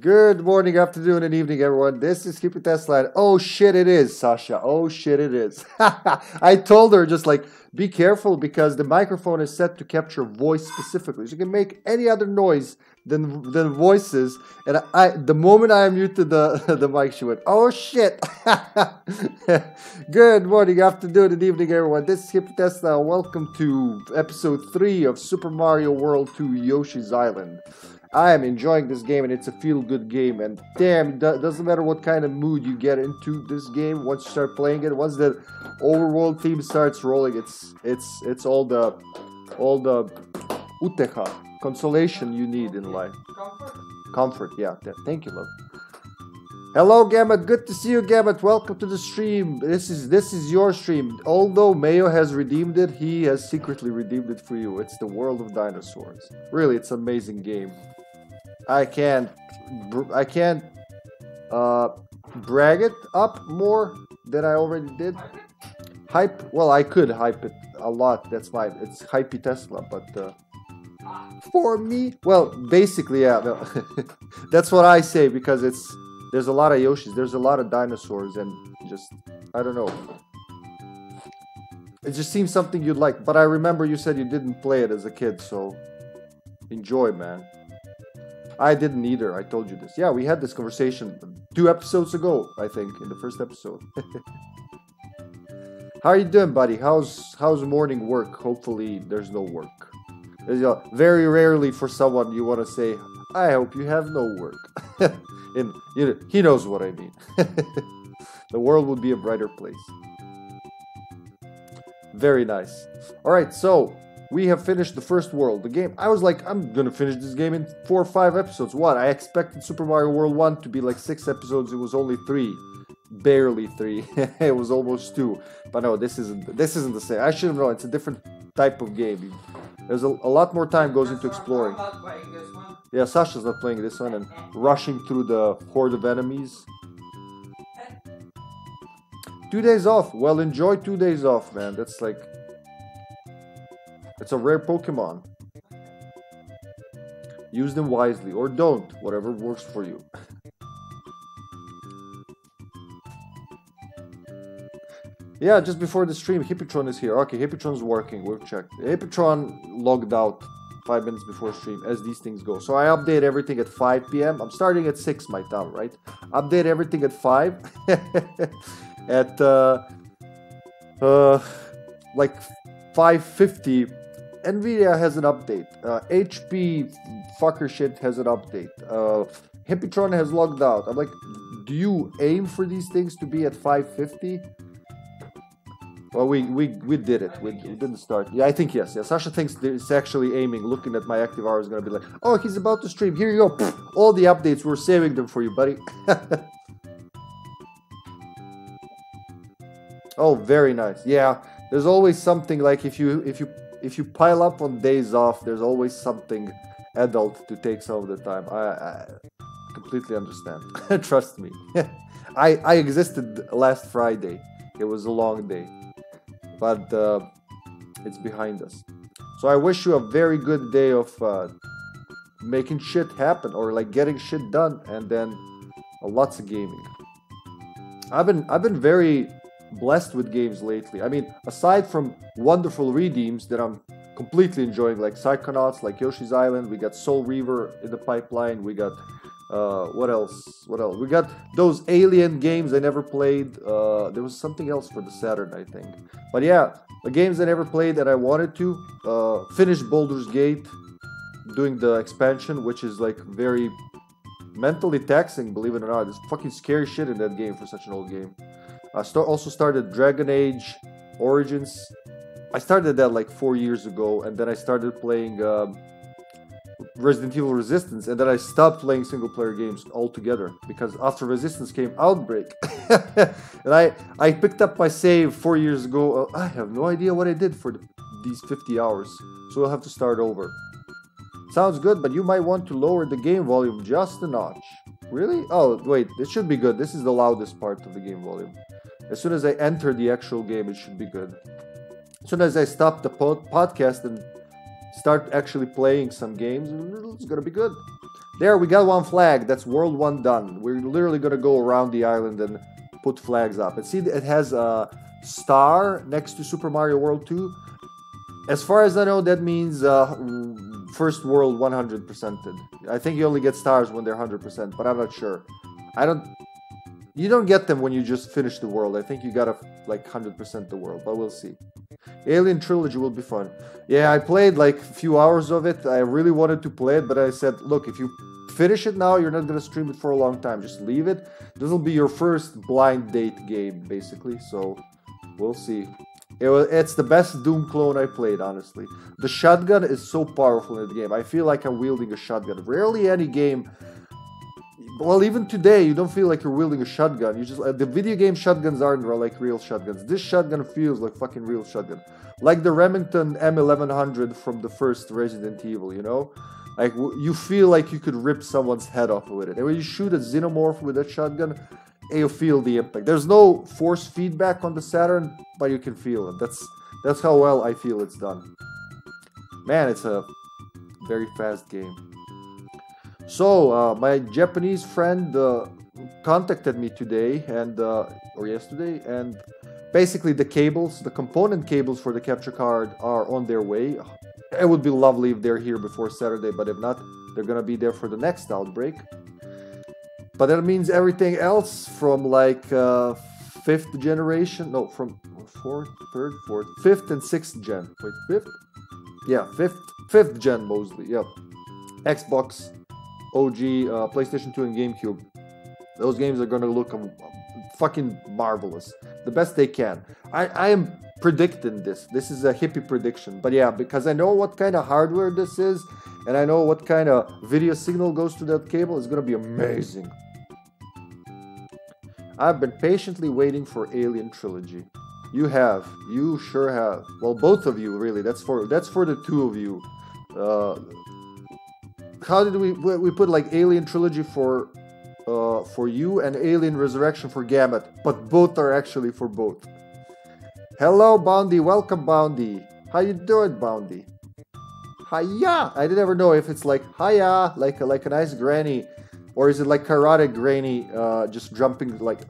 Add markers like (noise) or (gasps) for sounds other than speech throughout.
Good morning, afternoon, and evening, everyone. This is HippyTesla. Oh shit, it is, Sasha. Oh shit, it is. (laughs) I told her just like be careful because the microphone is set to capture voice specifically. So you can make any other noise than than voices. And I, the moment I muted the (laughs) the mic, she went, "Oh shit." (laughs) Good morning, afternoon, and evening, everyone. This is HippyTesla. Welcome to episode three of Super Mario World 2 Yoshi's Island. I am enjoying this game and it's a feel good game. And damn, it doesn't matter what kind of mood you get into this game once you start playing it. Once the overworld theme starts rolling, it's it's it's all the all the uteha consolation you need in life. Comfort. Comfort, yeah. Thank you, love. Hello, Gamut. Good to see you, Gamut. Welcome to the stream. This is this is your stream. Although Mayo has redeemed it, he has secretly redeemed it for you. It's the World of Dinosaurs. Really, it's an amazing game. I can't I can't uh, brag it up more than I already did. Hype. Well, I could hype it a lot. That's why It's hypey Tesla, but. Uh, for me, well, basically, yeah. (laughs) That's what I say because it's there's a lot of Yoshis, there's a lot of dinosaurs, and just I don't know. It just seems something you'd like. But I remember you said you didn't play it as a kid, so enjoy, man. I didn't either. I told you this. Yeah, we had this conversation two episodes ago, I think, in the first episode. (laughs) How are you doing, buddy? How's how's morning work? Hopefully, there's no work. Very rarely for someone you want to say, "I hope you have no work." (laughs) and you know, he knows what I mean. (laughs) the world would be a brighter place. Very nice. All right, so we have finished the first world. The game. I was like, I'm gonna finish this game in four or five episodes. What? I expected Super Mario World One to be like six episodes. It was only three, barely three. (laughs) it was almost two. But no, this isn't. This isn't the same. I should known. It's a different type of game. There's a, a lot more time goes into exploring. Yeah, Sasha's not playing this one and rushing through the horde of enemies. Two days off. Well, enjoy two days off, man. That's like. It's a rare Pokemon. Use them wisely or don't, whatever works for you. (laughs) yeah, just before the stream, Hippitron is here. Okay, Hippitron's working. We've checked. Hippitron logged out five minutes before stream as these things go. So I update everything at 5 p.m. I'm starting at 6 my time, right? Update everything at 5. (laughs) at uh, uh, like 5.50, NVIDIA has an update. Uh, HP fucker shit has an update. Uh, Hippitron has logged out. I'm like, do you aim for these things to be at 550? Well, we, we, we did it. We, we didn't start. Yeah, I think yes. Yeah, Sasha thinks it's actually aiming, looking at my active hours, going to be like, oh, he's about to stream. Here you go. Pfft, all the updates, we're saving them for you, buddy. (laughs) oh, very nice. Yeah, there's always something like if you if you if you pile up on days off, there's always something adult to take some of the time. I, I completely understand. (laughs) Trust me. (laughs) I I existed last Friday. It was a long day but uh, it's behind us. So I wish you a very good day of uh, making shit happen or like getting shit done, and then uh, lots of gaming. I've been I've been very blessed with games lately. I mean, aside from wonderful redeems that I'm completely enjoying, like Psychonauts, like Yoshi's Island, we got Soul Reaver in the pipeline, we got uh, what else? What else? We got those Alien games I never played. Uh, there was something else for the Saturn, I think. But yeah, the games I never played that I wanted to. Uh, finish Baldur's Gate, doing the expansion, which is like very mentally taxing, believe it or not. There's fucking scary shit in that game for such an old game. I start, also started Dragon Age Origins. I started that like four years ago, and then I started playing. Um, Resident Evil Resistance, and then I stopped playing single player games altogether because after Resistance came Outbreak, (laughs) and I I picked up my save four years ago. Uh, I have no idea what I did for the, these 50 hours, so I'll have to start over. Sounds good, but you might want to lower the game volume just a notch. Really? Oh, wait, this should be good. This is the loudest part of the game volume. As soon as I enter the actual game, it should be good. As soon as I stop the pod- podcast and start actually playing some games, it's gonna be good. There, we got one flag. That's World 1 done. We're literally gonna go around the island and put flags up. And see, it has a star next to Super Mario World 2. As far as I know, that means uh, first world 100%ed. I think you only get stars when they're 100%, but I'm not sure. I don't... You don't get them when you just finish the world. I think you gotta, like, 100% the world, but we'll see. Alien Trilogy will be fun. Yeah, I played, like, a few hours of it. I really wanted to play it, but I said, look, if you finish it now, you're not gonna stream it for a long time. Just leave it. This will be your first blind date game, basically, so we'll see. It was, it's the best Doom clone I played, honestly. The shotgun is so powerful in the game. I feel like I'm wielding a shotgun. Rarely any game... Well, even today, you don't feel like you're wielding a shotgun. You just uh, the video game shotguns aren't like real shotguns. This shotgun feels like fucking real shotgun, like the Remington M1100 from the first Resident Evil. You know, like you feel like you could rip someone's head off with it. And when you shoot a xenomorph with that shotgun, you feel the impact. There's no force feedback on the Saturn, but you can feel it. That's that's how well I feel it's done. Man, it's a very fast game. So, uh, my Japanese friend uh, contacted me today and uh, or yesterday, and basically the cables, the component cables for the capture card are on their way. It would be lovely if they're here before Saturday, but if not, they're gonna be there for the next outbreak. But that means everything else from like uh, fifth generation, no, from fourth, third, fourth, fifth and sixth gen. Wait, fifth? Yeah, fifth, fifth gen mostly. Yep. Xbox, OG, uh, PlayStation 2, and GameCube. Those games are gonna look um, fucking marvelous, the best they can. I, I am predicting this. This is a hippie prediction, but yeah, because I know what kind of hardware this is, and I know what kind of video signal goes to that cable. It's gonna be amazing. I've been patiently waiting for Alien Trilogy. You have. You sure have. Well, both of you, really. That's for that's for the two of you. Uh, how did we we put like Alien Trilogy for uh, for you and Alien Resurrection for Gamut, but both are actually for both. Hello, Boundy. Welcome, Boundy. How you doing, Boundy? Hiya! I didn't ever know if it's like hiya, like like a nice granny or is it like karate granny, uh, just jumping, like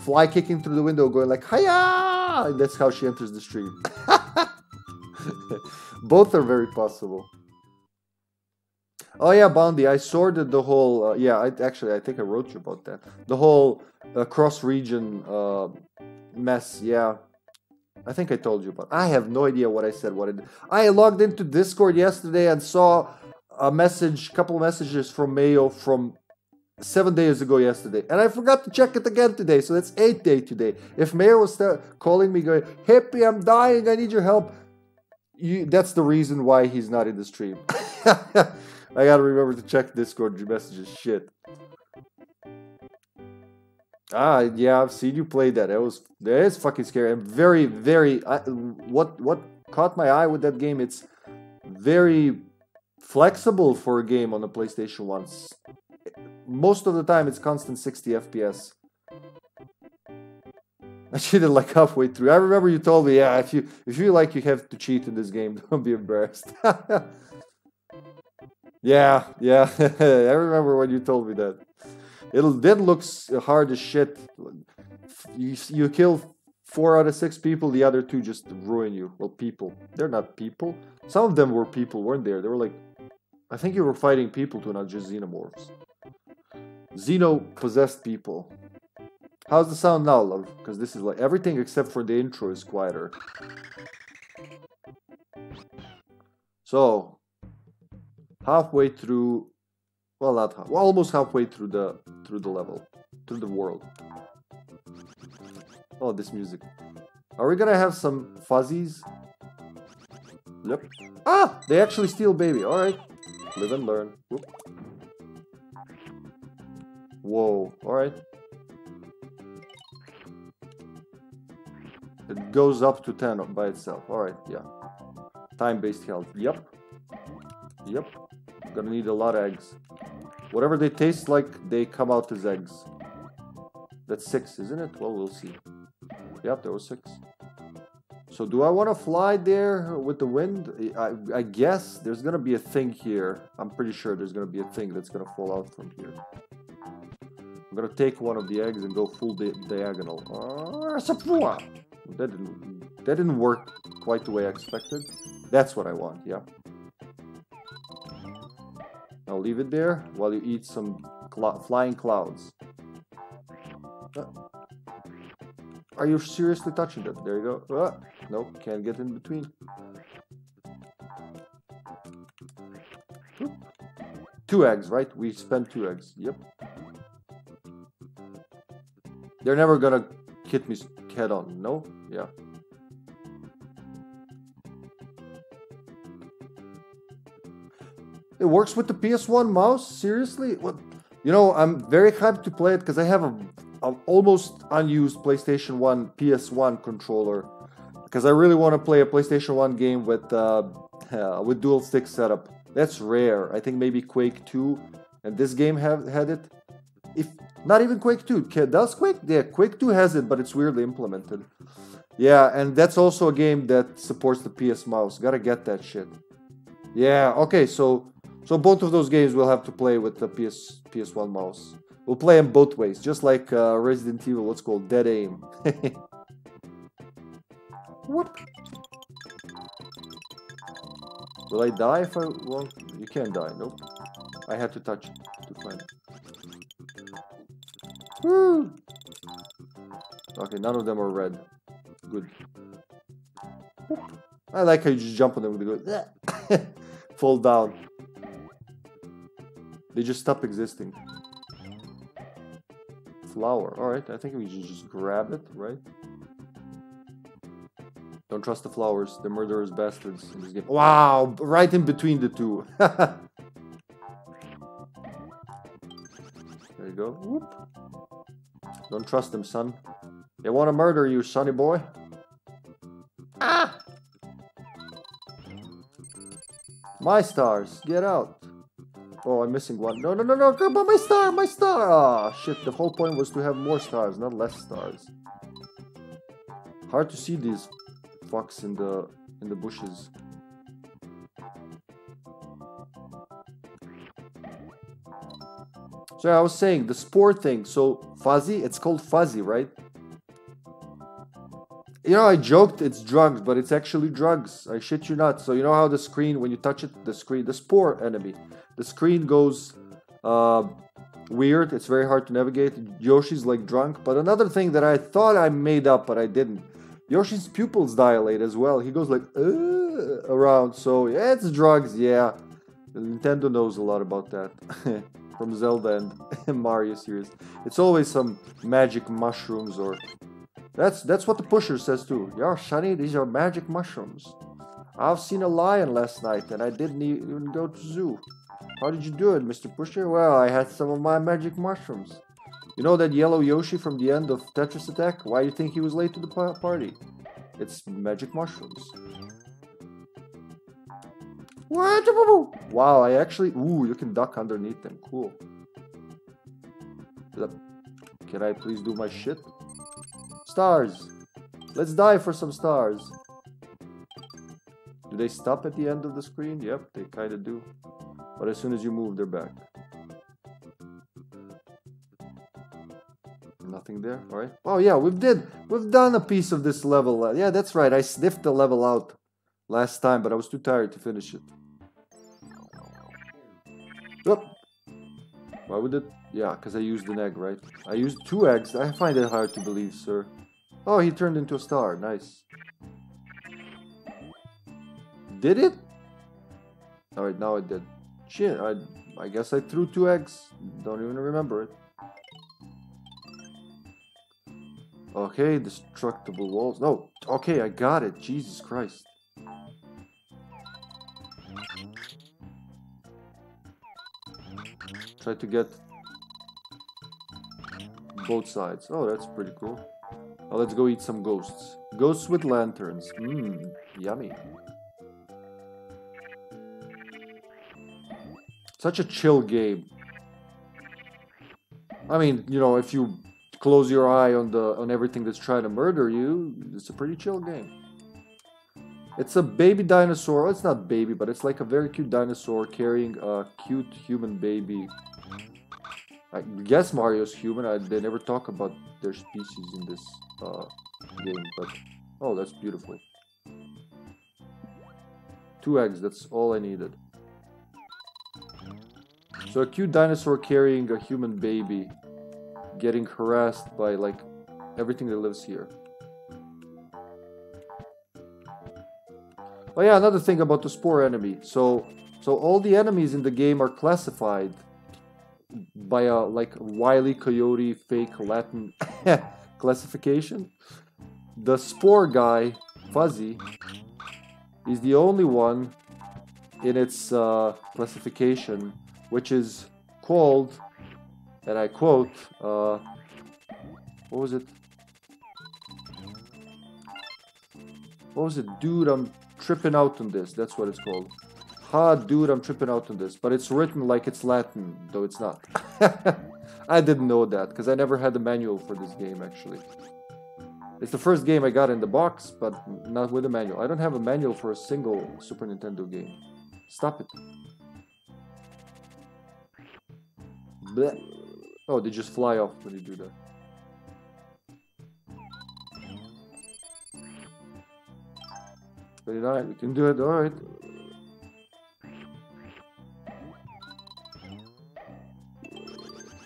fly kicking through the window, going like, hiya! And that's how she enters the stream. (laughs) Both are very possible. Oh yeah, Boundy, I sorted the whole, uh, yeah, I, actually, I think I wrote you about that. The whole uh, cross-region uh, mess, yeah. I think I told you about I have no idea what I said, what I did. I logged into Discord yesterday and saw a message, couple messages from Mayo from seven days ago yesterday and i forgot to check it again today so that's eight day today. If Mayo was calling me going hippie i'm dying i need your help you, that's the reason why he's not in the stream. (laughs) I gotta remember to check discord messages shit. Ah yeah i've seen you play that. It was that is fucking scary. And very very what what caught my eye with that game it's very flexible for a game on the playstation 1 most of the time it's constant 60 FPS. I cheated like halfway through. I remember you told me, yeah, if you if you like you have to cheat in this game, (laughs) don't be embarrassed. (laughs) yeah, yeah. (laughs) I remember when you told me that. It'll then looks hard as shit. You you kill four out of six people, the other two just ruin you. Well, people. They're not people. Some of them were people, weren't there? They were like I think you were fighting people too, not just xenomorphs. Xeno possessed people. How's the sound now, love? Because this is like everything except for the intro is quieter. So, halfway through, well, not half, well, almost halfway through the through the level, through the world. Oh, this music. Are we gonna have some fuzzies? Yep. Ah, they actually steal baby. All right, live and learn. Whoop. Whoa, alright. It goes up to 10 by itself. Alright, yeah. Time-based health. Yep. Yep. Gonna need a lot of eggs. Whatever they taste like, they come out as eggs. That's six, isn't it? Well, we'll see. Yep, there was six. So do I want to fly there with the wind? I, I guess there's going to be a thing here. I'm pretty sure there's going to be a thing that's going to fall out from here. I'm to take one of the eggs and go full di diagonal. Uh, that didn't, that didn't work quite the way I expected. That's what I want, yeah. I'll leave it there while you eat some cl flying clouds. Uh, are you seriously touching them? There you go. Uh, nope, can't get in between. Two eggs, right? We spent two eggs. Yep. They're never gonna hit me head on, no? Yeah. It works with the PS1 mouse? Seriously? What? You know, I'm very hyped to play it because I have a almost unused PlayStation 1 PS1 controller because I really want to play a PlayStation 1 game with uh, uh, (laughs) with dual stick setup. That's rare. I think maybe Quake 2 and this game have had it. If not even Quake 2, does Quake? Yeah, Quake 2 has it, but it's weirdly implemented. Yeah, and that's also a game that supports the PS mouse. Gotta get that shit. Yeah, okay, so so both of those games we'll have to play with the PS PS1 mouse. We'll play them both ways, just like uh, Resident Evil, what's called Dead Aim. (laughs) Whoop. Will I die if I... Well, you can't die, nope. I had to touch it to find. Woo! Okay, none of them are red. Good. I like how you just jump on them and go... (laughs) Fall down. They just stop existing flower. Alright, I think we should just grab it, right? Don't trust the flowers. They're murderous bastards in this game. Wow! Right in between the two. (laughs) there you go. Whoop. Don't trust them, son. They want to murder you, sonny boy. Ah! My stars, get out. Oh, I'm missing one. No, no, no, no, but my star, my star! Ah, oh, shit, the whole point was to have more stars, not less stars. Hard to see these fucks in the in the bushes. So I was saying, the spore thing, so fuzzy, it's called fuzzy, right? You know, I joked it's drugs, but it's actually drugs. I shit you not. So you know how the screen, when you touch it, the screen, the spore enemy, the screen goes uh, weird. It's very hard to navigate. Yoshi's like drunk. But another thing that I thought I made up, but I didn't. Yoshi's pupils dilate as well. He goes like around. So yeah, it's drugs. Yeah, Nintendo knows a lot about that. (laughs) From Zelda (laughs) and Mario series, it's always some magic mushrooms or that's that's what the pusher says too. Yeah, Sonny, these are magic mushrooms. I've seen a lion last night and I didn't even go to zoo. How did you do it, Mr. Pusher? Well, I had some of my magic mushrooms. You know that yellow Yoshi from the end of Tetris Attack? Why do you think he was late to the party? It's magic mushrooms. Wow, I actually... Ooh, you can duck underneath them. Cool. Can I please do my shit? Stars! Let's die for some stars. Do they stop at the end of the screen? Yep, they kind of do. But as soon as you move, they're back. Nothing there, alright. Oh yeah, we've did, we've done a piece of this level. Yeah, that's right, I sniffed the level out last time, but I was too tired to finish it. Why would it? Yeah, because I used an egg, right? I used two eggs. I find it hard to believe, sir. Oh, he turned into a star. Nice. Did it? Alright, now it did. Shit, I, I guess I threw two eggs. Don't even remember it. Okay, destructible walls. No, okay, I got it. Jesus Christ. Try to get both sides. Oh, that's pretty cool. Now let's go eat some ghosts. Ghosts with lanterns. Mmm, yummy. Such a chill game. I mean, you know, if you close your eye on the on everything that's trying to murder you, it's a pretty chill game. It's a baby dinosaur. It's not baby, but it's like a very cute dinosaur carrying a cute human baby. I guess Mario's human. I, they never talk about their species in this uh, game, but oh, that's beautiful. Two eggs. That's all I needed. So a cute dinosaur carrying a human baby, getting harassed by like everything that lives here. Oh yeah, another thing about the spore enemy. So, so all the enemies in the game are classified by a like wily coyote fake Latin (laughs) classification. The spore guy, Fuzzy, is the only one in its uh, classification which is called, and I quote, uh, what was it? What was it? Dude, I'm tripping out on this. That's what it's called. Ha, dude, I'm tripping out on this. But it's written like it's Latin, though it's not. (laughs) I didn't know that, because I never had the manual for this game, actually. It's the first game I got in the box, but not with a manual. I don't have a manual for a single Super Nintendo game. Stop it. Blech. Oh, they just fly off when you do that. Twenty-nine, we can do it, alright.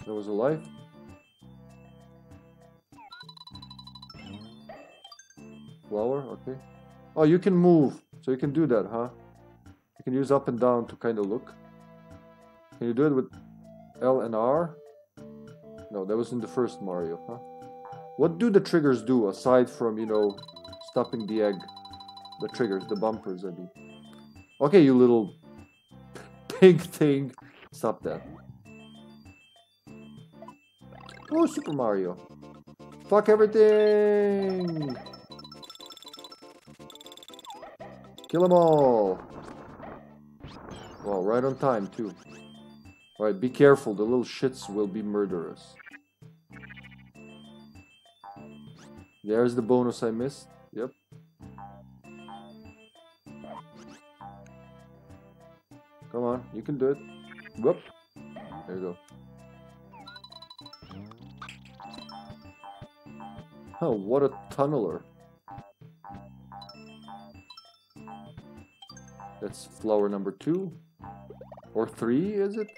There was a life. Flower, okay. Oh, you can move, so you can do that, huh? You can use up and down to kind of look. Can you do it with L and R? No, that was in the first Mario, huh? What do the triggers do aside from, you know, stopping the egg? The triggers, the bumpers, I mean. Okay, you little (laughs) pig thing. Stop that. Oh, Super Mario. Fuck everything! Kill them all! Well, right on time, too. Alright, be careful, the little shits will be murderous. There's the bonus I missed. You can do it. Whoop. There you go. Oh, what a tunneler. That's flower number two. Or three, is it?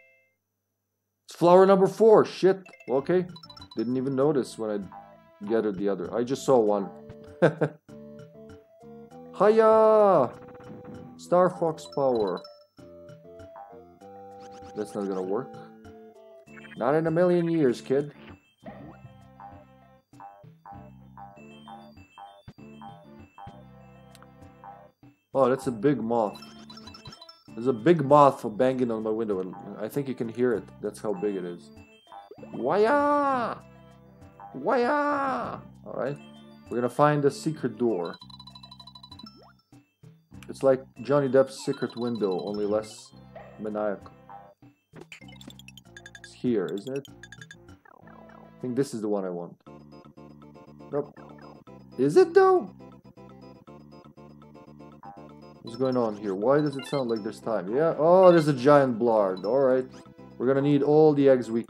It's flower number four. Shit. Okay. Didn't even notice when I gathered the other. I just saw one. (laughs) Hiya! Star Fox power. That's not gonna work. Not in a million years, kid. Oh, that's a big moth. There's a big moth banging on my window, and I think you can hear it. That's how big it is. Waya! Waya! Alright. We're gonna find a secret door. It's like Johnny Depp's secret window, only less maniacal. It's here, isn't it? I think this is the one I want. Nope. Is it though? What's going on here? Why does it sound like there's time? Yeah, oh, there's a giant blarg. Alright. We're gonna need all the eggs we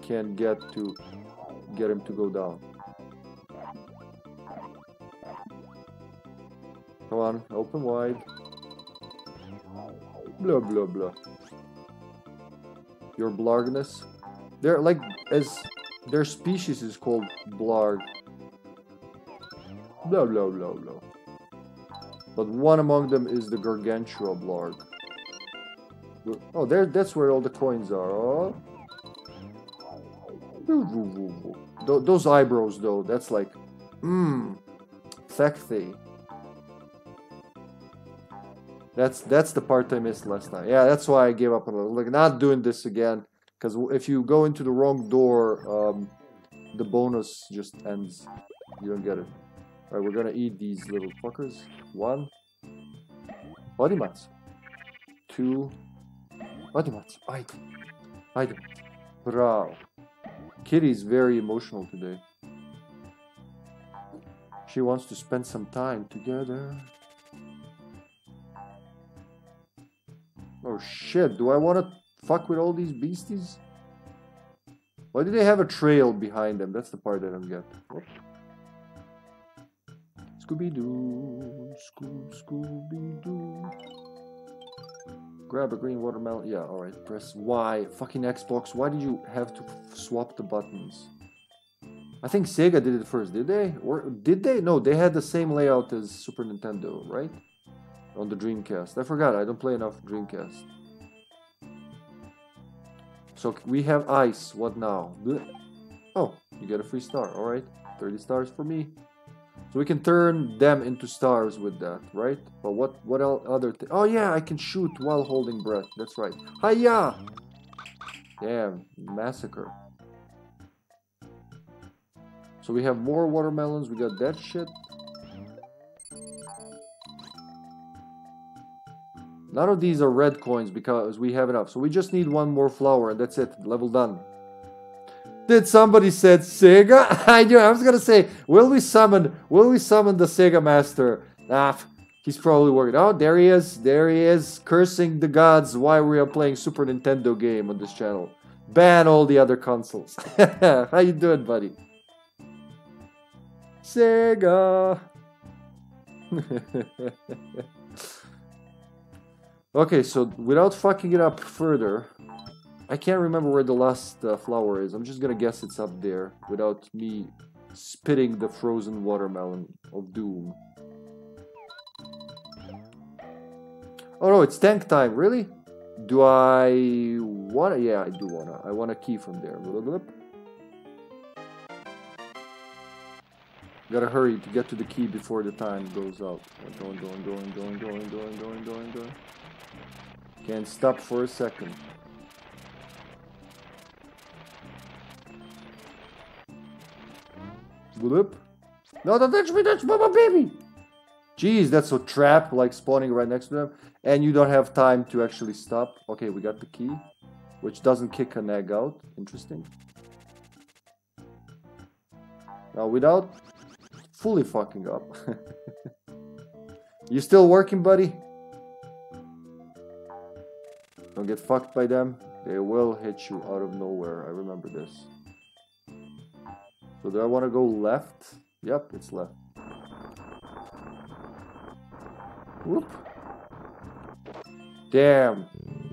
can get to get him to go down. Come on, open wide. Blah, blah, blah. Your blargness. They're like, as their species is called blarg. Blah, blah, blah, blah. But one among them is the Gargantua Blarg. Oh, there, that's where all the coins are. Oh. Those eyebrows, though, that's like, mmm, sexy. That's that's the part I missed last time. Yeah, that's why I gave up on. Like, not doing this again. Because if you go into the wrong door, um, the bonus just ends. You don't get it. Alright, we're gonna eat these little fuckers. One. Body mats. Two. Body mats. Bite. Bite. Bravo. Kitty's very emotional today. She wants to spend some time together. Oh shit, do I want to fuck with all these beasties? Why do they have a trail behind them? That's the part that I don't get. Scooby-Doo, Scoob, Scooby-Doo. Grab a green watermelon. Yeah, alright. Press Y. Fucking Xbox, why did you have to swap the buttons? I think Sega did it first, did they? Or did they? No, they had the same layout as Super Nintendo, right? On the Dreamcast. I forgot, I don't play enough Dreamcast. So we have ice. What now? Oh, you get a free star. Alright. 30 stars for me. So we can turn them into stars with that, right? But what what other thing? Oh yeah, I can shoot while holding breath. That's right. Hiya! Damn, massacre. So we have more watermelons. We got that shit. None of these are red coins because we have enough. So we just need one more flower and that's it. Level done. Did somebody said Sega? (laughs) I knew. I was gonna say, will we summon? Will we summon the Sega Master? Ah, he's probably working. Oh, there he is. There he is, cursing the gods Why we are playing Super Nintendo game on this channel. Ban all the other consoles. (laughs) How you doing, buddy? Sega. (laughs) okay, so without fucking it up further, I can't remember where the last uh, flower is. I'm just gonna guess it's up there without me spitting the frozen watermelon of doom. Oh no, it's tank time, really? Do I wanna? Yeah, I do wanna. I want a key from there. Gotta hurry to get to the key before the time goes out. Going, going, going, going, going, going, going, going, going. Can't stop for a second. Bloop. No, don't touch me, touch Mama Baby! Jeez, that's a trap, like spawning right next to them. And you don't have time to actually stop. Okay, we got the key, which doesn't kick an egg out. Interesting. Now, without fully fucking up. (laughs) you still working, buddy? Don't get fucked by them. They will hit you out of nowhere. I remember this. So do I want to go left? Yep, it's left. Whoop. Damn.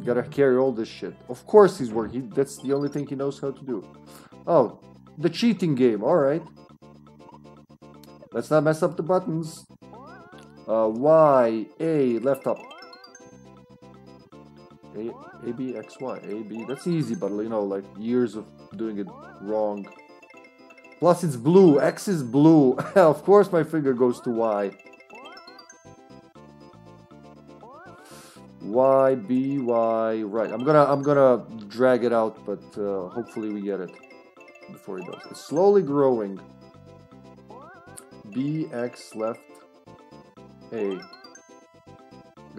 Gotta carry all this shit. Of course he's working. That's the only thing he knows how to do. Oh, the cheating game. Alright. Let's not mess up the buttons. Uh, y, A, left up. A, A, B, X, Y, A, B. That's easy, but you know, like years of doing it wrong. Plus it's blue. X is blue. (laughs) of course my finger goes to Y. Y, B, Y, right. I'm gonna I'm gonna drag it out, but uh, hopefully we get it before he does. It's slowly growing. B, X, left, A.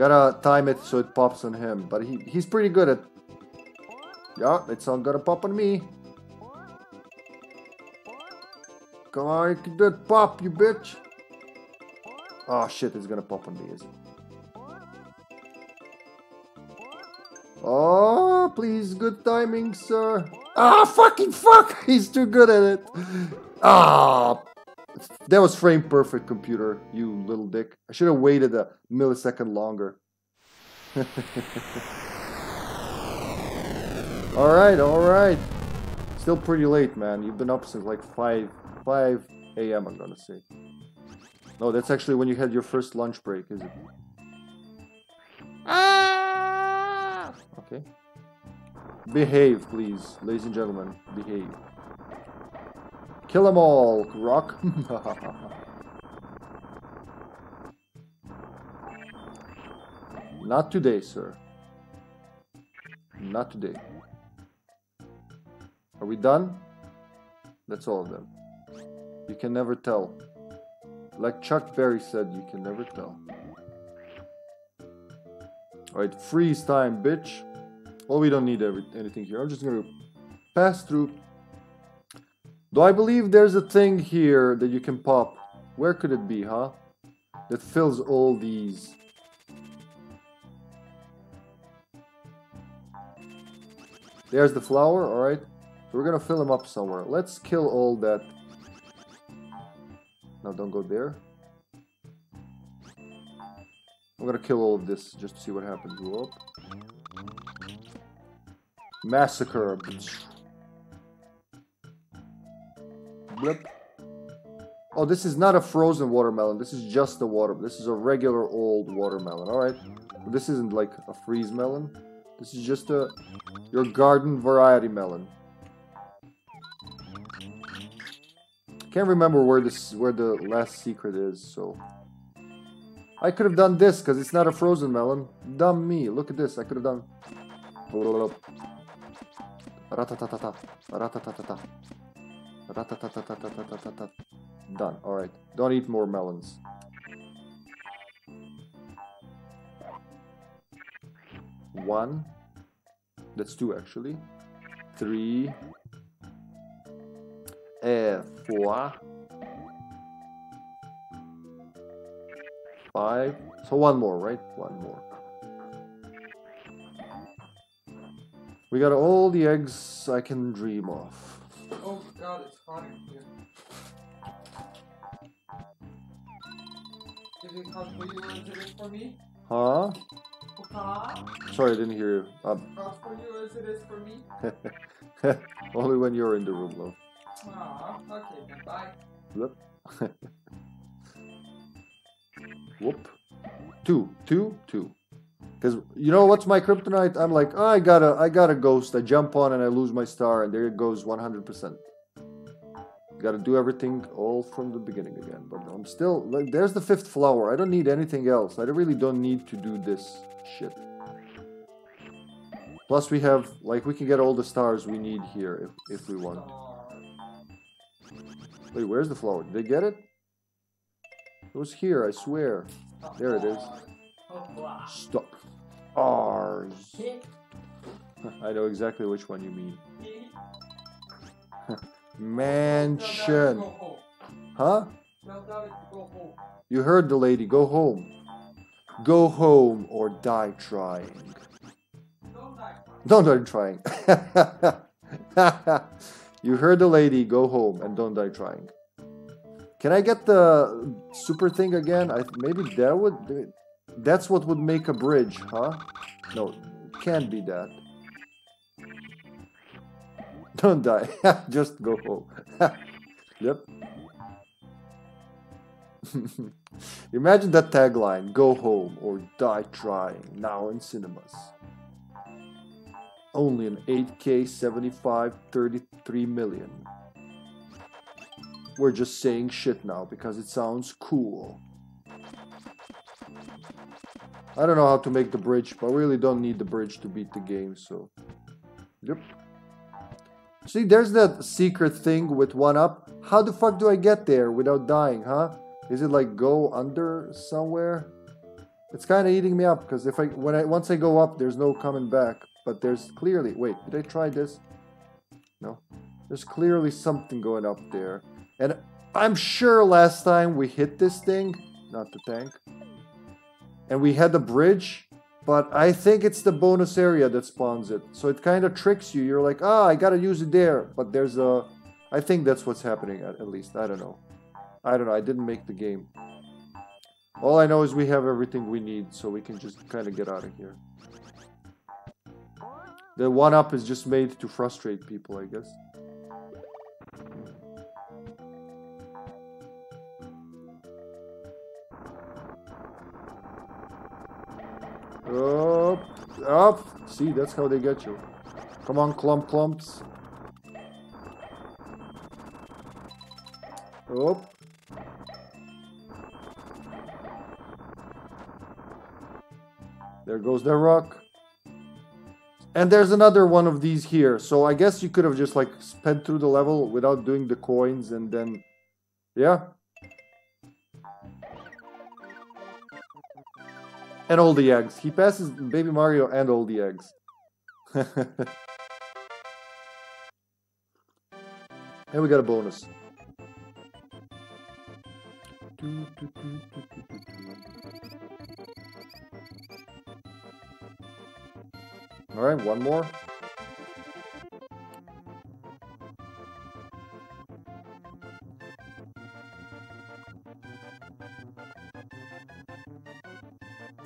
Gotta time it so it pops on him, but he, he's pretty good at... Yeah, it's not gonna pop on me. Come on, you can do it. Pop, you bitch. Oh shit, it's gonna pop on me, is it? Oh, please, good timing, sir. Ah, fucking fuck! (laughs) He's too good at it. Ah, that was frame perfect, computer. You little dick. I should have waited a millisecond longer. (laughs) all right, all right. Still pretty late, man. You've been up since like five 5 a.m. I'm gonna say. No, that's actually when you had your first lunch break, is it? Ah! Okay. Behave, please, ladies and gentlemen. Behave. Kill them all, rock. (laughs) Not today, sir. Not today. Are we done? That's all of them. You can never tell. Like Chuck Berry said, you can never tell. Alright, freeze time, bitch. Well, we don't need every, anything here. I'm just gonna pass through. Do I believe there's a thing here that you can pop? Where could it be, huh? That fills all these. There's the flower, alright. We're gonna fill him up somewhere. Let's kill all that. No, don't go there. I'm gonna kill all of this just to see what happens. Up. Massacre. Blip. Oh, this is not a frozen watermelon. This is just a water. This is a regular old watermelon. All right. This isn't like a freeze melon. This is just a your garden variety melon. Can't remember where this where the last secret is, so I could have done this because it's not a frozen melon. Dumb me. Look at this. I could have done. Ratatatata. Ratatatata. Done. Alright. Don't eat more melons. One. That's two actually. Three. Uh, four. Five. So one more, right? One more. We got all the eggs I can dream of. Oh god, it's hot in here. Is it hot for you as it is for me? Huh? Papa? Sorry, I didn't hear you. Um, Hot for you as it is for me? (laughs) only when you're in the room, love. Aw, okay then, bye. Whoop. (laughs) Whoop. Two, two, two. Because you know what's my kryptonite? I'm like, oh, I got a, I got a ghost. I jump on and I lose my star, and there it goes, 100%. Got to do everything all from the beginning again. But I'm still like, there's the fifth flower. I don't need anything else. I really don't need to do this shit. Plus, we have like we can get all the stars we need here if if we want. Wait, where's the flower? Did they get it? It was here, I swear. There it is. Stop. Stars. (laughs) I know exactly which one you mean. (laughs) Mansion. Huh? You heard the lady. Go home. Go home or die trying. Don't die. Don't die trying. (laughs) you heard the lady. Go home and don't die trying. Can I get the super thing again? I maybe that would. That's what would make a bridge, huh? No, can't be that. (laughs) Don't die. (laughs) Just go home. (laughs) yep. Imagine that tagline Go home or die trying, now in cinemas. Only an 8K 75 33 million. We're just saying shit now because it sounds cool. I don't know how to make the bridge, but I really don't need the bridge to beat the game, so. Yep. See, there's that secret thing with one up. How the fuck do I get there without dying, huh? Is it like go under somewhere? It's kind of eating me up because if I when I once I go up, there's no coming back. But there's clearly wait, did I try this? No. There's clearly something going up there. And I'm sure last time we hit this thing, not the tank, and we had the bridge, but I think it's the bonus area that spawns it. So it kind of tricks you. You're like, ah, I gotta use it there. But there's a. I think that's what's happening at, at least. I don't know. I don't know. I didn't make the game. All I know is we have everything we need, so we can just kind of get out of here. The one up is just made to frustrate people, I guess. Up, up. See, that's how they get you. Come on, clump clumps. Up. There goes the rock. And there's another one of these here. So I guess you could have just like sped through the level without doing the coins and then... Yeah. And all the eggs. He passes Baby Mario and all the eggs. (laughs) and we got a bonus. Alright, one more.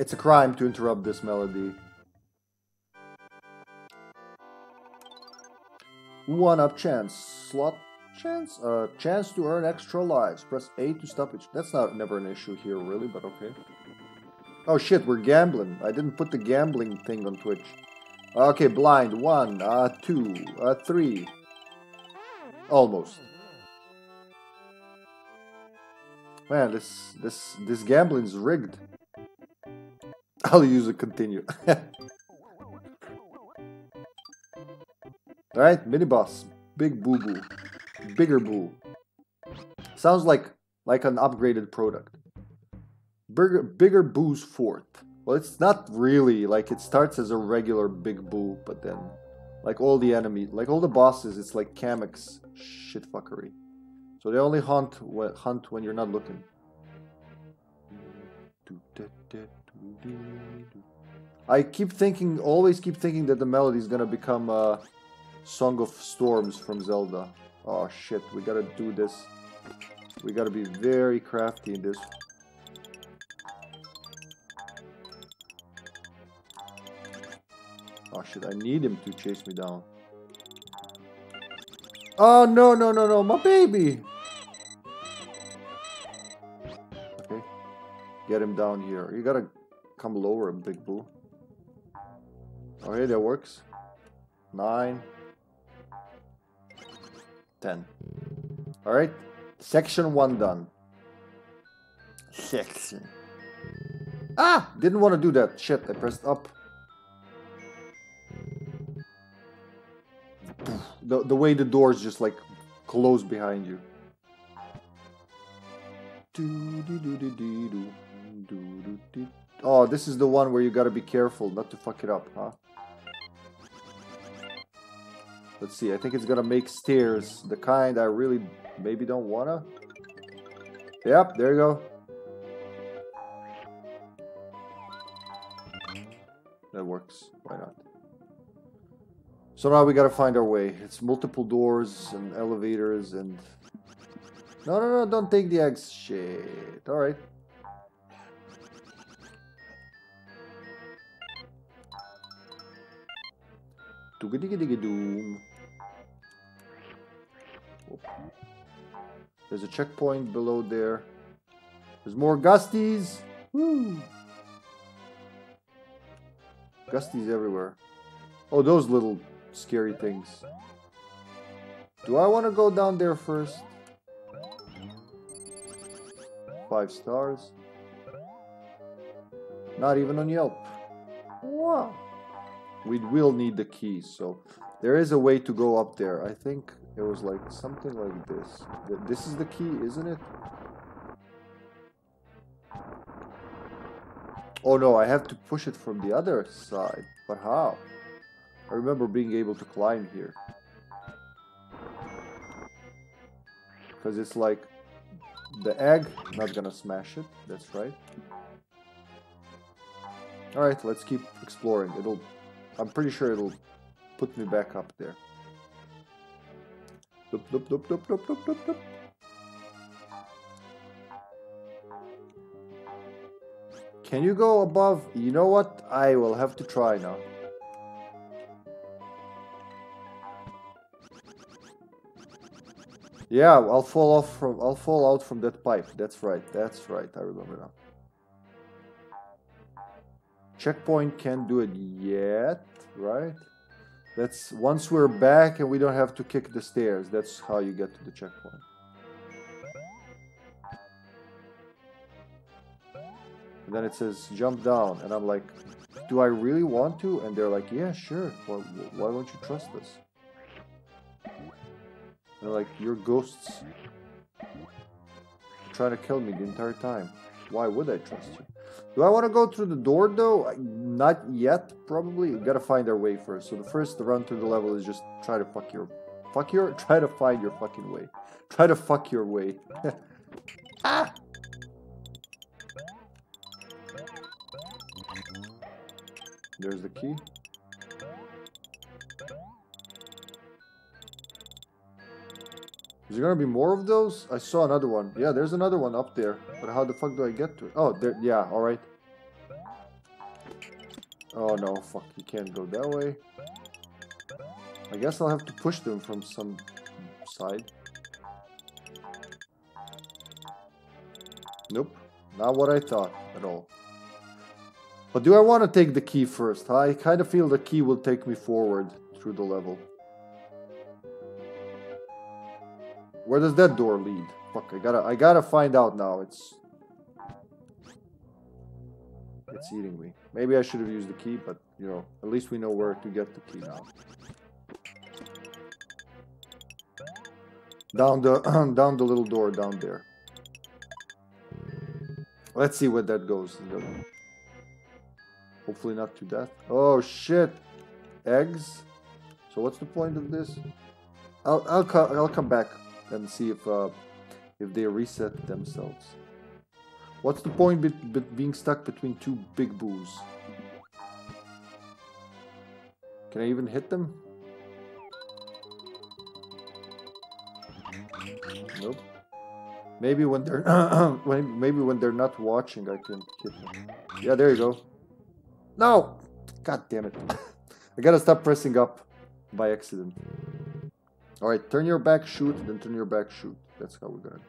It's a crime to interrupt this melody. One up chance. Slot chance? Uh, chance to earn extra lives. Press A to stop it. That's not never an issue here, really, but okay. Oh shit, we're gambling. I didn't put the gambling thing on Twitch. Okay, blind. One, uh, two, uh, three. Almost. Man, this this this gambling's rigged. I'll use a continue. (laughs) Alright, mini boss. Big boo boo. Bigger boo. Sounds like like an upgraded product. Bigger bigger boo's Fort. Well it's not really like it starts as a regular big boo, but then like all the enemies like all the bosses, it's like Kamek's shit fuckery. So they only hunt hunt when you're not looking. I keep thinking, always keep thinking that the melody is gonna become a Song of Storms from Zelda. Oh shit, we gotta do this. We gotta be very crafty in this. Oh shit, I need him to chase me down. Oh no, no, no, no, my baby! Okay. Get him down here. You gotta come lower, a Big Boo. Okay, that works. Nine. Ten. Alright. Section one done. Section. Ah! Didn't want to do that. Shit, I pressed up. The, the way the doors just like close behind you. Oh, this is the one where you gotta be careful not to fuck it up, huh? Let's see, I think it's gonna make stairs, the kind I really maybe don't wanna. Yep, there you go. That works, why not? So now we gotta find our way. It's multiple doors and elevators and... No, no, no, don't take the eggs. Shit, alright. Doom. There's a checkpoint below there. There's more Gusties. Woo! Gusties everywhere. Oh, those little scary things. Do I want to go down there first? Five stars. Not even on Yelp. Wow. We will need the keys, so there is a way to go up there. I think it was like something like this. This is the key, isn't it? Oh no, I have to push it from the other side. But how? I remember being able to climb here. Because it's like the egg, not gonna smash it, that's right. Alright, let's keep exploring. It'll I'm pretty sure it'll put me back up there. Doop, doop, doop, doop, doop, doop, doop, doop. Can you go above? You know what? I will have to try now. Yeah, I'll fall off from I'll fall out from that pipe. That's right. That's right. I remember now. Checkpoint can't do it yet, right? That's once we're back and we don't have to kick the stairs. That's how you get to the checkpoint. And then it says jump down, and I'm like, do I really want to? And they're like, yeah, sure. Why, why won't you trust us? And they're like, you're ghosts. You're trying to kill me the entire time. Why would I trust you? Do I want to go through the door though? Not yet, probably. We gotta find our way first. So the first run through the level is just try to fuck your... Fuck your... (laughs) Try to find your fucking way. Try to fuck your way. (laughs) ah! There's the key. Is there gonna be more of those? I saw another one. Yeah, there's another one up there. But how the fuck do I get to it? Oh, there. Yeah, all right. Oh no, fuck, you can't go that way. I guess I'll have to push them from some side. Nope, not what I thought at all. But do I want to take the key first? I kind of feel the key will take me forward through the level. Where does that door lead? Fuck, I gotta, I gotta find out now. It's, it's eating me. Maybe I should have used the key, but you know, at least we know where to get the key now. Down the, (clears throat) down the little door down there. Let's see where that goes. Hopefully not to death. Oh shit! Eggs. So what's the point of this? I'll I'll co I'll come back and see if uh, if they reset themselves. What's the point be be being stuck between two big boos? Can I even hit them? Nope. Maybe when they're (clears throat) maybe when they're not watching, I can hit them. Yeah, there you go. No! God damn it. (laughs) I gotta stop pressing up by accident. Alright, turn your back, shoot, then turn your back, shoot. That's how we're gonna...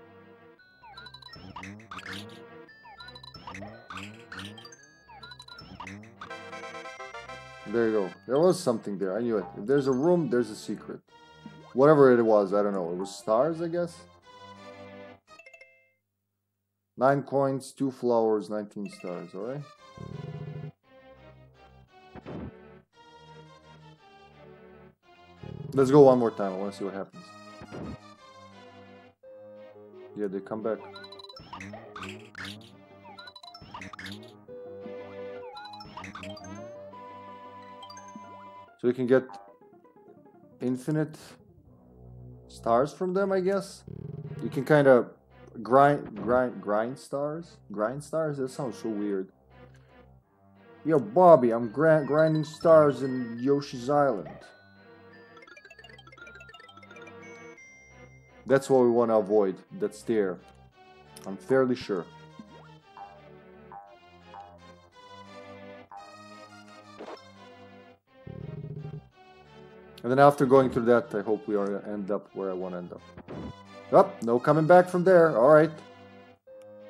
There you go. There was something there. I knew it. If there's a room, there's a secret. Whatever it was, I don't know. It was stars, I guess? Nine coins, two flowers, 19 stars, alright? Let's go one more time. I want to see what happens. Yeah, they come back. So you can get infinite stars from them, I guess. You can kind of grind, grind, grind stars. Grind stars. That sounds so weird. Yo, Bobby, I'm grinding stars in Yoshi's Island. That's what we want to avoid. That's there. I'm fairly sure. And then after going through that, I hope we are end up where I want to end up. Up, oh, no coming back from there. All right.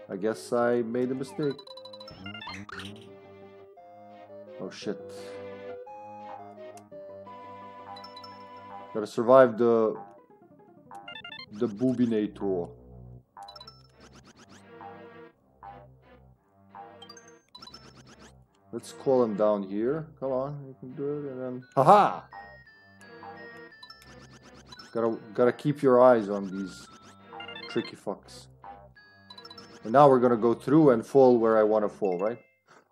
I guess I made a mistake. Oh shit. Gotta survive the the Boobinator. Let's call him down here. Come on, you can do it, and then haha. Gotta gotta keep your eyes on these tricky fucks. And now we're gonna go through and fall where I want to fall, right?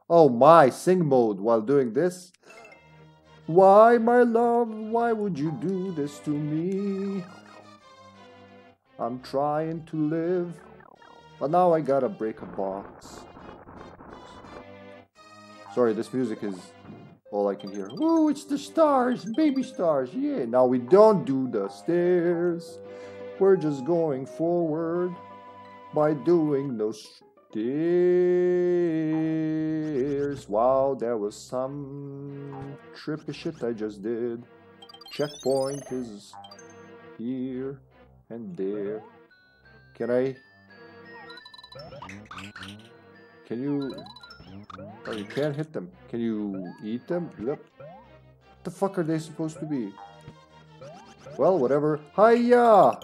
Oh my, sing mode while doing this. Why, my love, why would you do this to me? I'm trying to live, but now I gotta break a box. Sorry, this music is all I can hear. Oh, it's the stars, baby stars, yeah. Now we don't do the stairs. We're just going forward by doing those stairs. Wow, there was some trippy shit I just did. Checkpoint is here and there. Can I? Can you? Oh, you can't hit them. Can you eat them? Yep. What the fuck are they supposed to be? Well, whatever. Hiya!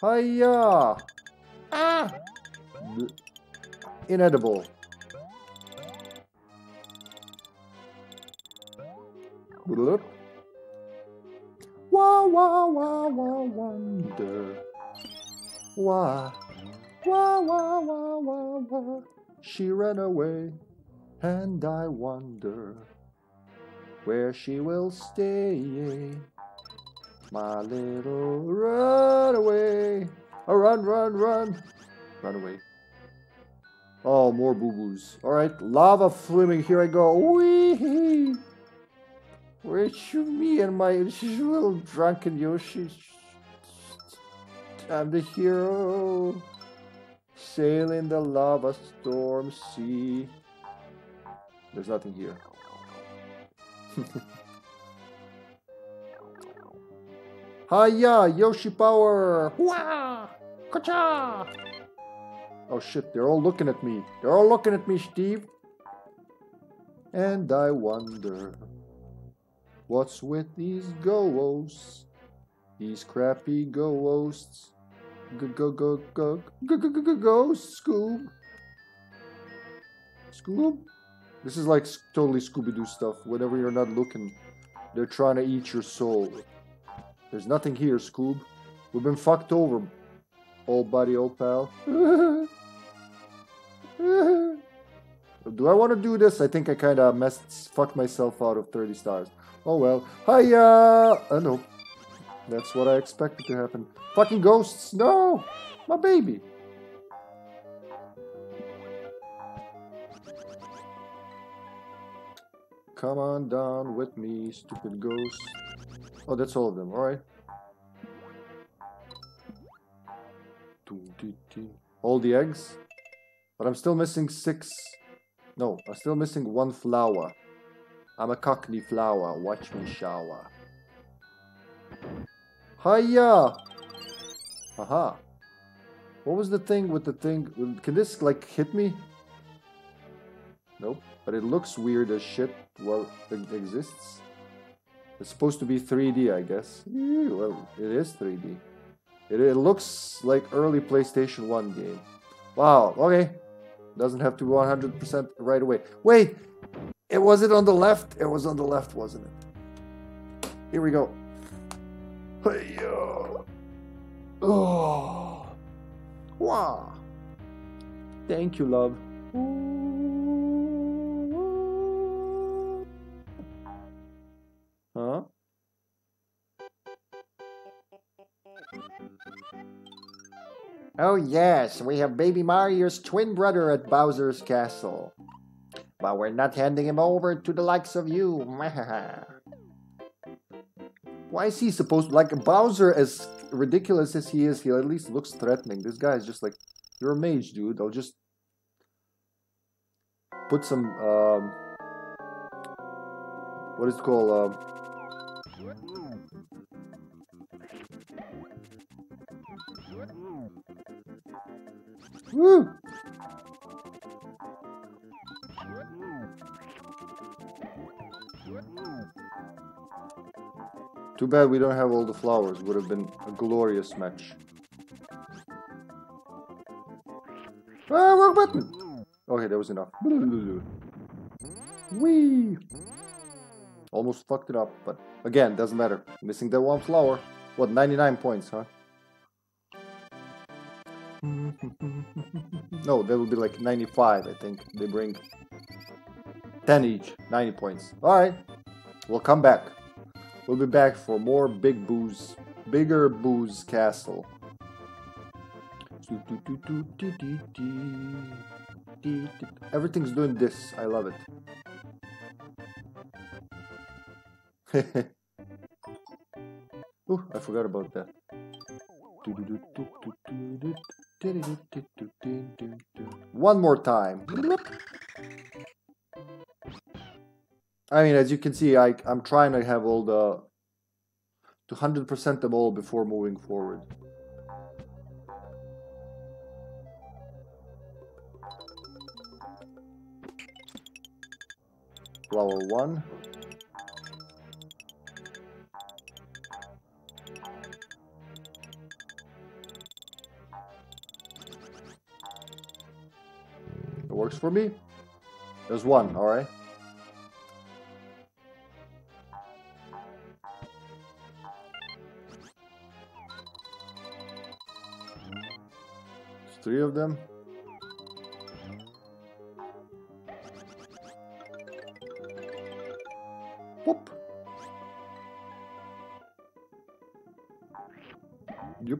Hiya! Ah! Inedible. Bloop. Wah, wah, wah, wonder. Wah, wah, wah, wah, wah, wah. She ran away, and I wonder where she will stay. My little runaway. Oh, run, run, run. Run away. Oh, more boo-boos. All right, lava flaming. Here I go. Wee! Where's you me and my little drunken Yoshi? I'm the hero. Sailing the lava storm sea. There's nothing here. (laughs) Hiya, Yoshi Power! Wah! Kacha! Oh shit, they're all looking at me. They're all looking at me, Steve. And I wonder what's with these ghosts? These crappy ghosts. Go go go go go go go go ghosts, Scoob. Scoob? This is like totally Scooby Doo stuff. Whenever you're not looking, they're trying to eat your soul. There's nothing here, Scoob. We've been fucked over, old buddy, old pal. (laughs) do I want to do this? I think I kind of messed, fucked myself out of 30 stars. Oh well. Hiya! Uh, no. That's what I expected to happen. Fucking ghosts! No! My baby! Come on down with me, stupid ghost. Oh, that's all of them. Alright. All the eggs? But I'm still missing six. No, I'm still missing one flower. I'm a cockney flower. Watch me shower. Hiya! Haha. What was the thing with the thing? Can this like hit me? Nope. But it looks weird as shit Well, it exists. It's supposed to be 3D, I guess. Well, it is 3D. It, it looks like early PlayStation 1 game. Wow, okay. Doesn't have to be 100% right away. Wait! It was it on the left? It was on the left, wasn't it? Here we go. Hey, Oh. Wow. Thank you, love. Huh? Oh yes, we have baby Mario's twin brother at Bowser's castle. But we're not handing him over to the likes of you. (laughs) Why is he supposed like Bowser as ridiculous as he is, he at least looks threatening. This guy is just like you're a mage, dude. I'll just put some um what is it called? Um, Woo! Too bad we don't have all the flowers. Would have been a glorious match. Ah, wrong button! Okay, that was enough. Wee! Almost fucked it up, but again, doesn't matter. Missing that one flower. What, 99 points, huh? no, that would be like 95, I think. They bring 10 each, 90 points. Alright, we'll come back. We'll be back for more Big Boo's, Bigger Boo's Castle. Everything's doing this. I love it. oh, I forgot about that. One more time. I mean, as you can see, I, I'm trying to have all the... to 100% them all before moving forward. Flower 1. It works for me. There's one, alright. Three of them. Whoop. Yep.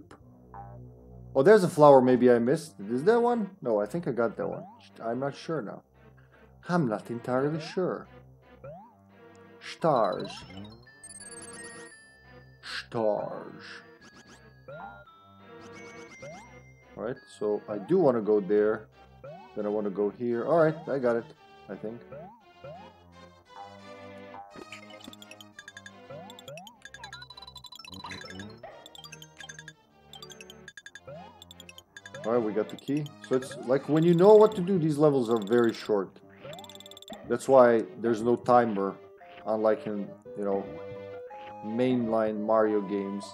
Oh, there's a flower maybe I missed. Is there one? No, I think I got that one. I'm not sure now. I'm not entirely sure. Stars. Stars. All right, so I do want to go there. Then I want to go here. All right, I got it, I think. All right, we got the key. So it's like when you know what to do, these levels are very short. That's why there's no timer, unlike in, you know, mainline Mario games.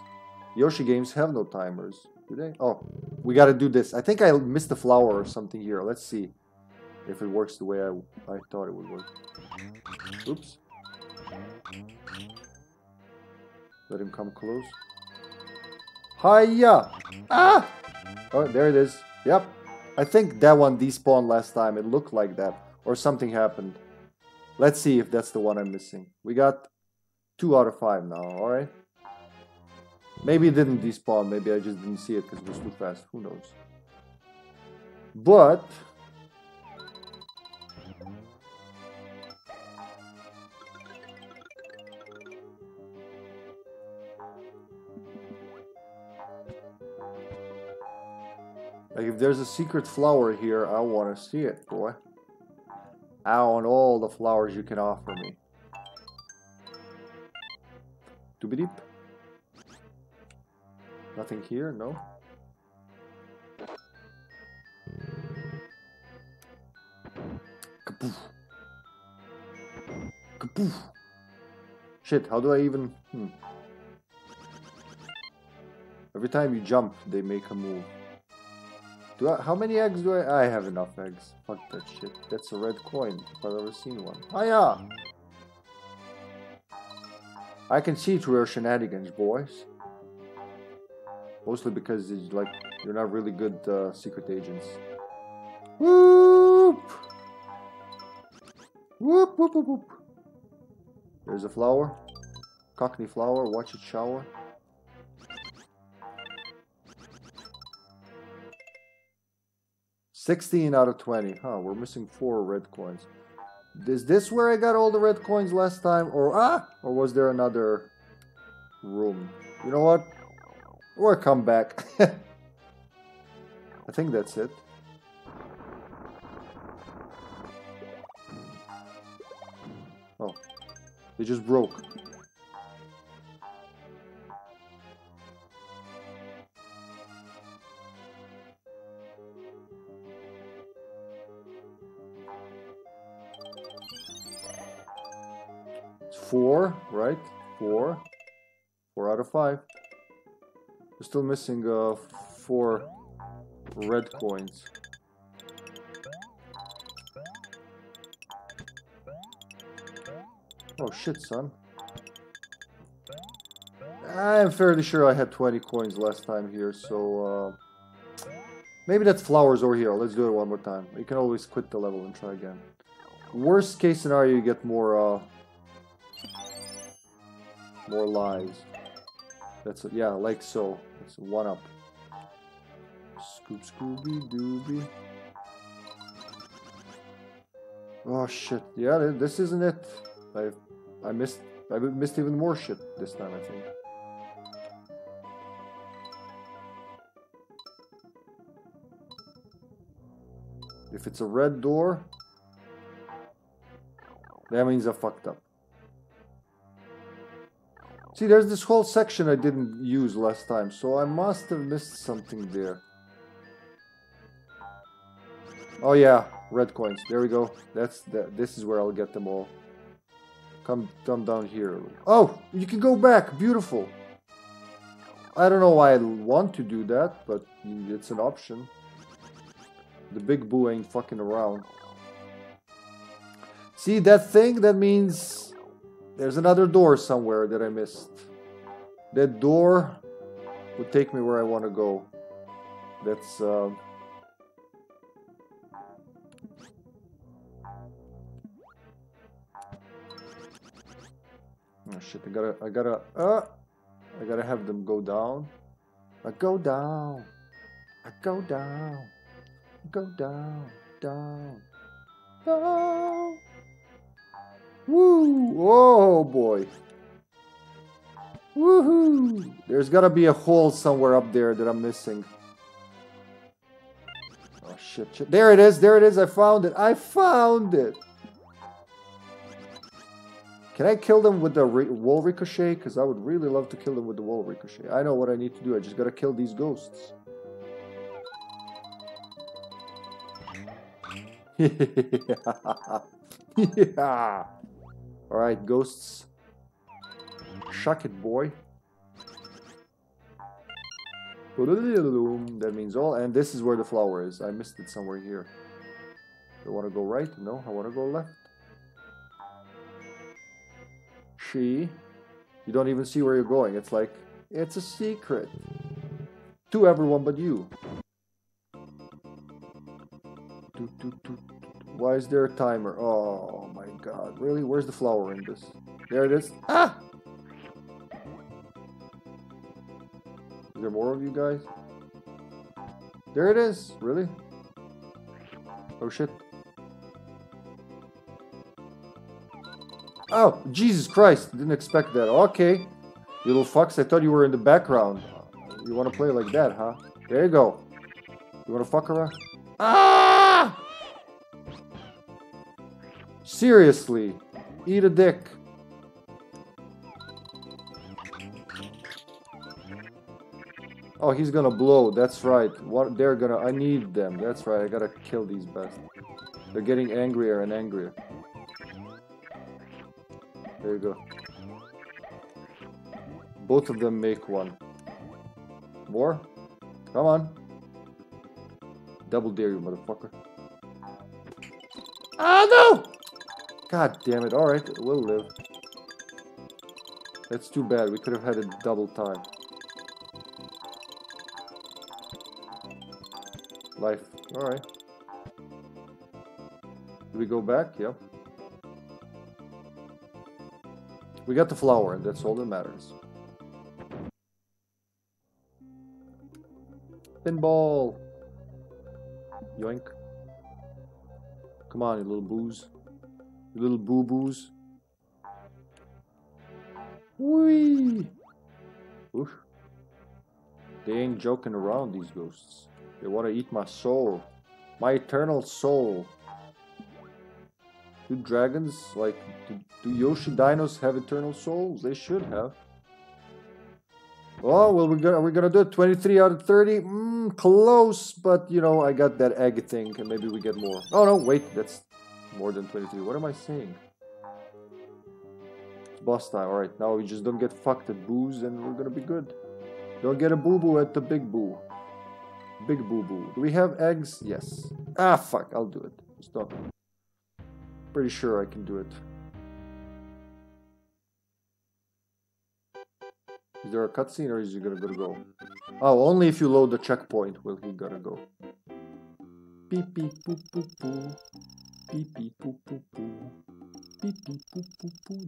Yoshi games have no timers, do they? Oh, we gotta do this. I think I missed a flower or something here. Let's see if it works the way I, I thought it would work. Oops. Let him come close. Hiya! Ah! Oh, there it is. Yep. I think that one despawned last time. It looked like that. Or something happened. Let's see if that's the one I'm missing. We got two out of five now, alright? Maybe it didn't despawn. Maybe I just didn't see it because it was too fast. Who knows? But... Like if there's a secret flower here, I want to see it, boy. I want all the flowers you can offer me. Doobie-deep. Nothing here, no? Kapoof. Kapoof. Shit, how do I even... Hmm. Every time you jump, they make a move. Do I, how many eggs do I... I have enough eggs. Fuck that shit. That's a red coin, if I've ever seen one. Oh yeah! I can see through your shenanigans, boys. Mostly because it's like you're not really good uh, secret agents. Whoop! Whoop, whoop, whoop, whoop. There's a flower. Cockney flower, watch it shower. Sixteen out of twenty. Huh, we're missing four red coins. Is this where I got all the red coins last time? Or ah or was there another room? You know what? Or come back. (laughs) I think that's it. Oh. They just broke. Four, right? Four. Four out of five. Still missing uh, four red coins. Oh shit, son. I'm fairly sure I had 20 coins last time here, so... Uh, maybe that's flowers over here. Let's do it one more time. You can always quit the level and try again. Worst case scenario, you get more... Uh, more lives. That's it. Yeah, like so. It's one up. Scoop Scooby Dooby. Oh shit! Yeah, this isn't it. I I missed I missed even more shit this time. I think. If it's a red door, that means I fucked up. See, there's this whole section I didn't use last time, so I must have missed something there. Oh yeah, red coins. There we go. That's the, This is where I'll get them all. Come, come down here. Oh, you can go back. Beautiful. I don't know why I want to do that, but it's an option. The big boo ain't fucking around. See that thing? That means there's another door somewhere that I missed. That door would take me where I want to go. That's... Uh... Oh shit, I gotta, I gotta, uh, I gotta have them go down. I go down. I go down. I go down, down, down. Woo! Oh boy. Woohoo! There's gotta be a hole somewhere up there that I'm missing. Oh shit, shit. There it is, there it is, I found it. I found it! Can I kill them with the re wall ricochet? Because I would really love to kill them with the wall ricochet. I know what I need to do, I just gotta kill these ghosts. (laughs) yeah. (laughs) All right, ghosts. Shuck it, boy. That means all, and this is where the flower is. I missed it somewhere here. Do I want to go right? No, I want to go left. She. You don't even see where you're going. It's like, it's a secret. To everyone but you. Doot, doot, doot. Why is there a timer? Oh my god. Really? Where's the flower in this? There it is. Ah! Is there more of you guys? There it is. Really? Oh shit. Oh, Jesus Christ. Didn't expect that. Okay. Little fucks. I thought you were in the background. You want to play like that, huh? There you go. You want to fuck around? Ah! Seriously. Eat a dick. Oh, he's gonna blow. That's right. What they're gonna... I need them. That's right. I gotta kill these bastards. They're getting angrier and angrier. There you go. Both of them make one. More? Come on. Double dare you, motherfucker. Ah, no! God damn it. Alright, we'll live. That's too bad. We could have had it double time. Life. Alright. Do we go back? Yep. We got the flower, and that's all that matters. Pinball! Yoink. Come on, you little booze. You little boo-boos. Whee! Oof. They ain't joking around, these ghosts. They want to eat my soul. My eternal soul. Do dragons, like, do, do Yoshi dinos have eternal souls? They should have. Oh, well, we're gonna, we're gonna do it. 23 out of 30. Mm, close, but, you know, I got that egg thing, and maybe we get more. Oh, no, wait, that's more than 23. What am I saying? It's boss time. Alright, now we just don't get fucked at booze, and we're gonna be good. Don't get a boo-boo at the big boo. Big boo-boo. Do we have eggs? Yes. Ah, fuck, I'll do it. Stop. Pretty sure I can do it. Is there a cutscene or is he gonna, gonna go? Oh, only if you load the checkpoint will he gotta go. Beep beep boop boop boo.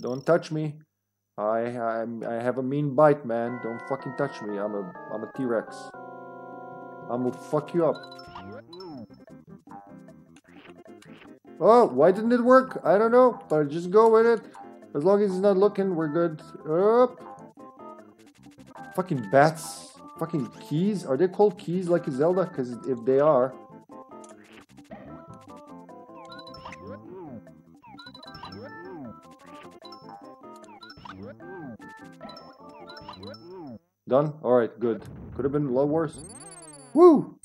Don't touch me. I I'm, I have a mean bite, man. Don't fucking touch me. I'm a I'm a T-Rex. I'm gonna fuck you up. Oh, why didn't it work? I don't know, but just go with it. As long as he's not looking, we're good. Up. Fucking bats. Fucking keys. Are they called keys like Zelda? Because if they are... Done? Alright, good. Could have been a lot worse. Woo!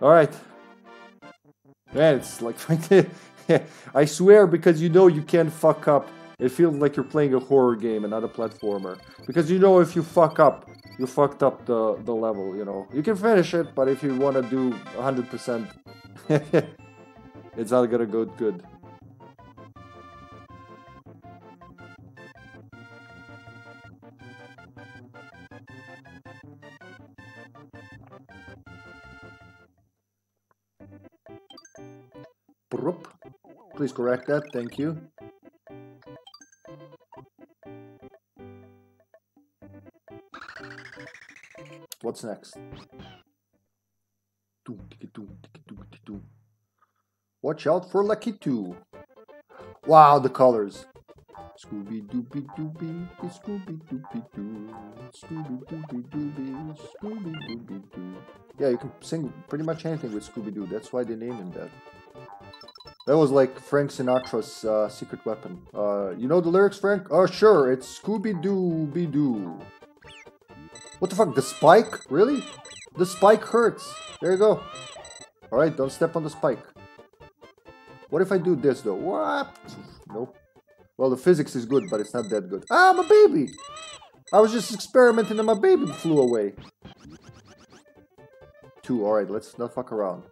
Alright. Man, it's like... (laughs) I swear, because you know you can't fuck up. It feels like you're playing a horror game and not a platformer. Because you know if you fuck up, you fucked up the, the level, you know. You can finish it, but if you want to do 100%, (laughs) it's not gonna go good. Please correct that, thank you. What's next? Watch out for Lakitu. Wow, the colors. Scooby Dooby Dooby, Scooby Dooby Doo, Scooby Dooby Dooby, Scooby Dooby Doo. Yeah, you can sing pretty much anything with Scooby Doo. That's why they named him that. That was like Frank Sinatra's uh, secret weapon. Uh, you know the lyrics, Frank? Oh, sure. It's Scooby Dooby Doo. What the fuck? The spike? Really? The spike hurts. There you go. Alright, don't step on the spike. What if I do this though? What? Nope. Well, the physics is good, but it's not that good. Ah, my baby! I was just experimenting and my baby flew away. Two, alright, let's not fuck around.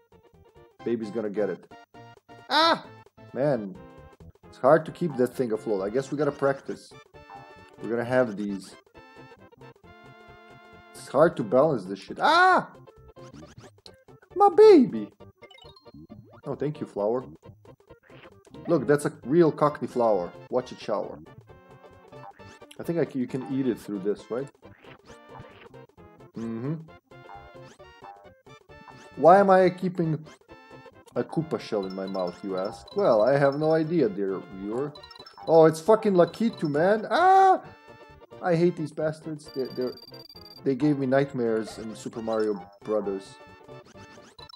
Baby's gonna get it. Ah! Man, it's hard to keep that thing afloat. I guess we gotta practice. We're gonna have these. It's hard to balance this shit. Ah! My baby! Oh, thank you, flower. Look, that's a real cockney flower. Watch it shower. I think you can eat it through this, right? Mm-hmm. Why am I keeping a Koopa shell in my mouth, you ask? Well, I have no idea, dear viewer. Oh, it's fucking Lakitu, man. Ah! I hate these bastards. They're, they're, they gave me nightmares in Super Mario Brothers.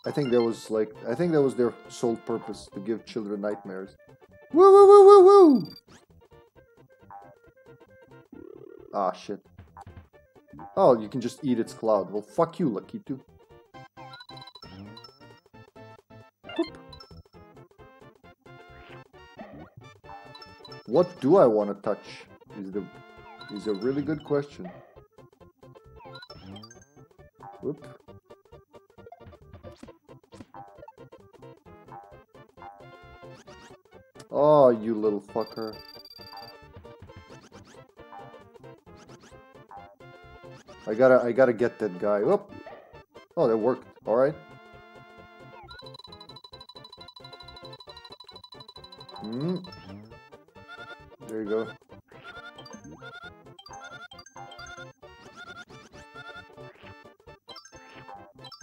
I think that was like, I think that was their sole purpose, to give children nightmares. Woo woo woo woo woo! Ah, shit. Oh, you can just eat its cloud. Well, fuck you, Lakitu. What do I want to touch? Is the is a really good question. Whoop. Oh, you little fucker. I gotta, I gotta get that guy. Whoop. Oh, that worked. All right.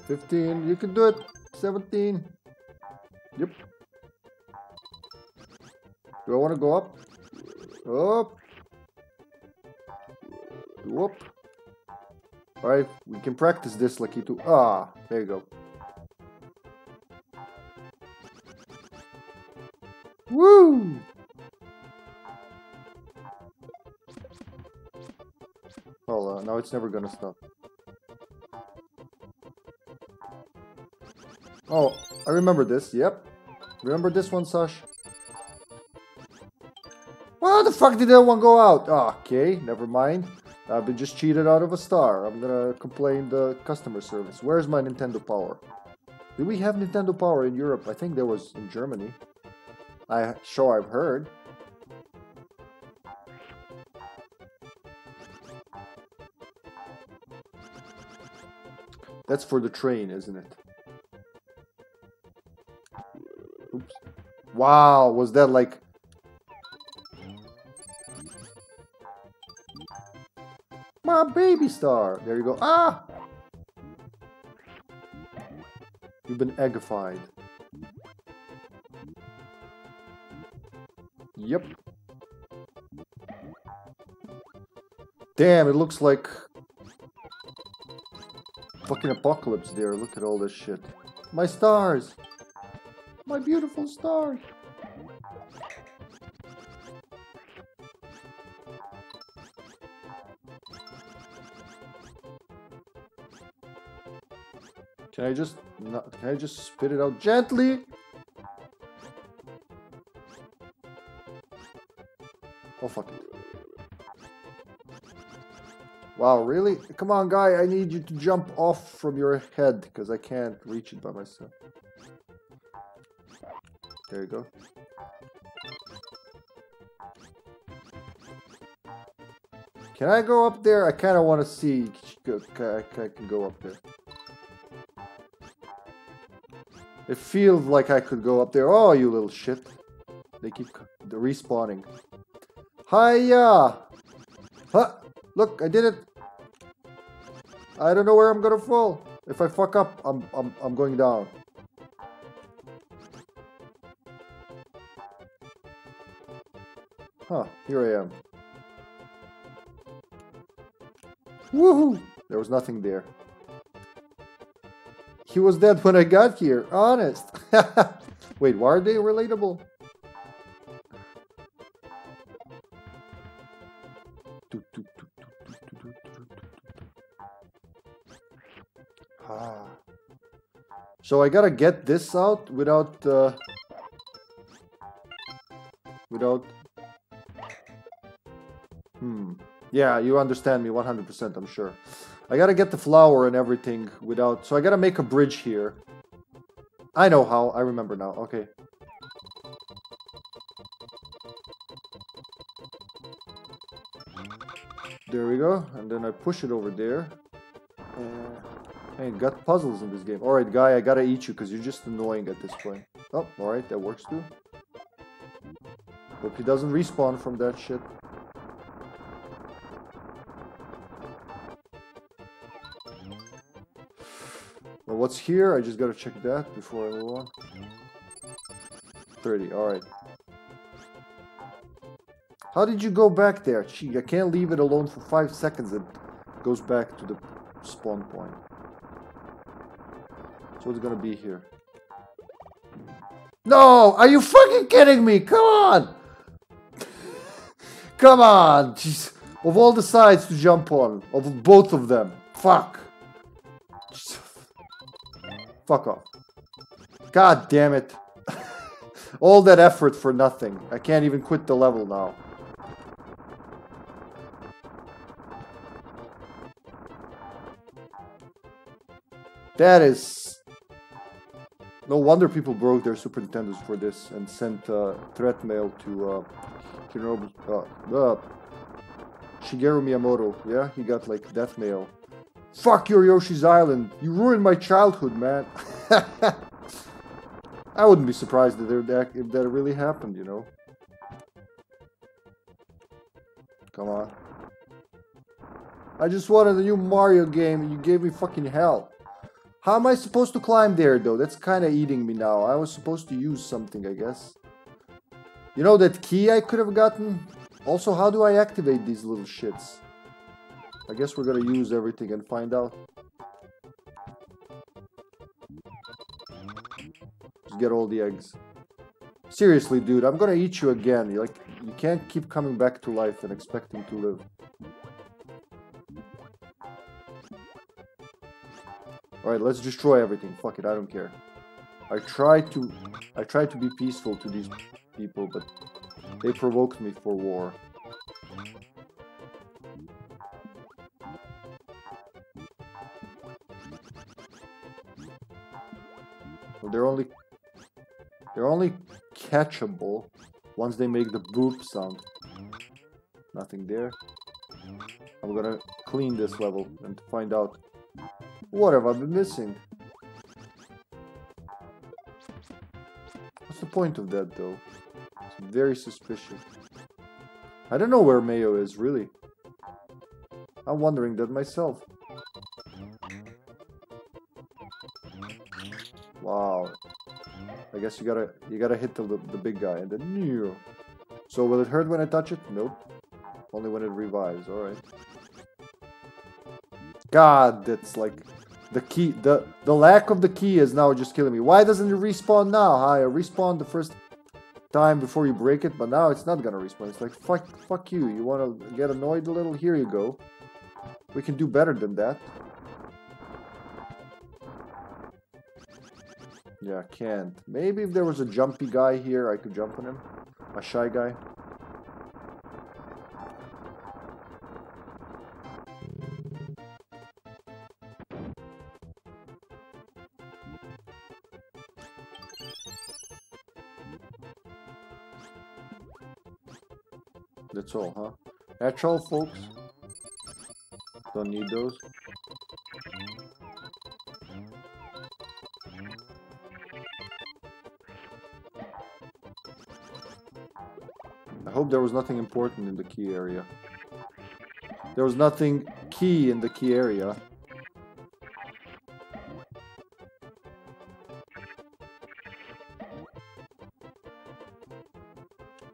15. You can do it. 17. Yep. Do I want to go up? Up. Whoop. Alright, we can practice this, Lakitu. Ah, there you go. Woo! Hold on, now it's never gonna stop. I remember this, yep. Remember this one, Sash? Well, the fuck did that one go out? Oh, okay, never mind. I've been just cheated out of a star. I'm gonna complain the customer service. Where's my Nintendo Power? Do we have Nintendo Power in Europe? I think there was in Germany. I sure I've heard. That's for the train, isn't it? Wow, was that like My baby star. There you go. Ah! You've been eggified. Yep. Damn, it looks like fucking apocalypse there. Look at all this shit. My stars. My beautiful star! Can I just not, can I just spit it out gently? Oh fuck it. Wow, really? Come on, guy, I need you to jump off from your head because I can't reach it by myself. There you go. Can I go up there? I kind of want to see. I can go up there. It feels like I could go up there. Oh, you little shit. They keep respawning. Hiya! Huh! Look, I did it! I don't know where I'm gonna fall. If I fuck up, I'm, I'm, I'm going down. Here I am. Woohoo! There was nothing there. He was dead when I got here. Honest. (laughs) Wait, why are they relatable? Ah. So I gotta get this out without, uh, without, yeah, you understand me 100%, I'm sure. I gotta get the flower and everything without, so I gotta make a bridge here. I know how, I remember now, okay. There we go, and then I push it over there. Uh, Hey, got puzzles in this game. Alright, guy, I gotta eat you because you're just annoying at this point. Oh, alright, that works too. Hope he doesn't respawn from that shit. What's here? I just gotta check that before I move on. 30, alright. How did you go back there? Gee, I can't leave it alone for 5 seconds. It goes back to the spawn point. So what's gonna be here? No! Are you fucking kidding me? Come on! (laughs) Come on! Jeez. Of all the sides to jump on, of both of them. Fuck. Fuck off. God damn it. (laughs) all that effort for nothing. I can't even quit the level now. That is no wonder people broke their Super Nintendos for this and sent uh, threat mail to uh, Hironobu, uh, uh, Shigeru Miyamoto. Yeah, he got like death mail. Fuck your Yoshi's Island! You ruined my childhood, man. (laughs) I wouldn't be surprised if that, if that really happened, you know. Come on. I just wanted a new Mario game and you gave me fucking hell. How am I supposed to climb there, though? That's kind of eating me now. I was supposed to use something, I guess. You know that key I could have gotten? Also, how do I activate these little shits? I guess we're gonna use everything and find out. Just get all the eggs. Seriously, dude, I'm gonna eat you again. You're like, you can't keep coming back to life and expecting to live. Alright, let's destroy everything. Fuck it, I don't care. I try to I try to be peaceful to these people, but they provoked me for war. They're only they're only catchable once they make the boop sound. Nothing there. I'm gonna clean this level and find out what have I been missing? What's the point of that though? It's very suspicious. I don't know where Mayo is, really. I'm wondering that myself. I guess you gotta you gotta hit the the big guy and then So will it hurt when I touch it? Nope. Only when it revives, alright. God, that's like the key. The the lack of the key is now just killing me. Why doesn't it respawn now? Hi, I respawned the first time before you break it, but now it's not gonna respawn. It's like fuck, fuck you. You want to get annoyed a little? Here you go. We can do better than that. Yeah, can't. Maybe if there was a jumpy guy here, I could jump on him. A shy guy. That's all, huh? That's all, folks. Don't need those. Hope there was nothing important in the key area. There was nothing key in the key area.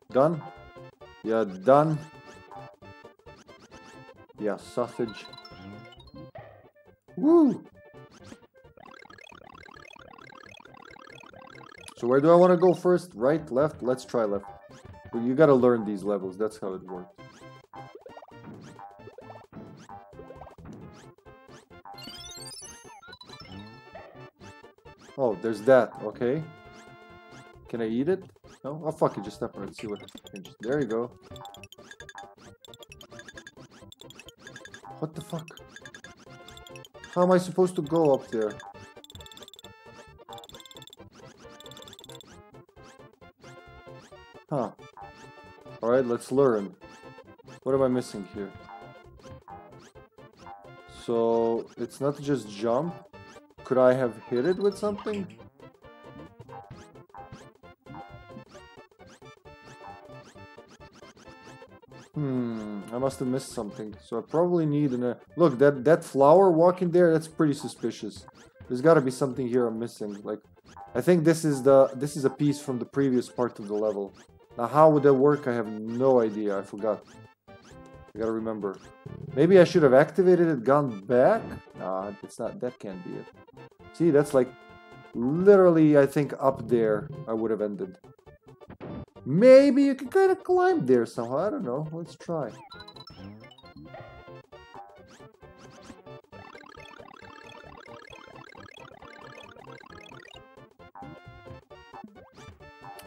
Done? Yeah, done. Yeah, sausage. Woo! So where do I want to go first? Right, left? Let's try left. You gotta learn these levels, that's how it works. Oh, there's that. Okay. Can I eat it? No? Oh, fuck it. Just step on it. See what happens. There you go. What the fuck? How am I supposed to go up there? Alright, let's learn. What am I missing here? So, it's not just jump. Could I have hit it with something? Hmm, I must have missed something. So I probably need an... Uh, look, that, that flower walking there, that's pretty suspicious. There's gotta be something here I'm missing. Like, I think this is the this is a piece from the previous part of the level. Now, how would that work? I have no idea. I forgot. I gotta remember. Maybe I should have activated it, gone back? Nah, it's not. That can't be it. See, that's like literally, I think, up there I would have ended. Maybe you can kind of climb there somehow. I don't know. Let's try.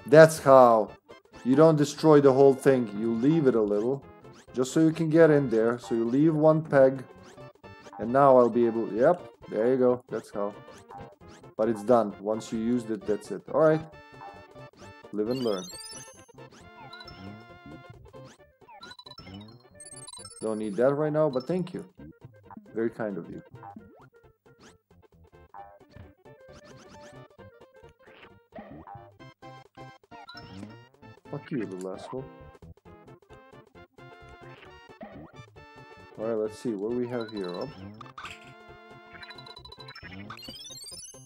That's how. You don't destroy the whole thing. You leave it a little. Just so you can get in there. So you leave one peg. And now I'll be able... Yep. There you go. That's how. But it's done. Once you used it, that's it. Alright. Live and learn. Don't need that right now, but thank you. Very kind of you. Fuck you, little asshole. Alright, let's see. What do we have here, Rob?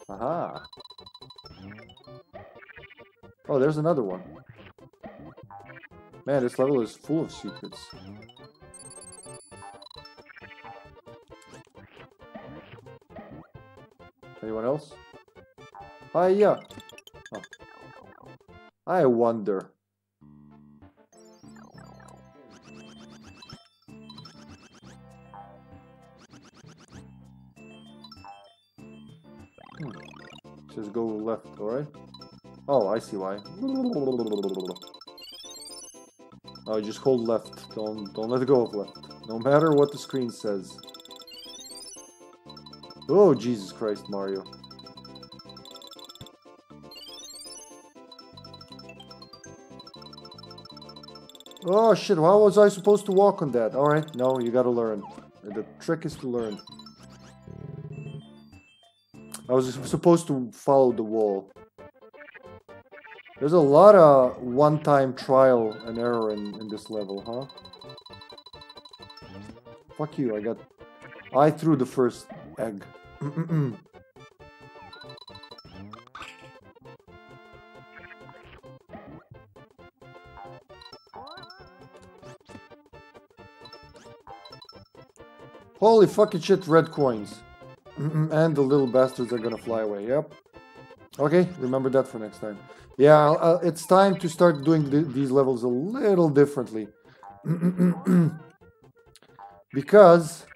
Aha! Oh, there's another one. Man, this level is full of secrets. Anyone else? Hi, yeah. Oh. I wonder. Go left, alright? Oh, I see why. Oh, just hold left. Don't don't let go of left. No matter what the screen says. Oh, Jesus Christ, Mario. Oh shit, how was I supposed to walk on that? Alright, no, you gotta learn. The trick is to learn. I was supposed to follow the wall. There's a lot of one-time trial and error in, in this level, huh? Fuck you, I got... I threw the first egg. Holy fucking shit, red coins. And the little bastards are gonna fly away, yep. Okay, remember that for next time. Yeah, uh, it's time to start doing th these levels a little differently. (clears throat) because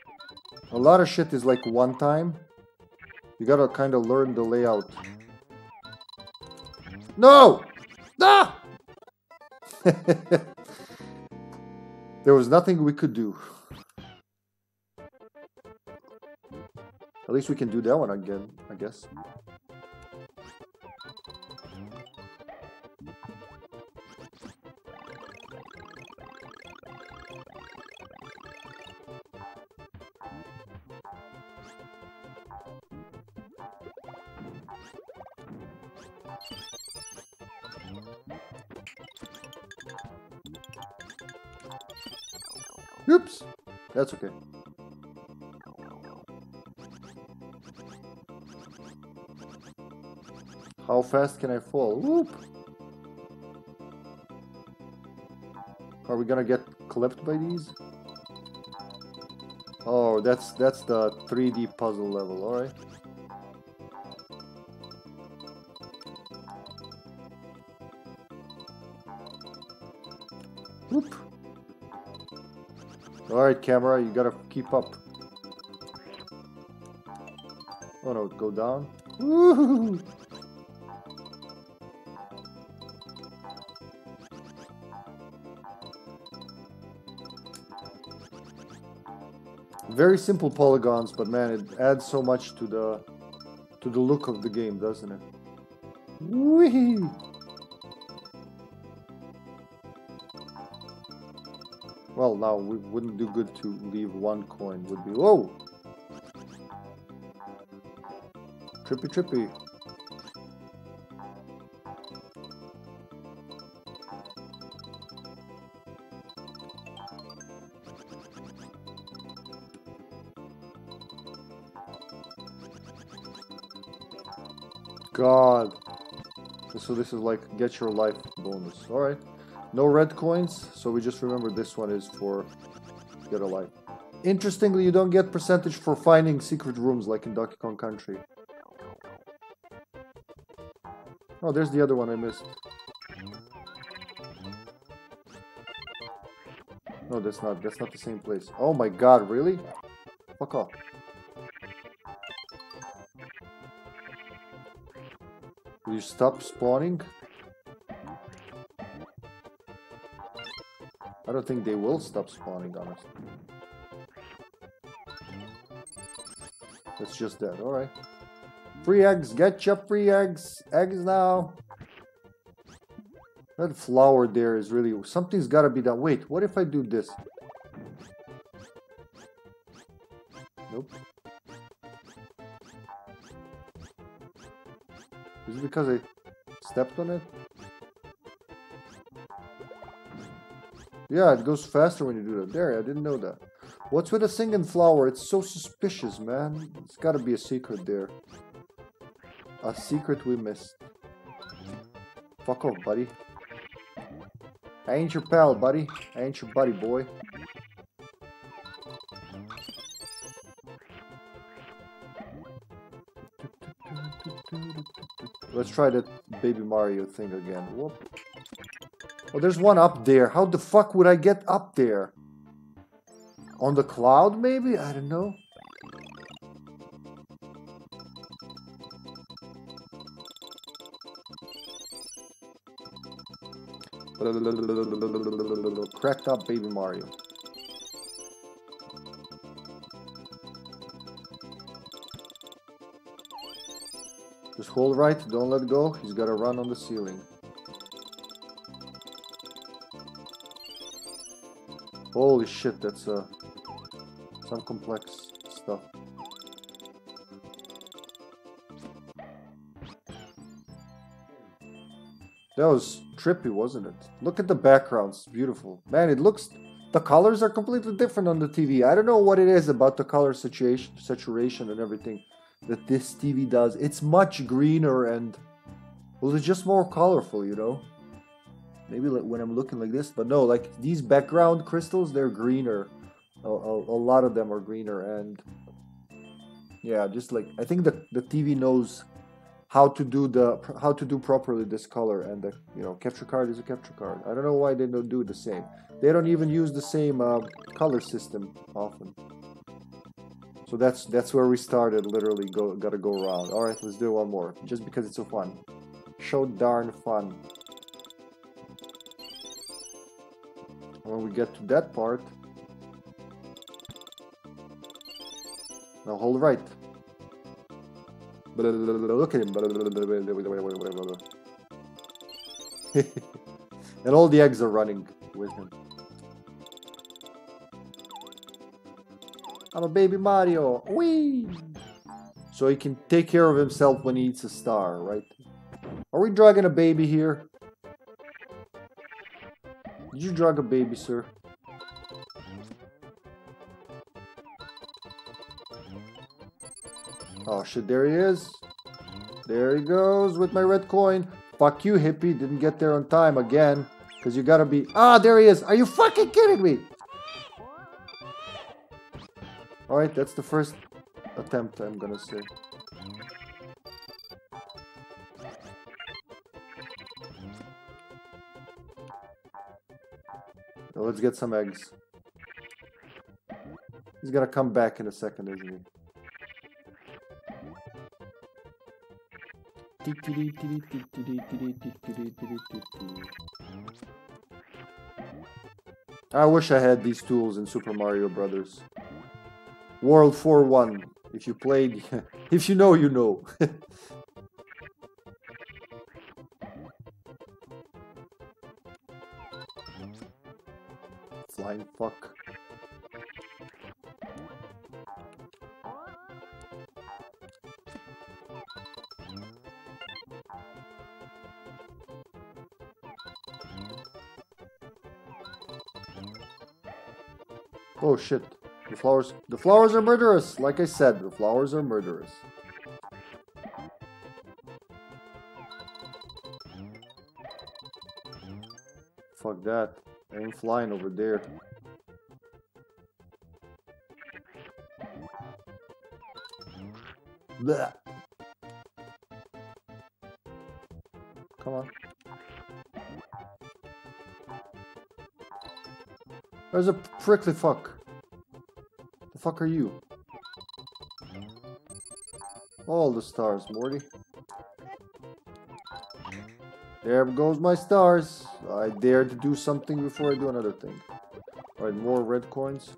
a lot of shit is like one time. You gotta kind of learn the layout. No! Ah! (laughs) there was nothing we could do. At least we can do that one again, I guess. Oops! That's okay. Fast can I fall? Whoop! Are we gonna get clipped by these? Oh, that's that's the 3D puzzle level, alright. Whoop! Alright, camera, you gotta keep up. Oh no, go down. Woohoo! Very simple polygons, but man, it adds so much to the to the look of the game, doesn't it? Whee! Well, now we wouldn't do good to leave one coin. Would be whoa. Trippy, trippy. So this is like get your life bonus. Alright. No red coins, so we just remember this one is for get a life. Interestingly, you don't get percentage for finding secret rooms like in Donkey Kong Country. Oh, there's the other one I missed. No, that's not. That's not the same place. Oh my god, really? Fuck off. You stop spawning? I don't think they will stop spawning, honestly. It's just that, alright. Free eggs, get your free eggs. Eggs now. That flower there is really... Something's gotta be done. Wait, what if I do this? Because I stepped on it? Yeah, it goes faster when you do that. There, I didn't know that. What's with a singing flower? It's so suspicious, man. It's gotta be a secret there. A secret we missed. Fuck off, buddy. I ain't your pal, buddy. I ain't your buddy, boy. Try that Baby Mario thing again. Whoop. Oh, there's one up there. How the fuck would I get up there? On the cloud, maybe? I don't know. Cracked up Baby Mario. Hold right, don't let go. He's got to run on the ceiling. Holy shit, that's uh, some complex stuff. That was trippy, wasn't it? Look at the backgrounds, beautiful. Man, it looks... The colors are completely different on the TV. I don't know what it is about the color situation, saturation and everything that this TV does. It's much greener and... Well, it's just more colorful, you know? Maybe like when I'm looking like this, but no, like these background crystals, they're greener. A, a, a lot of them are greener and... Yeah, just like... I think the, the TV knows how to do the how to do properly this color and the you know capture card is a capture card i don't know why they don't do the same they don't even use the same uh, color system often so that's that's where we started literally go gotta go around all right let's do one more just because it's so fun so darn fun when we get to that part now hold right Look at him. and all the eggs are running with him. I'm a baby Mario. Whee! So he can take care of himself when he eats a star, right? Are we drugging a baby here? Did you drug a baby, sir? Oh shit, there he is. There he goes with my red coin. Fuck you, hippie. Didn't get there on time again. Because you gotta be... Ah, there he is. Are you fucking kidding me? That's the first attempt, I'm gonna say. Now let's get some eggs. He's gonna come back in a second, isn't he? I wish I had these tools in Super Mario Brothers. World 4-1. If you played, (laughs) if you know, you know. (laughs) Flying fuck. Oh shit. The flowers the flowers are murderous. Like I said, the flowers are murderous. Fuck that. I ain't flying over there. Come on. There's a prickly fuck. Fuck are you? All the stars, Morty. There goes my stars. I dare to do something before I do another thing. Alright, more red coins.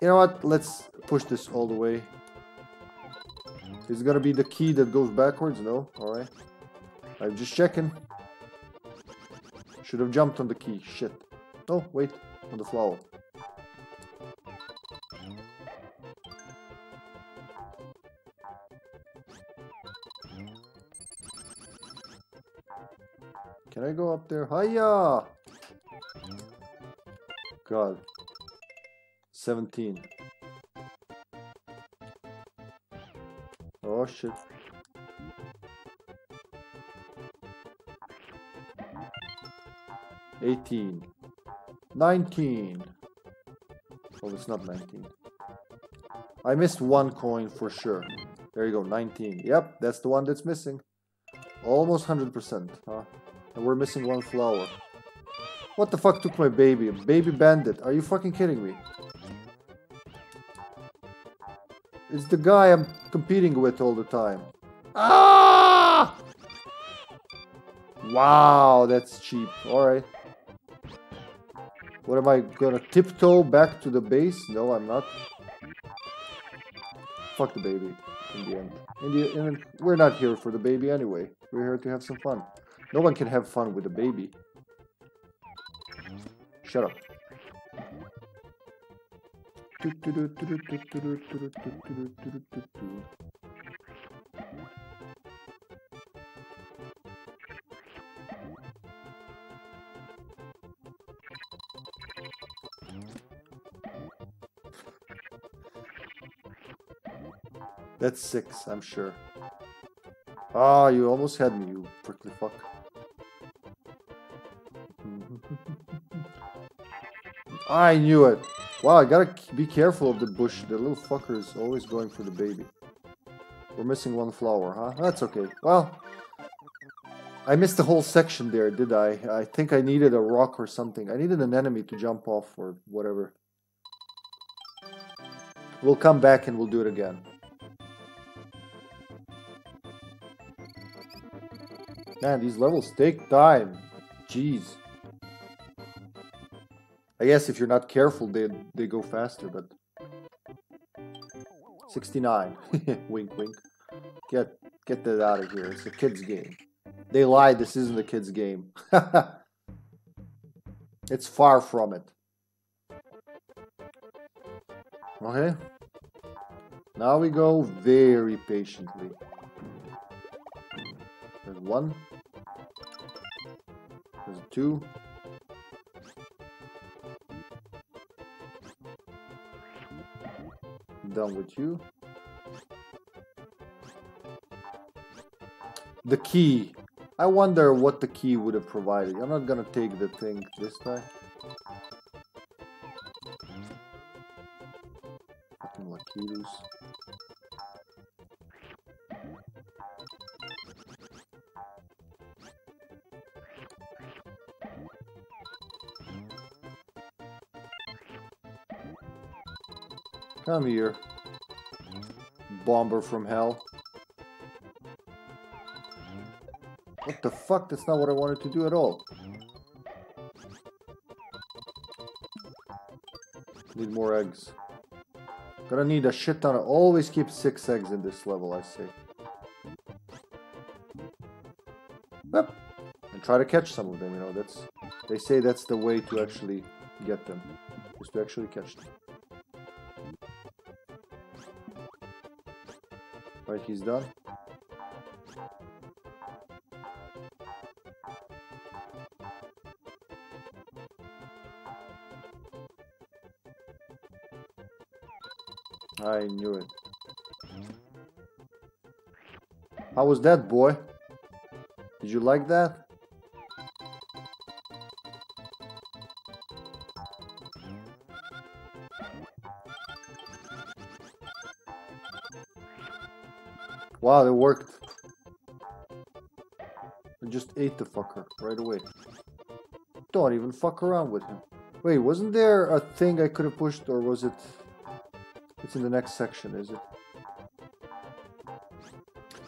You know what? Let's push this all the way. Is gonna be the key that goes backwards? No? Alright. I'm just checking. Should have jumped on the key. Shit. Oh, wait. On the flower. I go up there? Hiya! God. 17. Oh shit. Eighteen. Nineteen. Oh, it's not nineteen. I missed one coin for sure. There you go, 19. Yep, that's the one that's missing. Almost 100%, huh? And we're missing one flower. What the fuck took my baby? Baby bandit. Are you fucking kidding me? It's the guy I'm competing with all the time. Ah! Wow, that's cheap. Alright. What am I gonna tiptoe back to the base? No, I'm not. Fuck the baby in the end. In the we're not here for the baby anyway. We're here to have some fun. No one can have fun with a baby. Shut up. That's six, I'm sure. Ah, you almost had me, you prickly fuck. I knew it. Wow, I gotta be careful of the bush. The little fucker is always going for the baby. We're missing one flower, huh? That's okay. Well, I missed the whole section there, did I? I think I needed a rock or something. I needed an enemy to jump off or whatever. We'll come back and we'll do it again. Man, these levels take time. Jeez. I guess if you're not careful, they they go faster, but 69. (laughs) wink, wink. Get get that out of here. It's a kid's game. They lied. This isn't a kid's game. (laughs) it's far from it. Okay. Now we go very patiently. There's one. There's two. With you. The key. I wonder what the key would have provided. I'm not gonna take the thing this time. Fucking Lakitus. Come here. Bomber from hell. What the fuck? That's not what I wanted to do at all. Need more eggs. Gonna need a shit ton of- always keep six eggs in this level, I say. Yep. And try to catch some of them, you know, that's- they say that's the way to actually get them. Is to actually catch them. He's done. I knew it. How was that, boy? Did you like that? Wow, it worked. I just ate the fucker right away. Don't even fuck around with him. Wait, wasn't there a thing I could have pushed, or was it... It's in the next section, is it?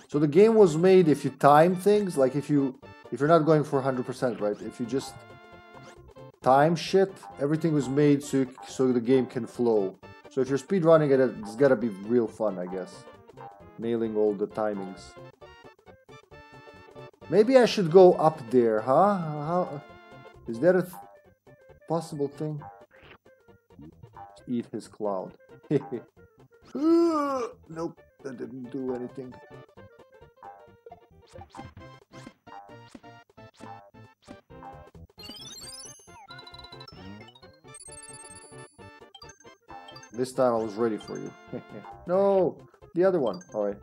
So the game was made if you time things, like if you... If you're not going for 100%, right? If you just time shit, everything was made so, you, so the game can flow. So if you're speedrunning it, it's gotta be real fun, I guess. Nailing all the timings. Maybe I should go up there, huh? How, is that a th possible thing? Eat his cloud. (laughs) nope, that didn't do anything. This time I was ready for you. (laughs) no, the other one. Oh, All right.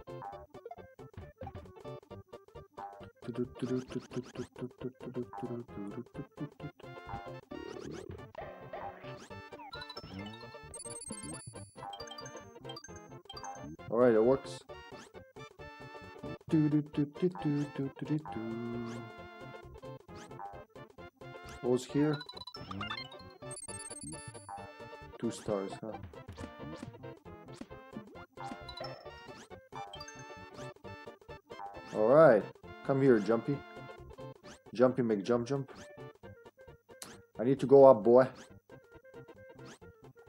All right, it works. What was here? Two stars, huh? Alright. Come here, Jumpy. Jumpy make jump jump. I need to go up, boy.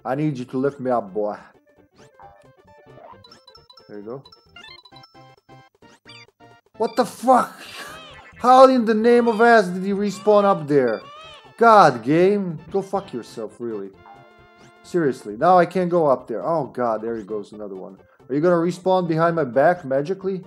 I need you to lift me up, boy. There you go. What the fuck? How in the name of ass did he respawn up there? God, game. Go fuck yourself, really. Seriously. Now I can't go up there. Oh god, there he goes, another one. Are you gonna respawn behind my back magically?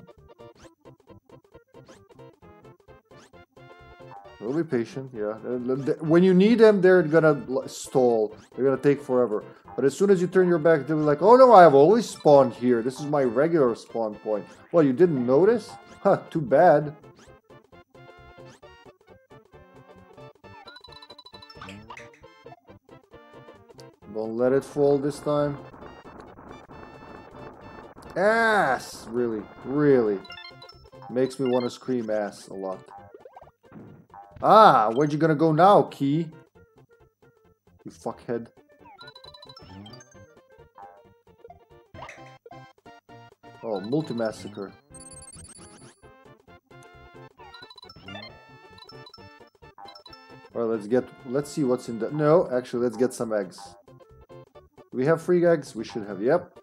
Be patient, yeah. Uh, when you need them, they're gonna stall. They're gonna take forever. But as soon as you turn your back, they'll be like, oh no, I have always spawned here. This is my regular spawn point. Well, you didn't notice? (laughs) Huh, too bad. Don't let it fall this time. Ass! Really, really. Makes me want to scream ass a lot. Ah, where'd you gonna go now, Key? You fuckhead. Oh, multi-massacre. Alright, let's get... Let's see what's in the... No, actually, let's get some eggs. We have free eggs? We should have, yep.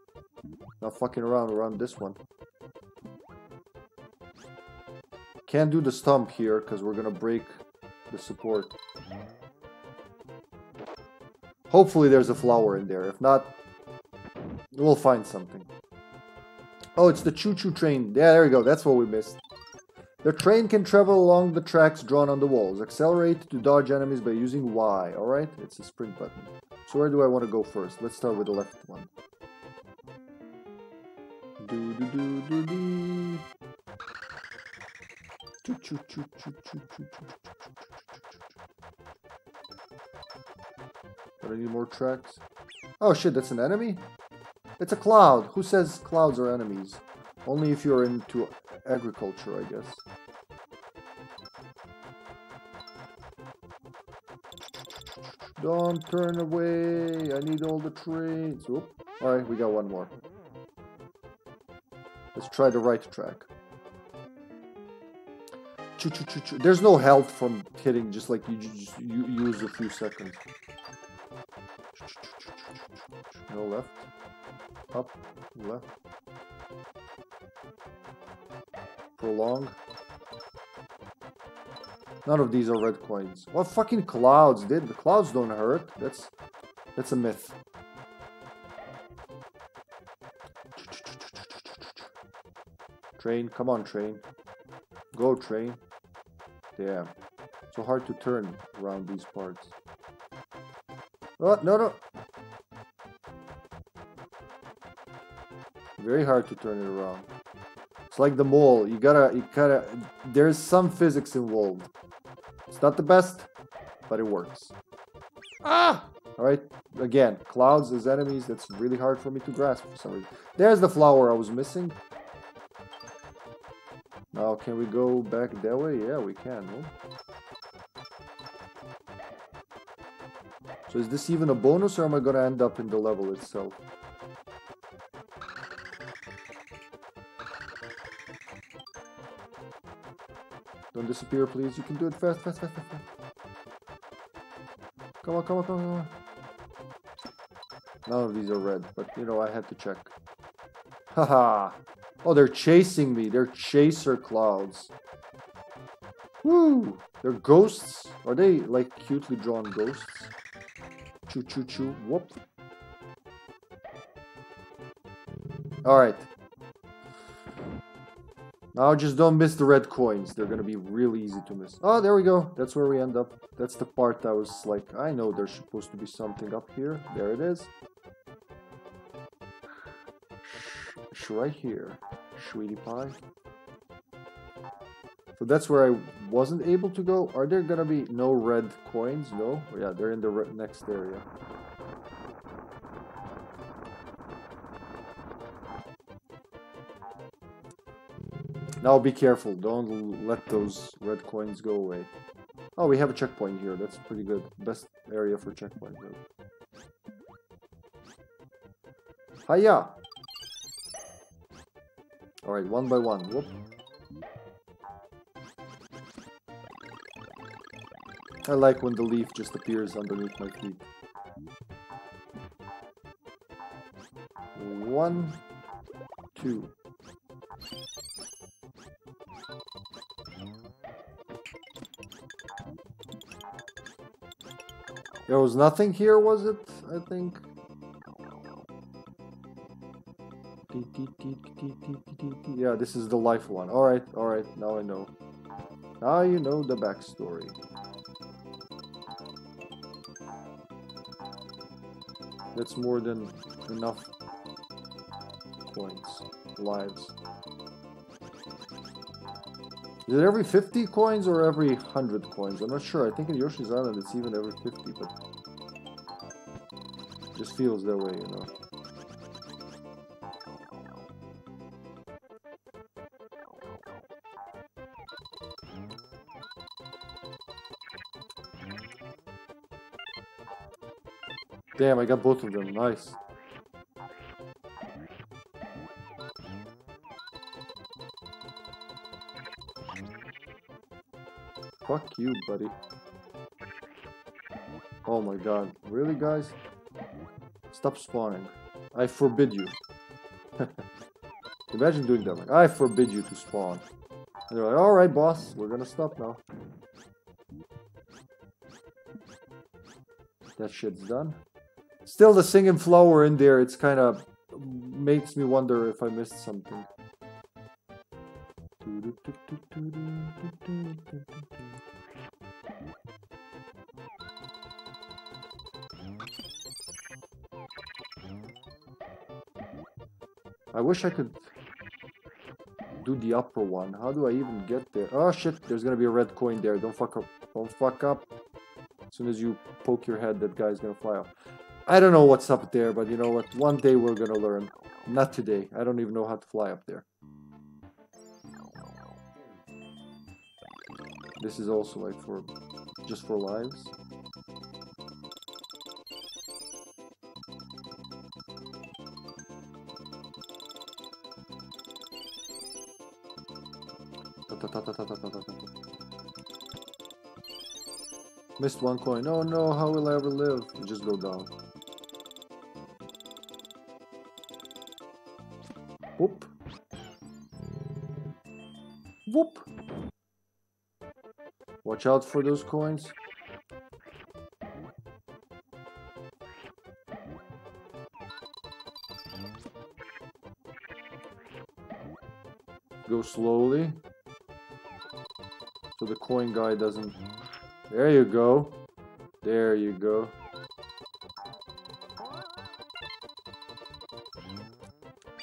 Not fucking around around this one. Can't do the stump here, because we're gonna break the support. Hopefully there's a flower in there. If not, we'll find something. Oh, it's the choo-choo train. Yeah, there we go. That's what we missed. The train can travel along the tracks drawn on the walls. Accelerate to dodge enemies by using Y. Alright, it's a sprint button. So where do I want to go first? Let's start with the left one. Do do do do do. Choo choo choo choo choo choo choo Got any more tracks? Oh shit, that's an enemy? It's a cloud. Who says clouds are enemies? Only if you're into agriculture, I guess. Don't turn away. I need all the trains. Oop. Alright, we got one more. Let's try the right track. choo, choo, choo. There's no health from hitting, just like you just you use a few seconds. No left. Up, left. Prolong. None of these are red coins. What fucking clouds, dude? The clouds don't hurt. That's that's a myth. Train, come on, train. Go, train. Damn. So hard to turn around these parts. Oh, no, no. Very hard to turn it around. It's like the mole. You gotta, you gotta, there's some physics involved. It's not the best, but it works. Ah! Alright, again, clouds as enemies, that's really hard for me to grasp for some reason. There's the flower I was missing. Now, can we go back that way? Yeah, we can, no? So is this even a bonus or am I gonna end up in the level itself? Disappear, please. You can do it fast, fast, fast, fast. Come on, come on, come on, come on. None of these are red, but you know, I had to check. Haha. oh, they're chasing me. They're chaser clouds. Woo! They're ghosts. Are they like cutely drawn ghosts? Choo choo choo. Whoop. Alright. Now just don't miss the red coins. They're gonna be really easy to miss. Oh, there we go. That's where we end up. That's the part I was like, I know there's supposed to be something up here. There it is. Shh, right here. Sweetie pie. So that's where I wasn't able to go. Are there gonna be no red coins? No? Oh, yeah, they're in the next area. Now be careful. Don't let those red coins go away. Oh, we have a checkpoint here. That's pretty good. Best area for checkpoint. Hiya! Alright, one by one. Whoop. I like when the leaf just appears underneath my feet. One, two. There was nothing here, was it? I think. Yeah, this is the life one. Alright, alright, now I know. Now you know the backstory. That's more than enough coins, lives. Is it every 50 coins or every 100 coins? I'm not sure. I think in Yoshi's Island it's even every 50, but... It just feels that way, you know. Damn, I got both of them. Nice. You, buddy. Oh my god. Really, guys? Stop spawning. I forbid you. (laughs) Imagine doing that. Like, I forbid you to spawn. And they're like, alright, boss. We're gonna stop now. That shit's done. Still, the singing flower in there, it's kind of makes me wonder if I missed something. I wish I could do the upper one. How do I even get there? Oh shit, there's gonna be a red coin there. Don't fuck up. Don't fuck up. As soon as you poke your head, that guy's gonna fly off. I don't know what's up there, but you know what? One day we're gonna learn. Not today. I don't even know how to fly up there. This is also like for just for lives. Ta ta ta. Missed one coin. Oh no, how will I ever live? Just go down. Whoop. Whoop. Watch out for those coins. Go slowly. The coin guy doesn't... There you go. There you go.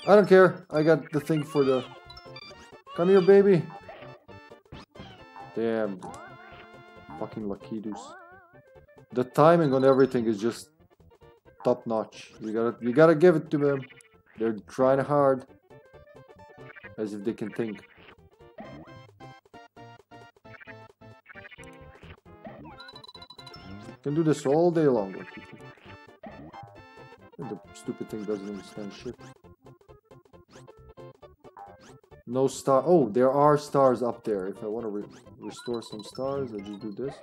I don't care. I got the thing for the... Come here, baby. Damn. Fucking Lakitus. The timing on everything is just top notch. You gotta, you gotta give it to them. They're trying hard. As if they can think. Can do this all day long. And the stupid thing doesn't understand shit. No star. Oh, there are stars up there. If I want to re restore some stars, I just do this.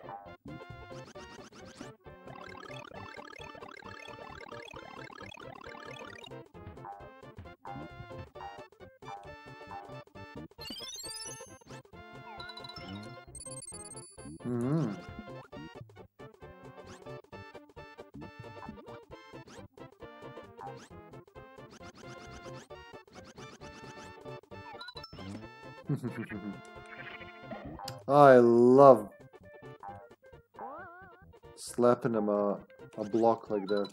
I love slapping him a, a block like that.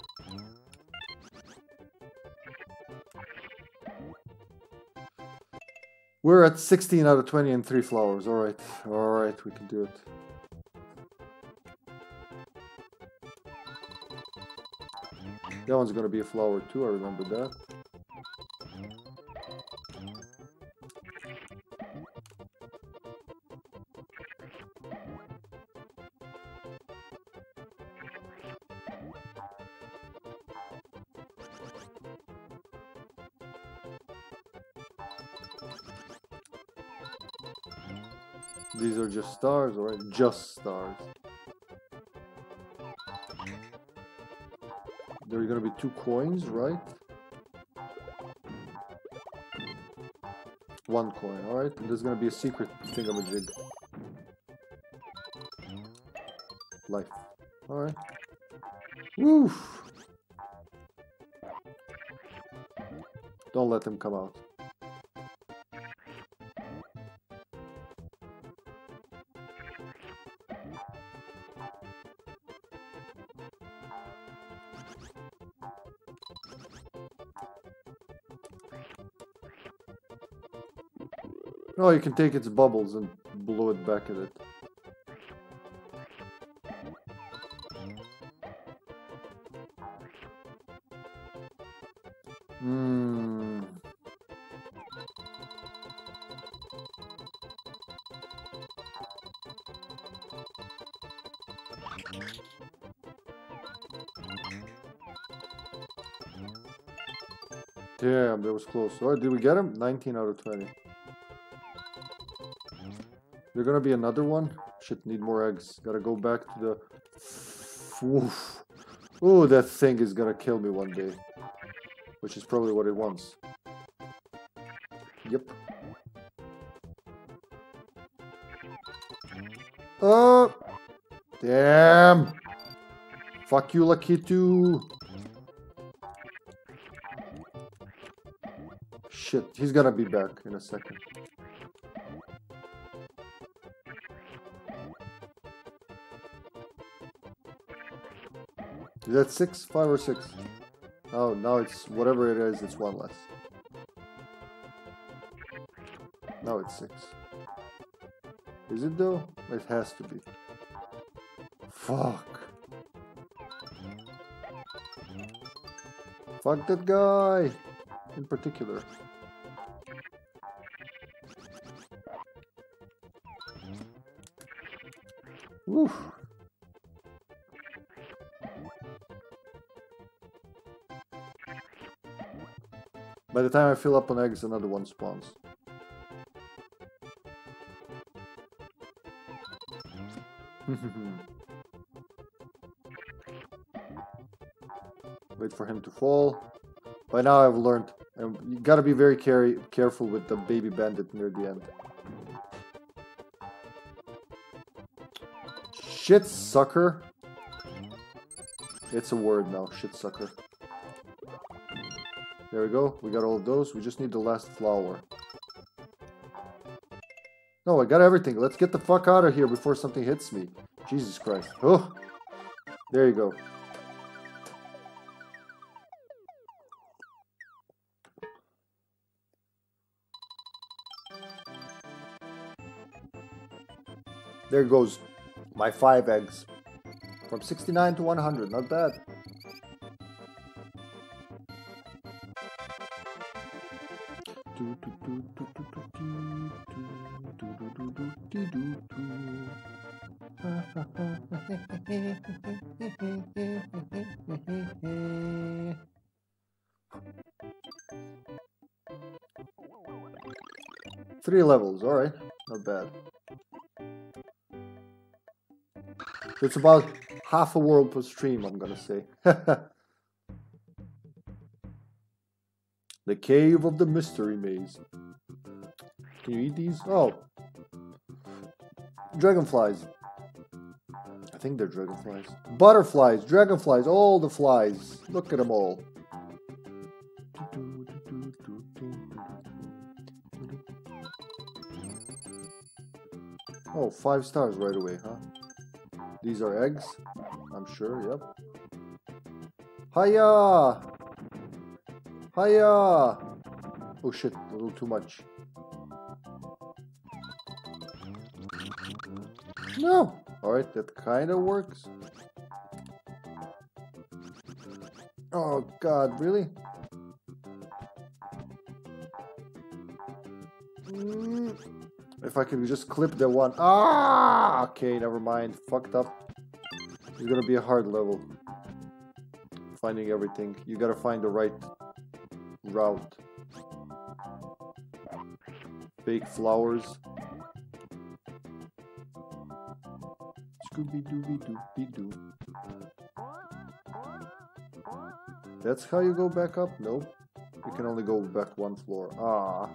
We're at 16 out of 20 and 3 flowers. Alright, alright, we can do it. That one's gonna be a flower too, I remember that. Just stars, alright? Just stars. There are gonna be two coins, right? One coin, alright? And there's gonna be a secret thingamajig. Life. Alright. Woof! Don't let them come out. You can take its bubbles and blow it back at it. Hmm. Damn, that was close. Oh, did we get him? 19 out of 20. There gonna be another one? Shit, need more eggs. Gotta go back to the... Oof. Ooh, that thing is gonna kill me one day. Which is probably what it wants. Yep. Oh! Damn! Fuck you, Lakitu! Shit, he's gonna be back in a second. Is that six? Five or six? Oh, now it's whatever it is, it's one less. Now it's six. Is it though? It has to be. Fuck. Fuck that guy! In particular. Woof. By the time I fill up on eggs, another one spawns. (laughs) Wait for him to fall. By now I've learned. And you gotta be very care careful with the baby bandit near the end. Shit sucker. It's a word now, shit sucker. There we go. We got all of those. We just need the last flower. No, I got everything. Let's get the fuck out of here before something hits me. Jesus Christ. Oh, there you go. There goes my five eggs. From 69 to 100, not bad. Three levels, alright, not bad. It's about half a world per stream, I'm gonna say. (laughs) the Cave of the Mystery Maze. Can you eat these? Oh. Dragonflies. Think they're dragonflies. Butterflies, dragonflies, all the flies. Look at them all. Oh, five stars right away, huh? These are eggs, I'm sure, yep. Hiya! Hiya! Oh shit, a little too much. No! Alright, that kinda works. Oh god, really? Mm. If I could just clip the one. Ah! Okay, never mind. Fucked up. It's gonna be a hard level. Finding everything. You gotta find the right route. Fake flowers. That's how you go back up? Nope. You can only go back one floor. Ah.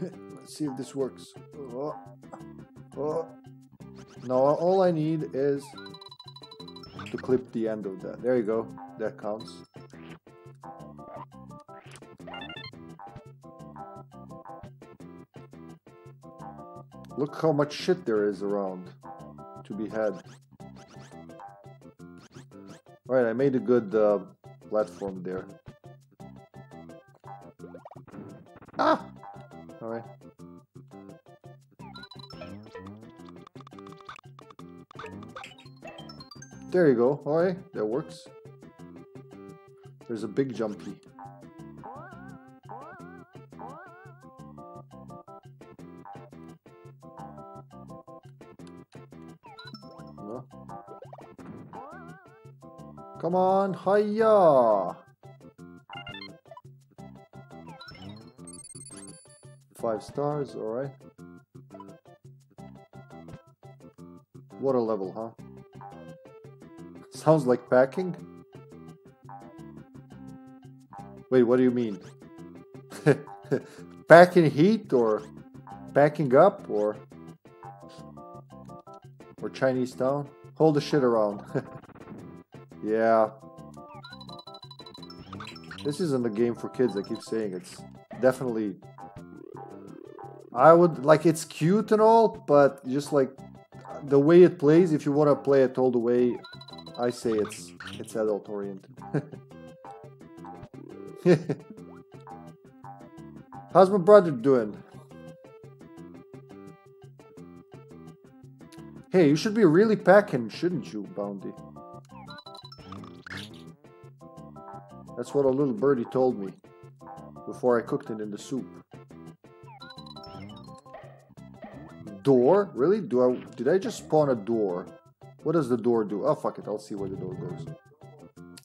Let's see if this works. Oh. Oh. No, all I need is to clip the end of that. There you go. That counts. Look how much shit there is around to be had. Alright, I made a good uh, platform there. Ah! Alright. There you go. Alright, that works. There's a big jumpy. Come on, hiya! Five stars, alright. What a level, huh? Sounds like packing. Wait, what do you mean? (laughs) packing heat or packing up or or Chinese town? Hold the shit around. (laughs) yeah. This isn't a game for kids, I keep saying. It's definitely I would like it's cute and all, but just like the way it plays, if you want to play it all the way, I say it's it's adult oriented. (laughs) How's my brother doing? Hey, you should be really packing, shouldn't you, Bounty? That's what a little birdie told me before I cooked it in the soup. Door? Really? Do I did I just spawn a door? What does the door do? Oh fuck it, I'll see where the door goes.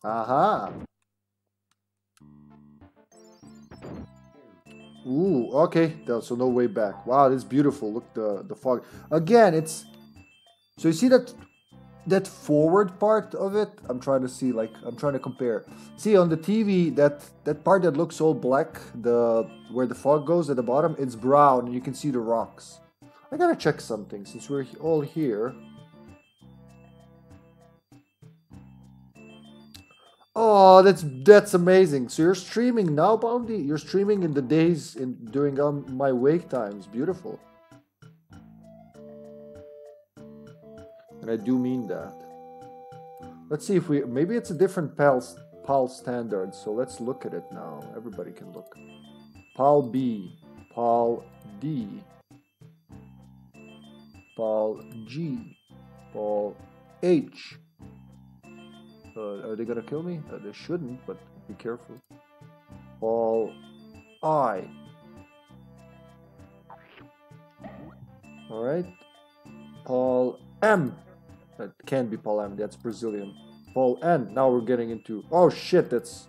Aha! Ooh, okay, so no way back. Wow, this is beautiful. Look the the fog. Again, it's so you see that that forward part of it, I'm trying to see like I'm trying to compare. See on the TV that that part that looks all black, the where the fog goes at the bottom, it's brown and you can see the rocks. I gotta check something since we're all here. Oh, that's that's amazing. So you're streaming now, Bounty? You're streaming in the days in during um, my wake times. Beautiful. And I do mean that. Let's see if we maybe it's a different PAL PAL standard. So let's look at it now. Everybody can look. PAL B, PAL D, PAL G, PAL H. Uh, are they gonna kill me? Uh, they shouldn't, but be careful. PAL I. Alright. PAL M. That can't be PAL M, that's Brazilian. PAL N. Now we're getting into. Oh shit, that's.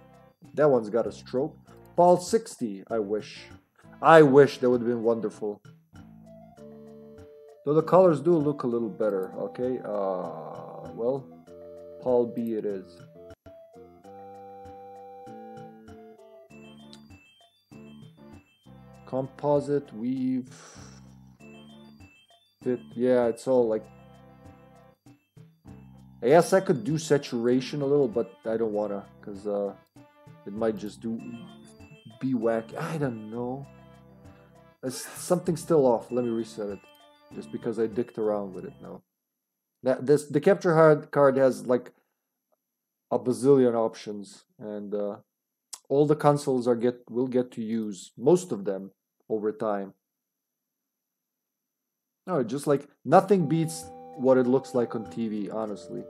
That one's got a stroke. PAL 60, I wish. I wish that would have been wonderful. Though the colors do look a little better, okay? Uh, well, PAL B it is. Composite, weave, fit, yeah, it's all like... I guess I could do saturation a little, but I don't wanna, because uh, it might just do be whack. I don't know. There's something still off. Let me reset it. Just because I dicked around with it now. That this the capture card card has like a bazillion options, and uh, all the consoles are get will get to use most of them over time. No, just like nothing beats what it looks like on TV, honestly.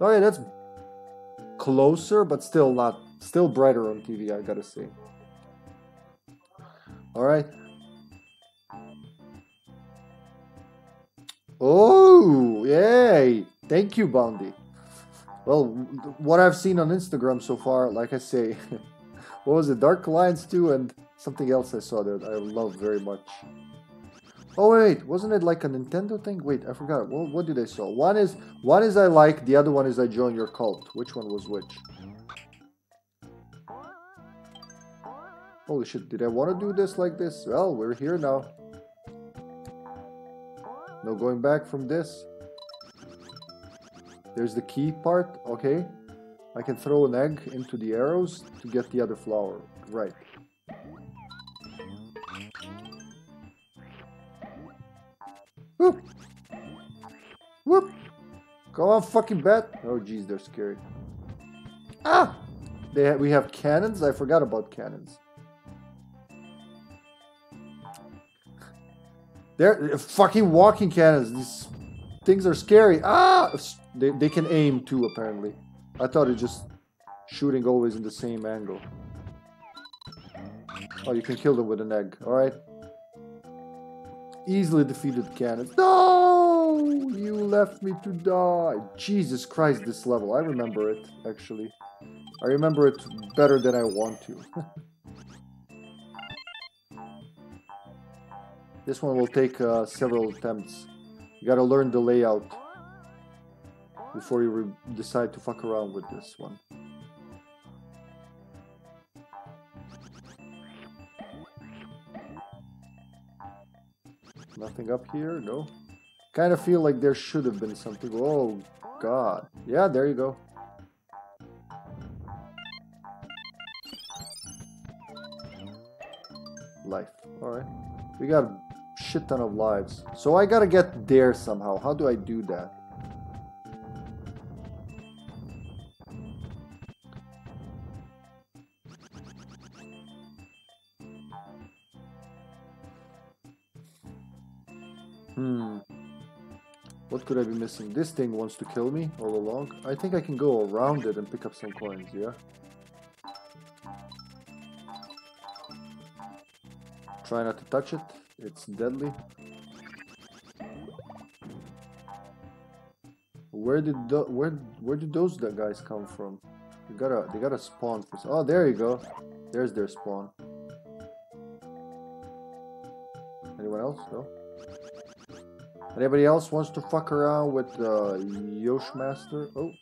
Oh, okay, that's closer, but still not still brighter on TV, I gotta say. Alright. Oh, yay! Thank you, Bounty. Well, what I've seen on Instagram so far, like I say, (laughs) what was it? Dark Alliance 2 and something else I saw that I love very much. Oh wait, wasn't it like a Nintendo thing? Wait, I forgot. What, what did I saw? One is one is I like, the other one is I join your cult. Which one was which? Holy shit, did I want to do this like this? Well, we're here now. No going back from this. There's the key part, okay. I can throw an egg into the arrows to get the other flower. Right. Whoop! Whoop! Go on, fucking bat! Oh jeez, they're scary. Ah! They ha we have cannons? I forgot about cannons. They're fucking walking cannons. These things are scary. Ah! They, they can aim too, apparently. I thought it just shooting always in the same angle. Oh, you can kill them with an egg. Alright. Easily defeated cannons. No! You left me to die. Jesus Christ, this level. I remember it, actually. I remember it better than I want to. (laughs) this one will take uh, several attempts. You gotta learn the layout before you decide to fuck around with this one. Nothing up here? No. Kind of feel like there should have been something. Oh, God. Yeah, there you go. Life. Alright. We got a shit ton of lives. So I gotta get there somehow. How do I do that? Could I be missing? This thing wants to kill me all along. I think I can go around it and pick up some coins, yeah? Try not to touch it. It's deadly. Where did the, where where did those guys come from? They gotta they gotta spawn for. Oh, there you go. There's their spawn. Anyone else? No. Anybody else wants to fuck around with uh, Yosh Master? Oh.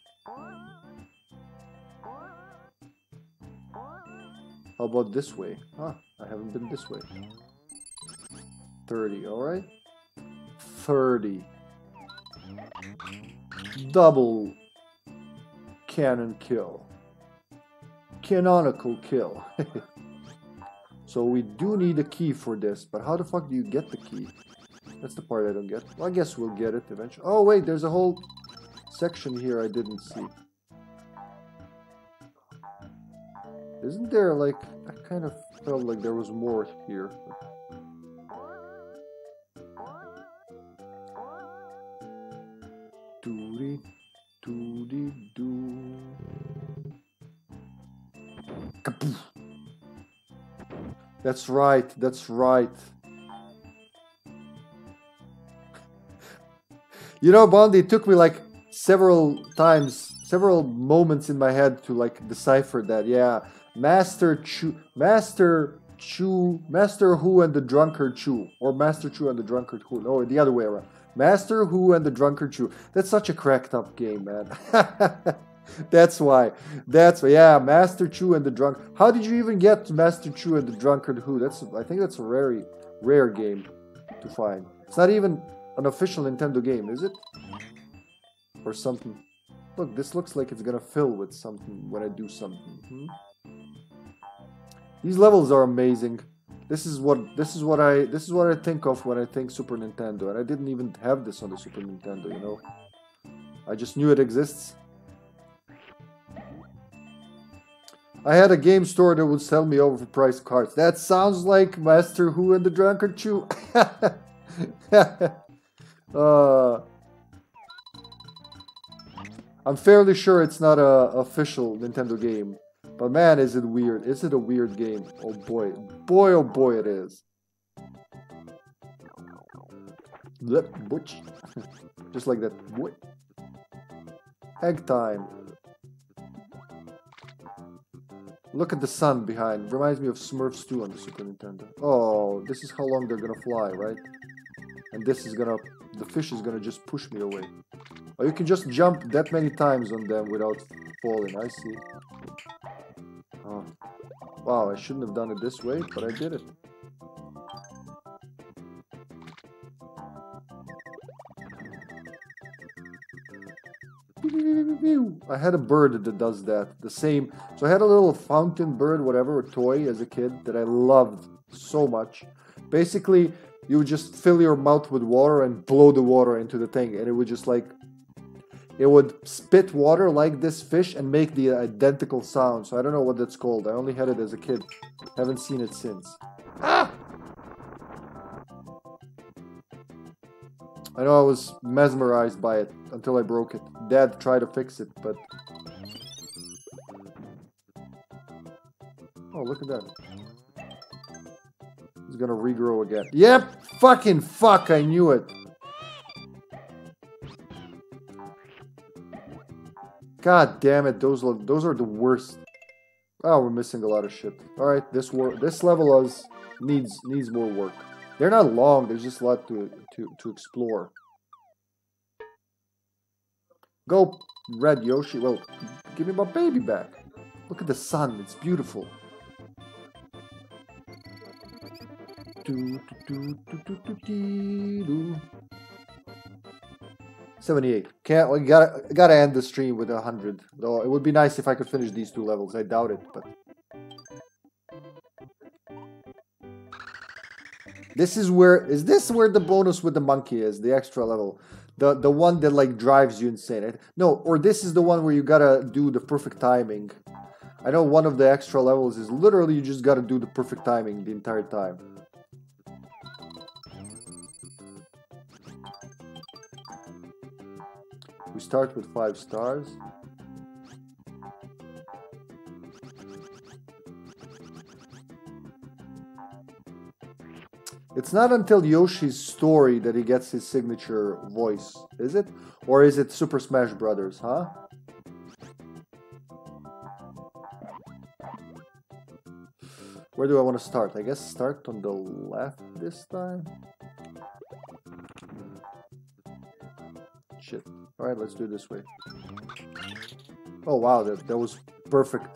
How about this way? Huh, I haven't been this way. 30, alright? 30. Double cannon kill. Canonical kill. (laughs) so we do need a key for this, but how the fuck do you get the key? That's the part I don't get. Well, I guess we'll get it eventually. Oh wait, there's a whole section here I didn't see. Isn't there like... I kind of felt like there was more here. Doody, doody, doo. Kapoof. That's right, that's right. You know, Bondi, it took me like several times, several moments in my head to like decipher that. Yeah, Master Chu, Master Chu, Master Hu and the Drunkard Chu, or Master Chu and the Drunkard Hu. No, the other way around. Master Hu and the Drunkard Chu. That's such a cracked up game, man. (laughs) That's why. That's why. Yeah, Master Chu and the Drunk. How did you even get Master Chu and the Drunkard Hu? That's. I think that's a very rare game to find. It's not even an official Nintendo game, is it? Or something. Look, this looks like it's gonna fill with something when I do something. Hmm? These levels are amazing. This is what this is what I this is what I think of when I think Super Nintendo, and I didn't even have this on the Super Nintendo, you know. I just knew it exists. I had a game store that would sell me overpriced cards. That sounds like Master Hu and the Drunkard Chu. (laughs) Uh, I'm fairly sure it's not a official Nintendo game, but man, is it weird! Is it a weird game? Oh boy, boy, oh boy, it is. (laughs) Just like that. Egg time. Look at the sun behind. Reminds me of Smurfs 2 on the Super Nintendo. Oh, this is how long they're gonna fly, right? And this is gonna the fish is gonna just push me away. Or you can just jump that many times on them without falling, I see. Oh. Wow, I shouldn't have done it this way, but I did it. I had a bird that does that. The same. So I had a little fountain bird, whatever, toy as a kid that I loved so much. Basically, you would just fill your mouth with water and blow the water into the thing, and it would just like it would spit water like this fish and make the identical sound. So I don't know what that's called. I only had it as a kid. Haven't seen it since. Ah! I know I was mesmerized by it until I broke it. Dad tried to fix it, but... Oh, look at that. It's gonna regrow again. Yep! Fucking fuck, I knew it. God damn it, those look, those are the worst. Oh, we're missing a lot of shit. All right, this work, this level is needs needs more work. They're not long. There's just a lot to to to explore. Go, Red Yoshi. Well, give me my baby back. Look at the sun. It's beautiful. 78. Can't we gotta gotta end the stream with a hundred. Though it would be nice if I could finish these two levels. I doubt it, but this is where is this where the bonus with the monkey is the extra level, the the one that like drives you insane. No, or this is the one where you gotta do the perfect timing. I know one of the extra levels is literally you just gotta do the perfect timing the entire time. We start with five stars. It's not until Yoshi's story that he gets his signature voice, is it? Or is it Super Smash Brothers, huh? Where do I want to start? I guess start on the left this time. Shit. Alright, let's do it this way. Oh wow, that, that was perfect.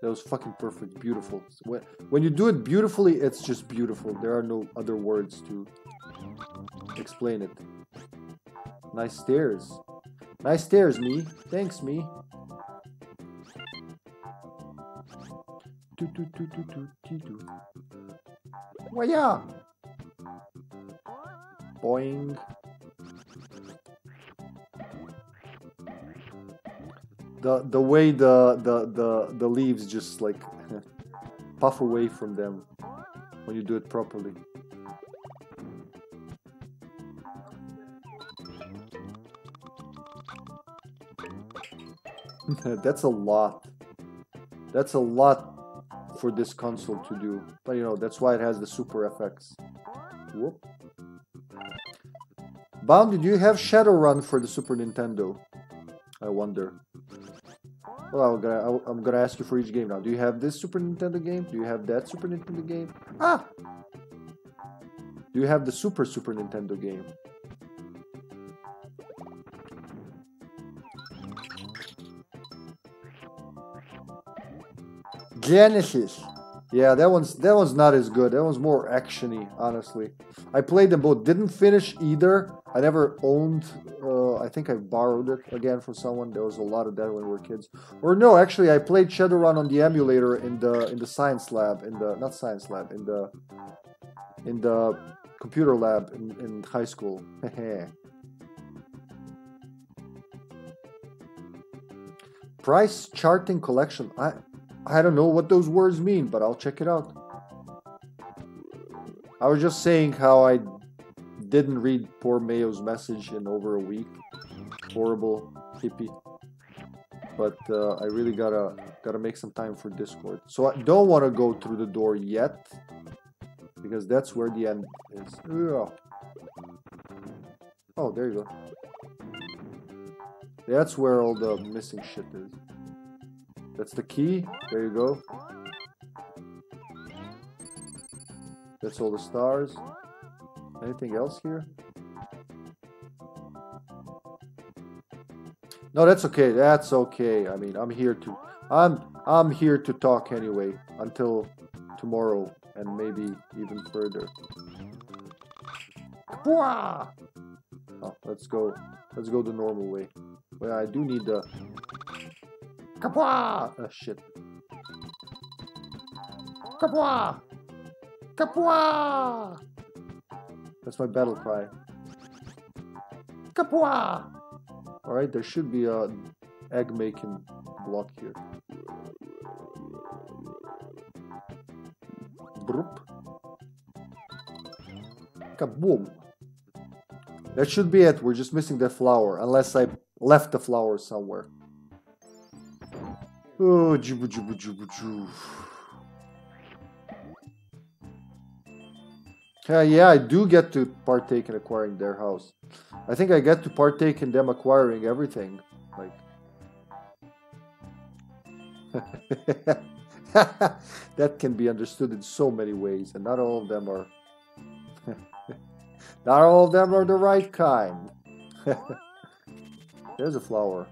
That was fucking perfect. Beautiful. When, when you do it beautifully, it's just beautiful. There are no other words to explain it. Nice stairs. Nice stairs, me. Thanks, me. Well, yeah. Boing. The the way the the the the leaves just like (laughs) puff away from them when you do it properly. (laughs) That's a lot. That's a lot for this console to do. But you know, that's why it has the super FX. Whoop. Bound, did you have Shadowrun for the Super Nintendo? I wonder. Well, I'm gonna, I'm gonna ask you for each game now. Do you have this Super Nintendo game? Do you have that Super Nintendo game? Ah! Do you have the Super Super Nintendo game? Genesis. Yeah, that one's that one's not as good. That one's more actiony, honestly. I played them both. Didn't finish either. I never owned. Uh, I think I borrowed it again from someone. There was a lot of that when we were kids. Or no, actually, I played Shadowrun on the emulator in the in the science lab in the not science lab in the in the computer lab in, in high school. (laughs) Price charting collection. I I don't know what those words mean, but I'll check it out. I was just saying how I didn't read poor Mayo's message in over a week. Horrible hippie. But uh, I really gotta gotta make some time for Discord. So I don't want to go through the door yet, because that's where the end is. Ugh. Oh, there you go. That's where all the missing shit is. That's the key. There you go. That's all the stars. Anything else here? No, that's okay. That's okay. I mean, I'm here to I'm I'm here to talk anyway until tomorrow and maybe even further. Oh, let's go. Let's go the normal way. Well, I do need the Kapwa! Oh, shit. Kapwa! Kapwa! That's my battle cry. Kapwa! Alright, there should be a egg making block here. Broop. Kaboom! That should be it. We're just missing that flower. Unless I left the flower somewhere. Oh, jubu jubu jubu jubu. Yeah, yeah, I do get to partake in acquiring their house. I think I get to partake in them acquiring everything. Like (laughs) that can be understood in so many ways, and not all of them are (laughs) not all of them are the right kind. (laughs) There's a flower.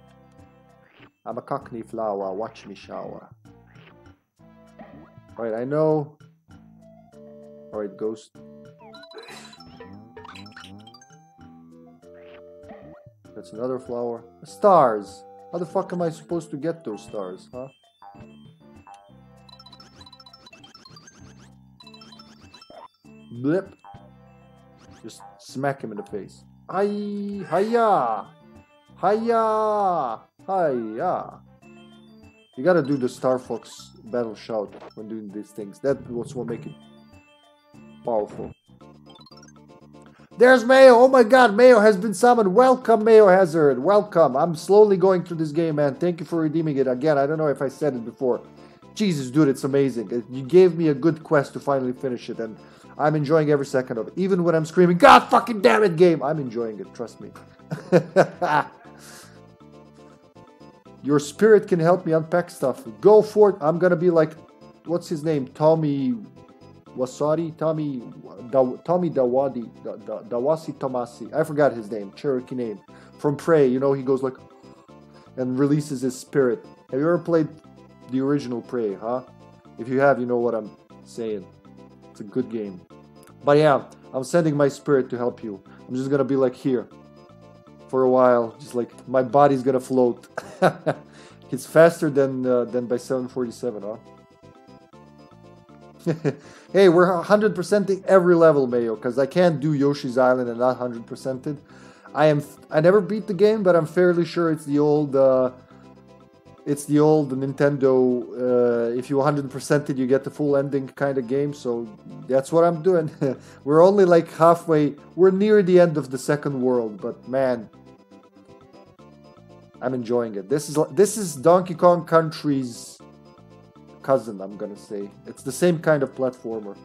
I'm a cockney flower, watch me shower. Alright, I know. Alright, ghost. That's another flower. Stars! How the fuck am I supposed to get those stars, huh? Blip. Just smack him in the face. Hi, hiya! Hiya! Hiya! You gotta do the Star Fox battle shout when doing these things. That was what make it powerful. There's Mayo! Oh my god, Mayo has been summoned! Welcome, Mayo Hazard! Welcome! I'm slowly going through this game, man. Thank you for redeeming it. Again, I don't know if I said it before. Jesus, dude, it's amazing. You gave me a good quest to finally finish it, and I'm enjoying every second of it. Even when I'm screaming, God fucking damn it, game! I'm enjoying it, trust me. (laughs) Your spirit can help me unpack stuff. Go for it. I'm gonna be like, what's his name? Tommy Wasari, Tommy, da, Tommy Dawadi, da, da, Dawasi Tomasi. I forgot his name, Cherokee name. From Prey, you know, he goes like and releases his spirit. Have you ever played the original Prey, huh? If you have, you know what I'm saying. It's a good game. But yeah, I'm sending my spirit to help you. I'm just gonna be like here for a while, just like my body's gonna float. (laughs) it's faster than uh, than by 747, huh? (laughs) hey, we're 100%ing every level, Mayo, because I can't do Yoshi's Island and not 100%ed. I am. I never beat the game, but I'm fairly sure it's the old. Uh, it's the old Nintendo. Uh, if you 100% it, you get the full ending kind of game. So that's what I'm doing. (laughs) we're only like halfway. We're near the end of the second world, but man, I'm enjoying it. This is this is Donkey Kong Country's cousin. I'm gonna say it's the same kind of platformer.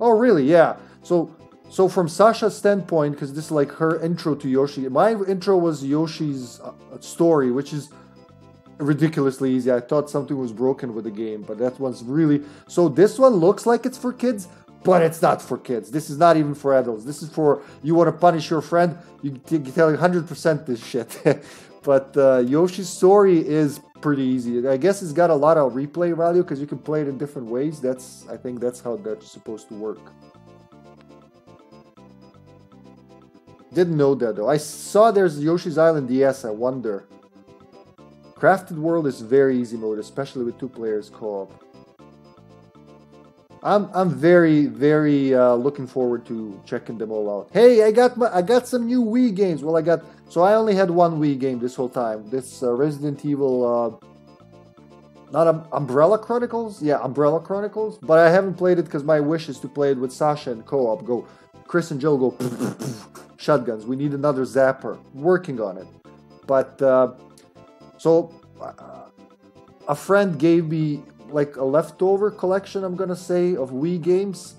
Oh really? Yeah. So so from Sasha's standpoint, because this is like her intro to Yoshi, my intro was Yoshi's uh, story, which is ridiculously easy. I thought something was broken with the game, but that one's really so. This one looks like it's for kids, but it's not for kids. This is not even for adults. This is for you want to punish your friend. You, you tell 100% this shit. (laughs) but uh, Yoshi's story is pretty easy. I guess it's got a lot of replay value because you can play it in different ways. That's I think that's how that's supposed to work. Didn't know that though. I saw there's Yoshi's Island DS, I wonder. Crafted World is very easy mode, especially with two players co-op. I'm I'm very very uh, looking forward to checking them all out. Hey, I got my I got some new Wii games. Well, I got so I only had one Wii game this whole time. This uh, Resident Evil, uh, not um, Umbrella Chronicles. Yeah, Umbrella Chronicles. But I haven't played it because my wish is to play it with Sasha and co-op. Go, Chris and Joe go (laughs) shotguns. We need another zapper. Working on it. But uh, so uh, a friend gave me like a leftover collection, I'm gonna say, of Wii games.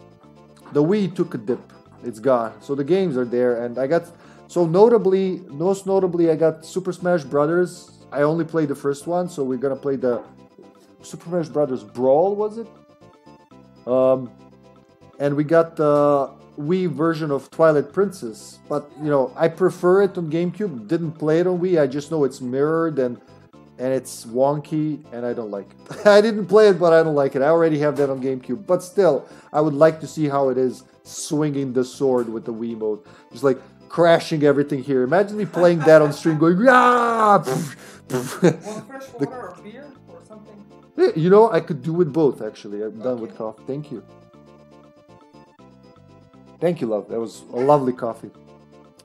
The Wii took a dip. It's gone. So the games are there, and I got so notably, most notably, I got Super Smash Brothers. I only played the first one, so we're gonna play the Super Smash Brothers Brawl, was it? Um, and we got the Wii version of Twilight Princess, but you know I prefer it on GameCube. Didn't play it on Wii. I just know it's mirrored and and it's wonky and I don't like it. (laughs) I didn't play it, but I don't like it. I already have that on GameCube, but still, I would like to see how it is swinging the sword with the Wii mode. Just like crashing everything here. Imagine me playing that on stream, going ah. fresh water or beer or something? You know, I could do with both. Actually, I'm done with coffee. Thank you. Thank you, love. That was a lovely coffee.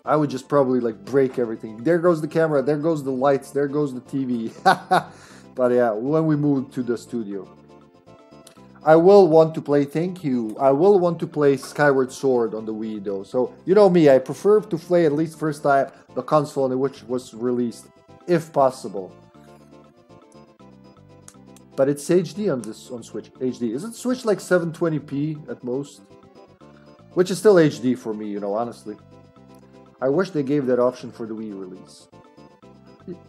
I would just probably like break everything. There goes the camera, there goes the lights, there goes the TV. (laughs) but yeah, when we move to the studio. I will want to play, thank you. I will want to play Skyward Sword on the Wii though. So, you know me, I prefer to play at least first time the console in which was released, if possible. But it's HD on this on Switch. HD. Isn't Switch like 720p at most? Which is still HD for me, you know, honestly. I wish they gave that option for the Wii release.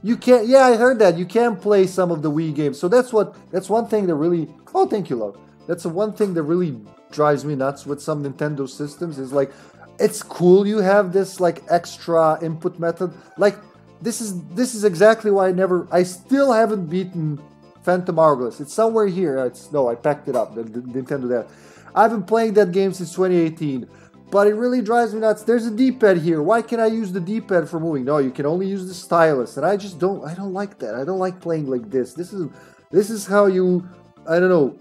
You can't. Yeah, I heard that you can play some of the Wii games. So that's what. That's one thing that really. Oh, thank you, love. That's the one thing that really drives me nuts with some Nintendo systems. Is like, it's cool you have this like extra input method. Like this is this is exactly why I never. I still haven't beaten Phantom Hourglass. It's somewhere here. It's no, I packed it up. The, the Nintendo that. I've been playing that game since 2018 but it really drives me nuts. There's a D-pad here. Why can't I use the D-pad for moving? No, you can only use the stylus, and I just don't. I don't like that. I don't like playing like this. This is this is how you. I don't know.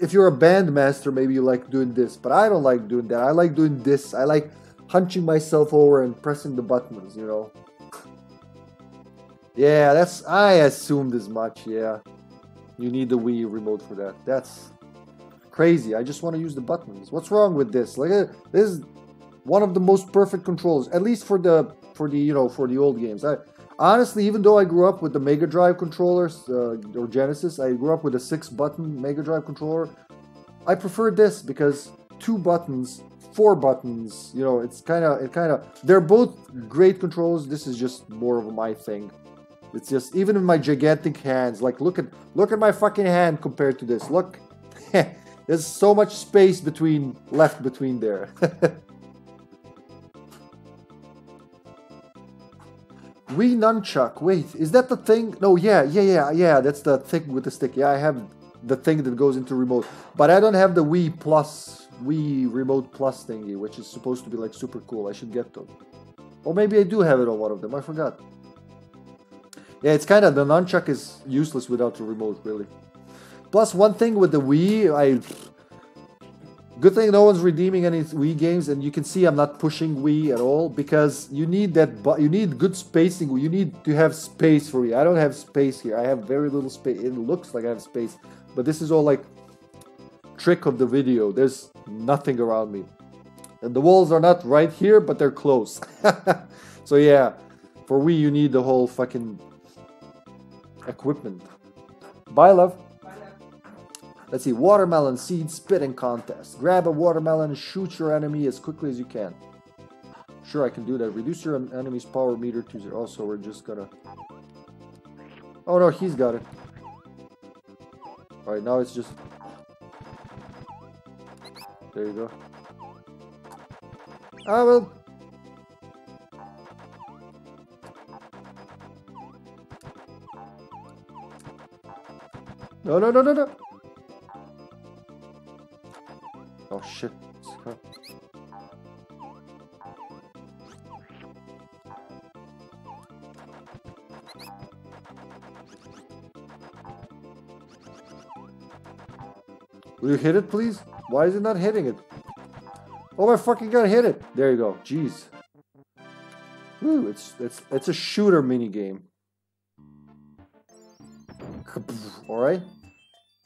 If you're a band master, maybe you like doing this, but I don't like doing that. I like doing this. I like hunching myself over and pressing the buttons. You know. Yeah, that's. I assumed as much. Yeah, you need the Wii remote for that. That's crazy. I just want to use the buttons. What's wrong with this? Like uh, this is one of the most perfect controls, at least for the for the you know for the old games. I honestly, even though I grew up with the Mega Drive controllers uh, or Genesis, I grew up with a six button Mega Drive controller. I prefer this because two buttons, four buttons. You know, it's kind of it kind of they're both great controls. This is just more of my thing. It's just even in my gigantic hands. Like look at look at my fucking hand compared to this. Look. (laughs) There's so much space between left between there. (laughs) Wii nunchuck. Wait, is that the thing? No, yeah, yeah, yeah, yeah. That's the thing with the stick. Yeah, I have the thing that goes into remote, but I don't have the Wii Plus, Wii Remote Plus thingy, which is supposed to be like super cool. I should get them. Or maybe I do have it on one of them. I forgot. Yeah, it's kind of the nunchuck is useless without the remote, really. Plus, one thing with the Wii, I good thing no one's redeeming any Wii games, and you can see I'm not pushing Wii at all because you need that. But you need good spacing. You need to have space for Wii. I don't have space here. I have very little space. It looks like I have space, but this is all like trick of the video. There's nothing around me, and the walls are not right here, but they're close. (laughs) so yeah, for Wii you need the whole fucking equipment. Bye, love. Let's see, watermelon seed spitting contest. Grab a watermelon and shoot your enemy as quickly as you can. Sure, I can do that. Reduce your enemy's power meter to zero. Also, we're just gonna... Oh no, he's got it. Alright, now it's just... There you go. Ah, well... No, no, no, no, no! Oh shit. Will you hit it, please? Why is it not hitting it? Oh my fucking god, hit it! There you go. Jeez. Ooh, it's it's it's a shooter mini game. Alright.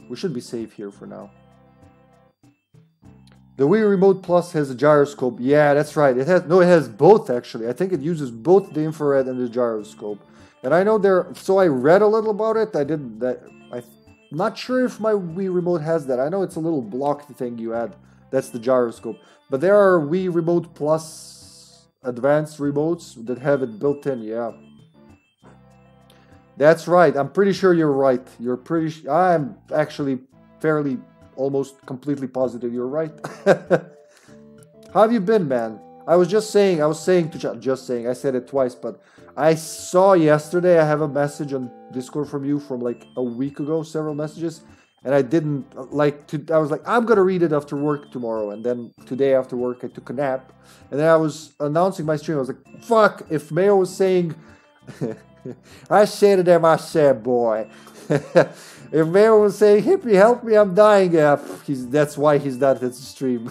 We should be safe here for now. The Wii Remote Plus has a gyroscope. Yeah, that's right. It has no, it has both actually. I think it uses both the infrared and the gyroscope. And I know there. So I read a little about it. I didn't. That I'm not sure if my Wii Remote has that. I know it's a little blocked thing you add. That's the gyroscope. But there are Wii Remote Plus advanced remotes that have it built in. Yeah. That's right. I'm pretty sure you're right. You're pretty. I'm actually fairly almost completely positive you're right. (laughs) How have you been, man? I was just saying, I was saying to just saying, I said it twice, but I saw yesterday I have a message on Discord from you from like a week ago, several messages, and I didn't like to. I was like, I'm gonna read it after work tomorrow, and then today after work I took a nap, and then I was announcing my stream. I was like, fuck, if Mayo was saying, (laughs) I said to them, I said, boy. (laughs) if Mayo was saying, Hippie, help me, I'm dying, yeah, he's, that's why he's not at the stream. (laughs)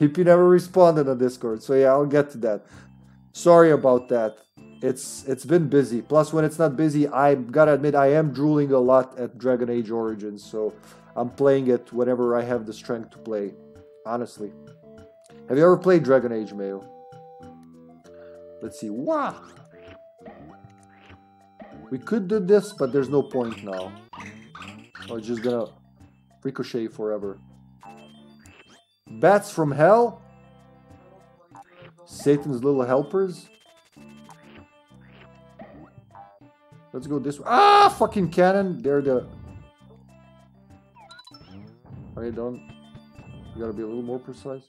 Hippie never responded on Discord, so yeah, I'll get to that. Sorry about that. It's it's been busy. Plus, when it's not busy, I gotta admit I am drooling a lot at Dragon Age Origins, so I'm playing it whenever I have the strength to play. Honestly, have you ever played Dragon Age, Mayo? Let's see. Wow. We could do this, but there's no point now. It's just gonna ricochet forever. Bats from hell? Satan's little helpers? Let's go this way. Ah, fucking cannon! They're the... Okay, don't... You gotta be a little more precise.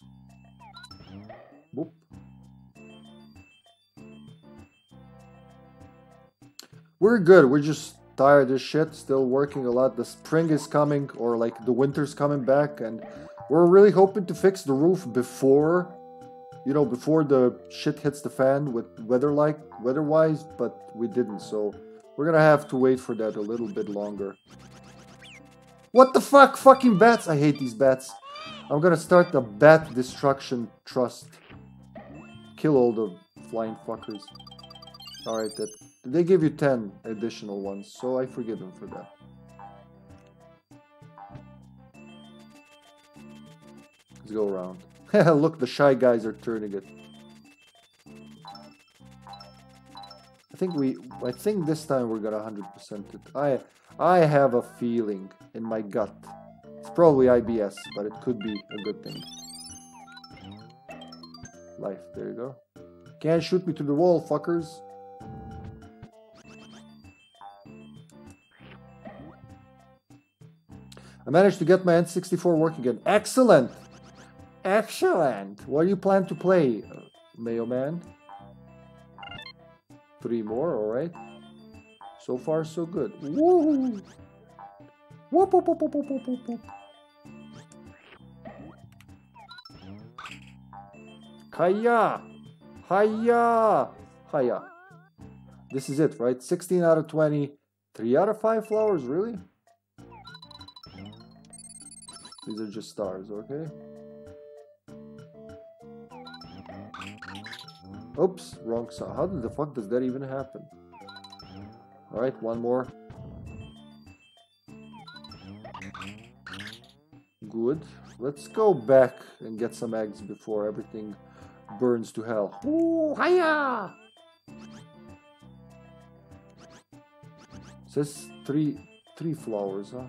We're good. We're just tired as shit. Still working a lot. The spring is coming, or like the winter's coming back, and we're really hoping to fix the roof before, you know, before the shit hits the fan with weather like weather-wise. But we didn't, so we're gonna have to wait for that a little bit longer. What the fuck? Fucking bats! I hate these bats. I'm gonna start the bat destruction trust. Kill all the flying fuckers. Alright, that they give you 10 additional ones, so I forgive them for that. Let's go around. (laughs) Look, the shy guys are turning it. I think we, I think this time we're gonna 100% it. I, I have a feeling in my gut. It's probably IBS, but it could be a good thing. Life, there you go. Can't shoot me to the wall, fuckers. I managed to get my N64 working again. Excellent! Excellent! What do you plan to play, Mayo Man? Three more, alright. So far, so good. Woo! Whoop, whoop, whoop, whoop, whoop, whoop, whoop, whoop. Hiya! Hiya! Hiya. This is it, right? 16 out of 20. 3 out of 5 flowers, really? These are just stars, okay? Oops, wrong side. How the fuck does that even happen? Alright, one more. Good. Let's go back and get some eggs before everything burns to hell. Ooh, hiya! Says three three flowers, huh?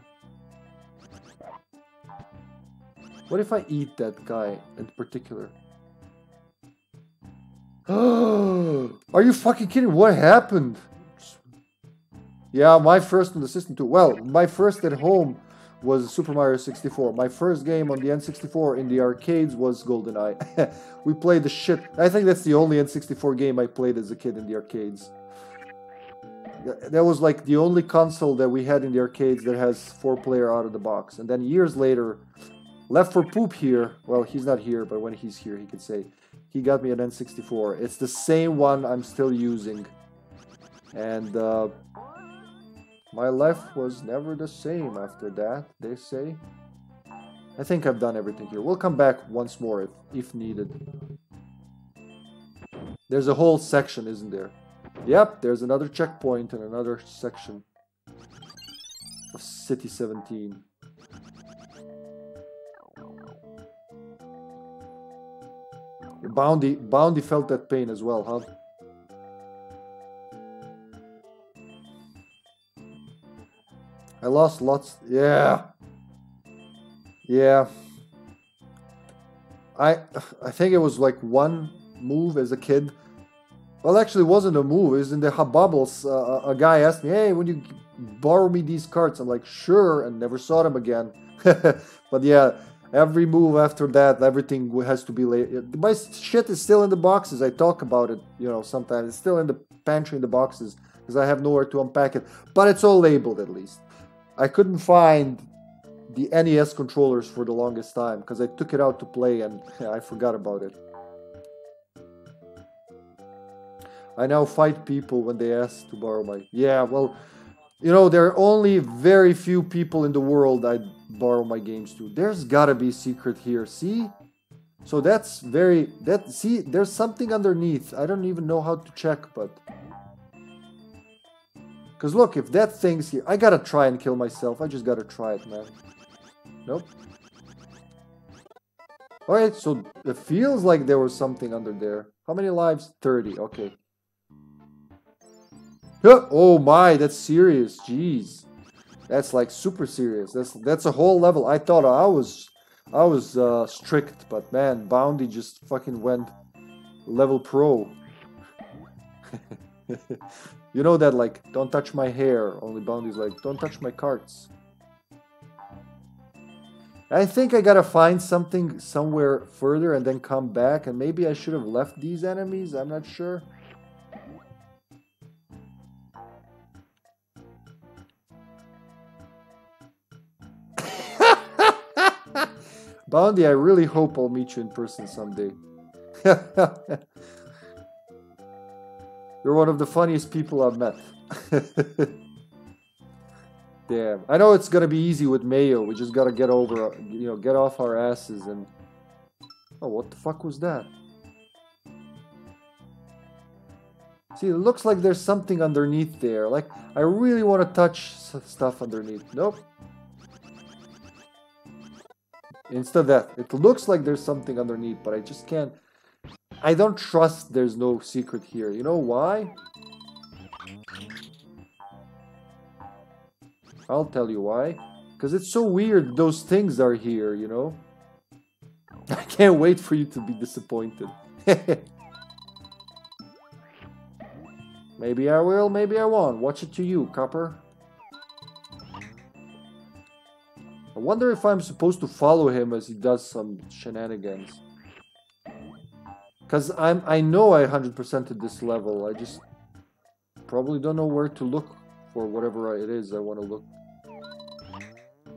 What if I eat that guy in particular? (gasps) Are you fucking kidding? What happened? Yeah, my first on the system too. Well, my first at home was Super Mario 64. My first game on the N64 in the arcades was GoldenEye. (laughs) we played the shit. I think that's the only N64 game I played as a kid in the arcades. That was like the only console that we had in the arcades that has four player out of the box. And then years later, Left for Poop here, well, he's not here, but when he's here, he could say, he got me an N64. It's the same one I'm still using. And uh, my life was never the same after that, they say. I think I've done everything here. We'll come back once more if, if needed. There's a whole section, isn't there? Yep, there's another checkpoint and another section of City 17. Bounty, Bounty felt that pain as well, huh? I lost lots. Yeah. Yeah. I I think it was like one move as a kid. Well, actually, it wasn't a move. It was in the Habubbles. Uh, a guy asked me, "Hey, would you borrow me these cards?" I'm like, "Sure," and never saw them again. (laughs) but yeah, every move after that, everything has to be laid. My shit is still in the boxes. I talk about it, you know, sometimes it's still in the pantry in the boxes because I have nowhere to unpack it. But it's all labeled at least. I couldn't find the NES controllers for the longest time because I took it out to play and I forgot about it. I now fight people when they ask to borrow my. Yeah, well, you know, there are only very few people in the world I borrow my games to. There's gotta be a secret here. See? So that's very that see there's something underneath. I don't even know how to check, but Cause look, if that thing's here, I gotta try and kill myself. I just gotta try it, man. Nope. Alright, so it feels like there was something under there. How many lives? 30, okay. Oh my, that's serious. Jeez. That's like super serious. That's that's a whole level. I thought I was I was uh, strict, but man, Bounty just fucking went level pro. (laughs) you know that like don't touch my hair. Only Bounty's like don't touch my carts. I think I gotta find something somewhere further and then come back and maybe I should have left these enemies. I'm not sure. Bounty, I really hope I'll meet you in person someday. (laughs) You're one of the funniest people I've met. (laughs) Damn. I know it's gonna be easy with Mayo. We just gotta get over, you know, get off our asses and... Oh, what the fuck was that? See, it looks like there's something underneath there. Like, I really want to touch stuff underneath. Nope. Instead that, it looks like there's something underneath, but I just can't... I don't trust there's no secret here. You know why? I'll tell you why. Because it's so weird those things are here, you know? (laughs) I can't wait for you to be disappointed. (laughs) maybe I will, maybe I won't. Watch it to you, Copper. Wonder if I'm supposed to follow him as he does some shenanigans. Cause I'm I know I 100%ed this level. I just probably don't know where to look for whatever it is I want to look.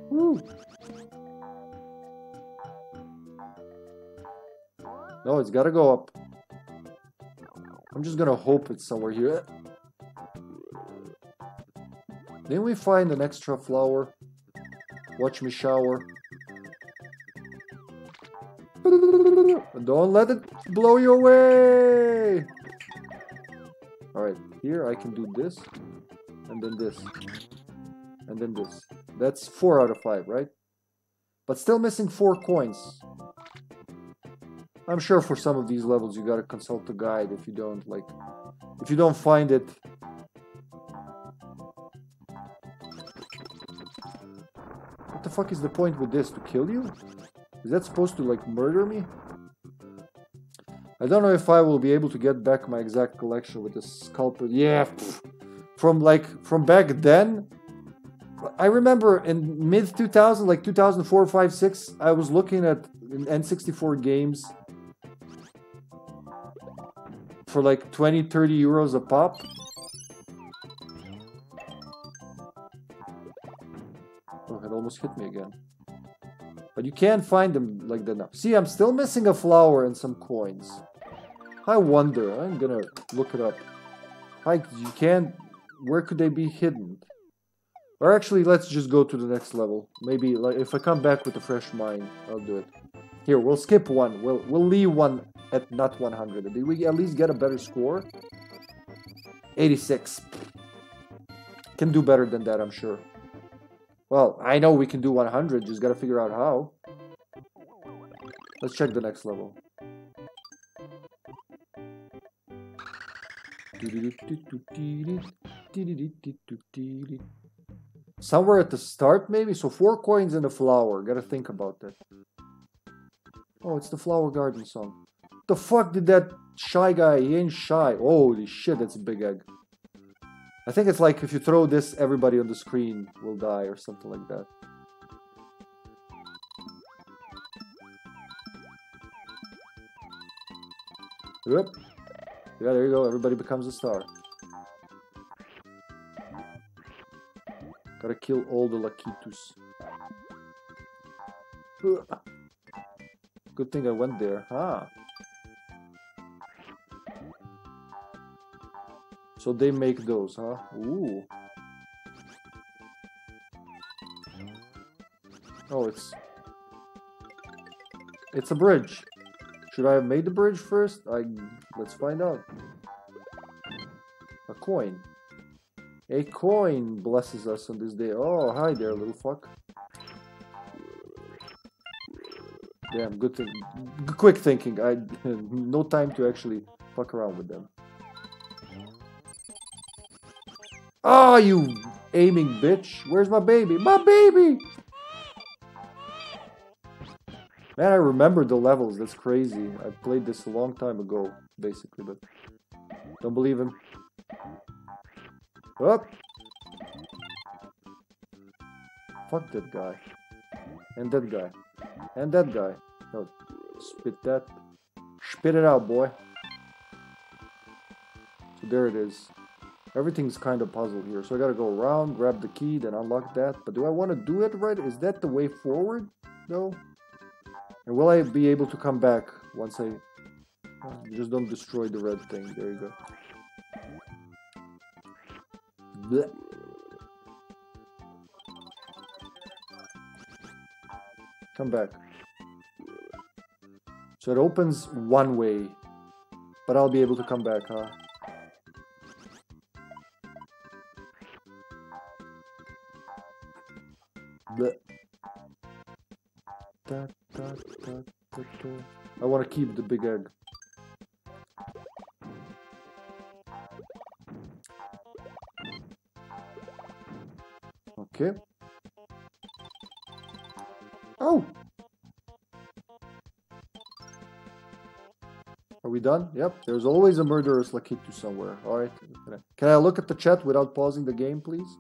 Woo. No, it's gotta go up. I'm just gonna hope it's somewhere here. Didn't we find an extra flower? Watch me shower. Don't let it blow you away! Alright, here I can do this, and then this, and then this. That's 4 out of 5, right? But still missing 4 coins. I'm sure for some of these levels you gotta consult the guide if you don't, like... If you don't find it... fuck is the point with this? To kill you? Is that supposed to, like, murder me? I don't know if I will be able to get back my exact collection with the sculptor. Yeah, pff. from like from back then. I remember in mid 2000, like 2004, 5, 6, I was looking at N64 games for like 20, 30 euros a pop. Almost hit me again. But you can't find them like that now. See, I'm still missing a flower and some coins. I wonder. I'm gonna look it up. I, you can't... Where could they be hidden? Or actually, let's just go to the next level. Maybe, like, if I come back with a fresh mind, I'll do it. Here, we'll skip one. We'll, we'll leave one at not 100. Did we at least get a better score? 86. Can do better than that, I'm sure. Well, I know we can do 100, just gotta figure out how. Let's check the next level. Somewhere at the start, maybe? So four coins and a flower. Gotta think about that. Oh, it's the Flower Garden song. The fuck did that shy guy? He ain't shy. Holy shit, that's a big egg. I think it's like if you throw this, everybody on the screen will die or something like that. Yep. Yeah, there you go. Everybody becomes a star. Gotta kill all the Lakitus. Good thing I went there. Ah. So they make those, huh? Ooh. Oh, it's... It's a bridge. Should I have made the bridge first? I... Let's find out. A coin. A coin blesses us on this day. Oh, hi there, little fuck. Damn, good thing. Quick thinking. I (laughs) no time to actually fuck around with them. Oh, you aiming bitch. Where's my baby? My baby! Man, I remember the levels. That's crazy. I played this a long time ago, basically, but don't believe him. Up. Fuck that guy. And that guy. And that guy. No, spit that. Spit it out, boy. So there it is. Everything's kind of puzzled here. So I gotta go around, grab the key, then unlock that. But do I want to do it right? Is that the way forward? No? And will I be able to come back once I... Uh, just don't destroy the red thing. There you go. Blech. Come back. So it opens one way. But I'll be able to come back, huh? Da, da, da. I want to keep the big egg. Okay. Oh! Are we done? Yep. There's always a murderous Lakitu somewhere. Alright. Can I look at the chat without pausing the game, please?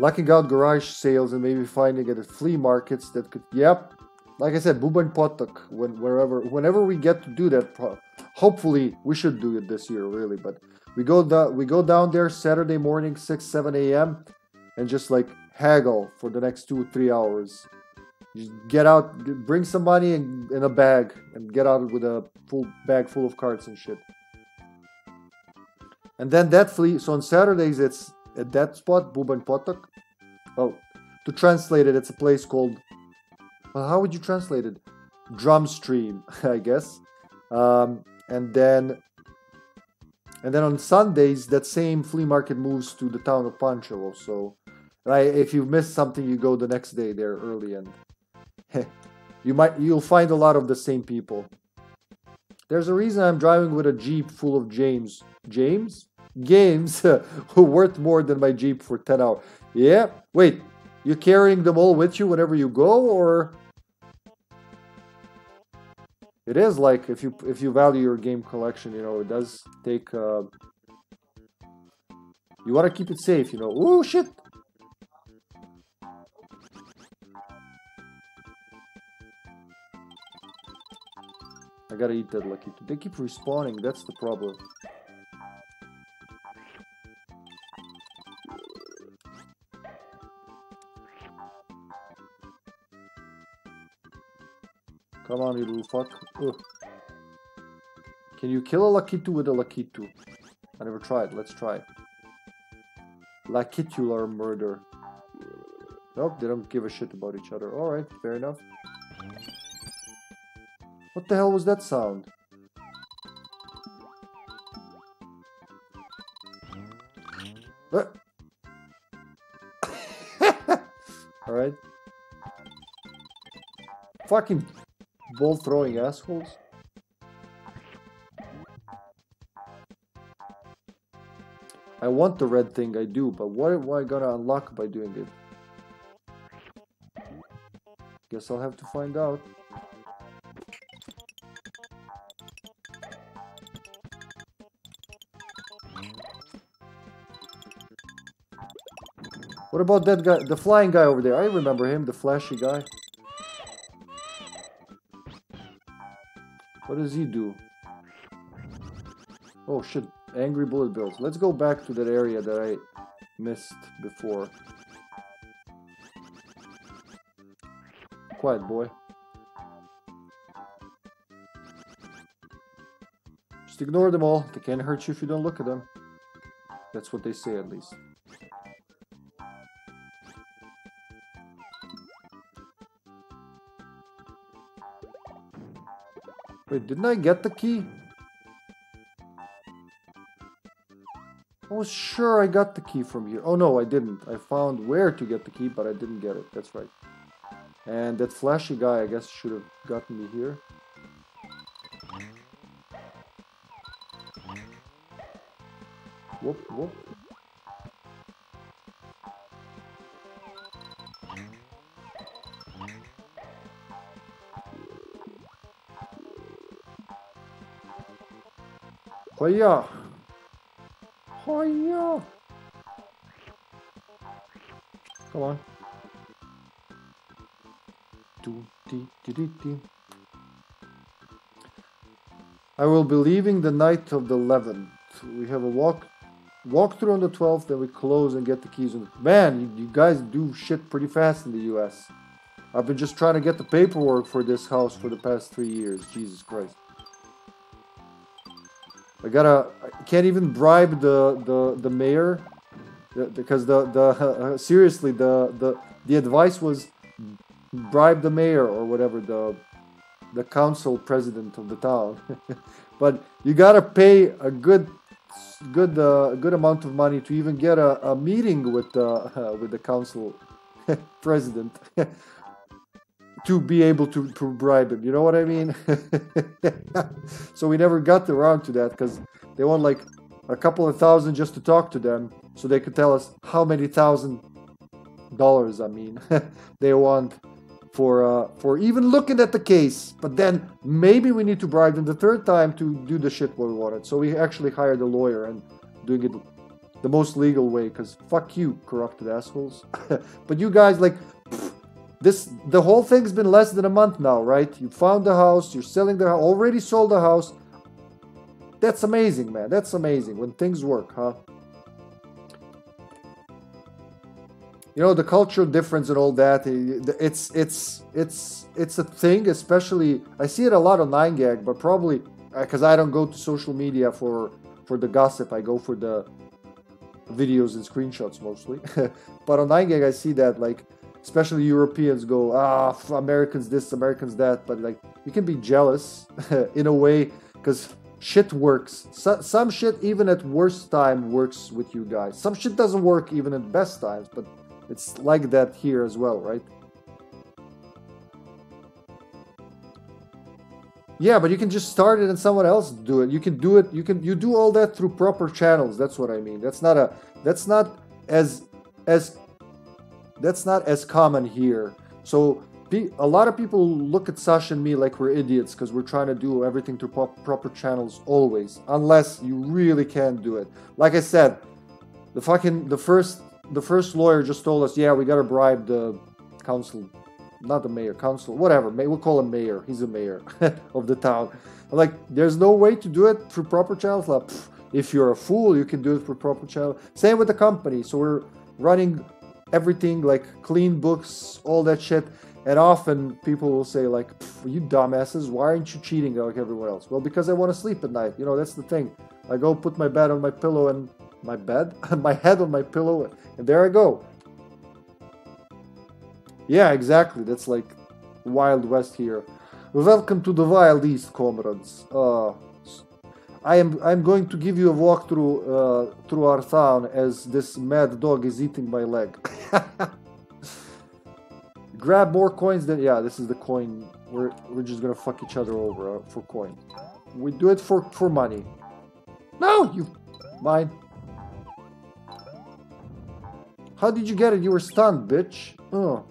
Lucking out garage sales and maybe finding it at flea markets that could. Yep, like I said, Bubanj Potok. When wherever, whenever we get to do that, hopefully we should do it this year, really. But we go down, we go down there Saturday morning, six seven a.m. and just like haggle for the next two three hours. Just get out, bring some money in, in a bag, and get out with a full bag full of cards and shit. And then that flea. So on Saturdays it's at that spot, Bubanj Potok. Oh, to translate it, it's a place called. Well, how would you translate it? Drum stream, (laughs) I guess. Um, and then and then on Sundays, that same flea market moves to the town of Pančevo. So, if you missed something, you go the next day there early, and (laughs) you might you'll find a lot of the same people. There's a reason I'm driving with a jeep full of James. James games (laughs) worth more than my jeep for 10 hours. Yeah. Wait, you carrying them all with you whenever you go, or it is like if you if you value your game collection, you know, it does take. Uh, you want to keep it safe, you know. Oh shit! I gotta eat that lucky. They keep respawning. That's the problem. Come on, you little fuck. Ugh. Can you kill a Lakitu with a Lakitu? I never tried. Let's try. Lakitular murder. Nope, they don't give a shit about each other. Alright, fair enough. What the hell was that sound? Uh. (laughs) Alright. Fucking ball throwing assholes. I want the red thing, I do, but what am I gonna unlock by doing it? Guess I'll have to find out. What about that guy, the flying guy over there? I remember him, the flashy guy. What does he do? Oh shit, angry bullet bills. Let's go back to that area that I missed before. Quiet, boy. Just ignore them all. They can't hurt you if you don't look at them. That's what they say, at least. Wait, didn't I get the key? I was sure I got the key from here. Oh no, I didn't. I found where to get the key, but I didn't get it. That's right. And that flashy guy, I guess, should have gotten me here. Whoop, whoop. Hiya! Hiya! Come on. Do, dee, dee, dee, dee. I will be leaving the night of the 11th. We have a walk walkthrough on the 12th, then we close and get the keys. Man, you, you guys do shit pretty fast in the US. I've been just trying to get the paperwork for this house for the past three years. Jesus Christ. I gotta. I can't even bribe the the the mayor because the the uh, (laughs) seriously the the the advice was bribe the mayor or whatever the the council president of the town. (laughs) but you gotta pay a good good uh, good amount of money to even get a, a meeting with the uh, (laughs) with the council president to be able to, to bribe him. You know what I mean? (laughs) so we never got around to that because they want like a couple of thousand just to talk to them so they could tell us how many thousand dollars, I mean, (laughs) they want for uh, for even looking at the case. But then maybe we need to bribe them the third time to do the shit we wanted. So we actually hired a lawyer and doing it the most legal way, because fuck you, corrupted assholes. (laughs) but you guys, like, this, the whole thing's been less than a month now, right? You found the house, you're selling the house, already sold the house. That's amazing, man. That's amazing when things work, huh? You know the cultural difference and all that. eh, It's it's it's it's a thing, especially I see it a lot on 9gag, but probably because I don't go to social media for for the gossip. I go for the videos and screenshots mostly. (laughs) but on 9gag, I see that like especially Europeans go ah Americans this, Americans that. But like you can be jealous (laughs) in a way because shit works. So, some shit even at worst time works with you guys. Some shit doesn't work even at best times, but it's like that here as well, right? Yeah, but you can just start it and someone else do it. You can do it. You can you do all that through proper channels. That's what I mean. That's not a that's not as as that's not as common here. So a lot of people look at Sasha and me like we're idiots because we're trying to do everything through proper channels always, unless you really can't do it. Like I said, the fucking the first the first lawyer just told us, yeah, we gotta bribe the council, not the mayor, council, whatever. We'll call him mayor. He's a mayor (laughs) of the town. I'm like, there's no way to do it through proper channels. Like, pff, if you're a fool, you can do it through proper channel. Same with the company. So we're running everything like clean books, all that shit. And often people will say like, "You dumbasses, why aren't you cheating like everyone else?" Well, because I want to sleep at night. You know, that's the thing. I go put my bed on my pillow and my bed, (laughs) my head on my pillow, and there I go. Yeah, exactly. That's like Wild West here. Welcome to the Wild East, comrades. Uh, I am I'm going to give you a walk through uh, through our town as this mad dog is eating my leg. (laughs) Grab more coins than yeah. This is the coin. We're we're just gonna fuck each other over uh, for coin. We do it for for money. No, you mine. How did you get it? You were stunned, bitch. Oh.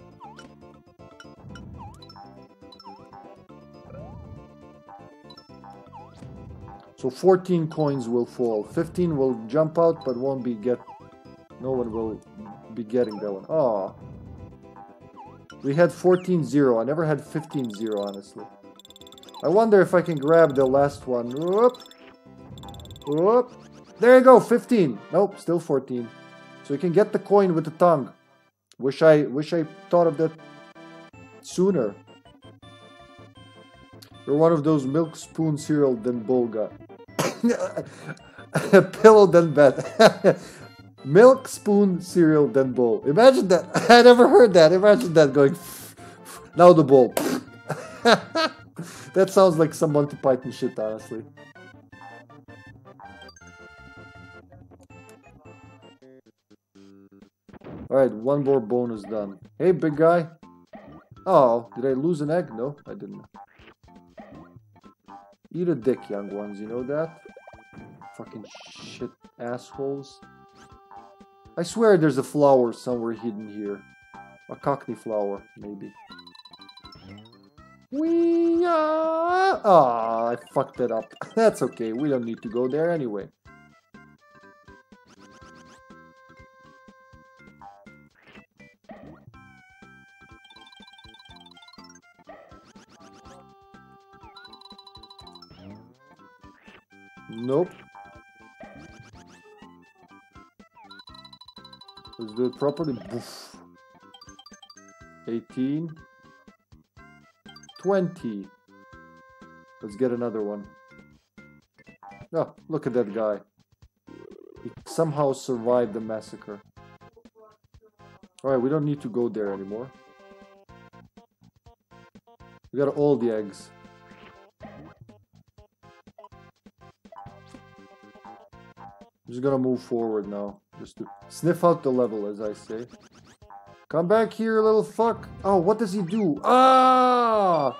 So 14 coins will fall. 15 will jump out, but won't be get. No one will be getting that one. Oh. We had 14-0. I never had 15-0, honestly. I wonder if I can grab the last one. Whoop. Whoop. There you go, 15. Nope, still 14. So you can get the coin with the tongue. Wish I wish I thought of that sooner. You're one of those milk spoon cereal then Bolga. (laughs) Pillow then bed. (laughs) milk spoon cereal then bowl. Imagine that. (laughs) I never heard that. Imagine that going. now the bowl. that sounds like some Monty Python shit, honestly. Alright, one more bonus done. Hey, big guy. Oh, did I lose an egg? No, I didn't. Eat a dick, young ones, you know that? Fucking shit assholes. I swear there's a flower somewhere hidden here. A cockney flower, maybe. We are... Ah, I fucked that up. (laughs) That's okay, we don't need to go there anyway. Nope. Let's do it properly. Boof. 18. 20. Let's get another one. Oh, look at that guy. He somehow survived the massacre. Alright, we don't need to go there anymore. We got all the eggs. Just gonna move forward now. Just to sniff out the level, as I say. Come back here, little fuck. Oh, what does he do? Ah!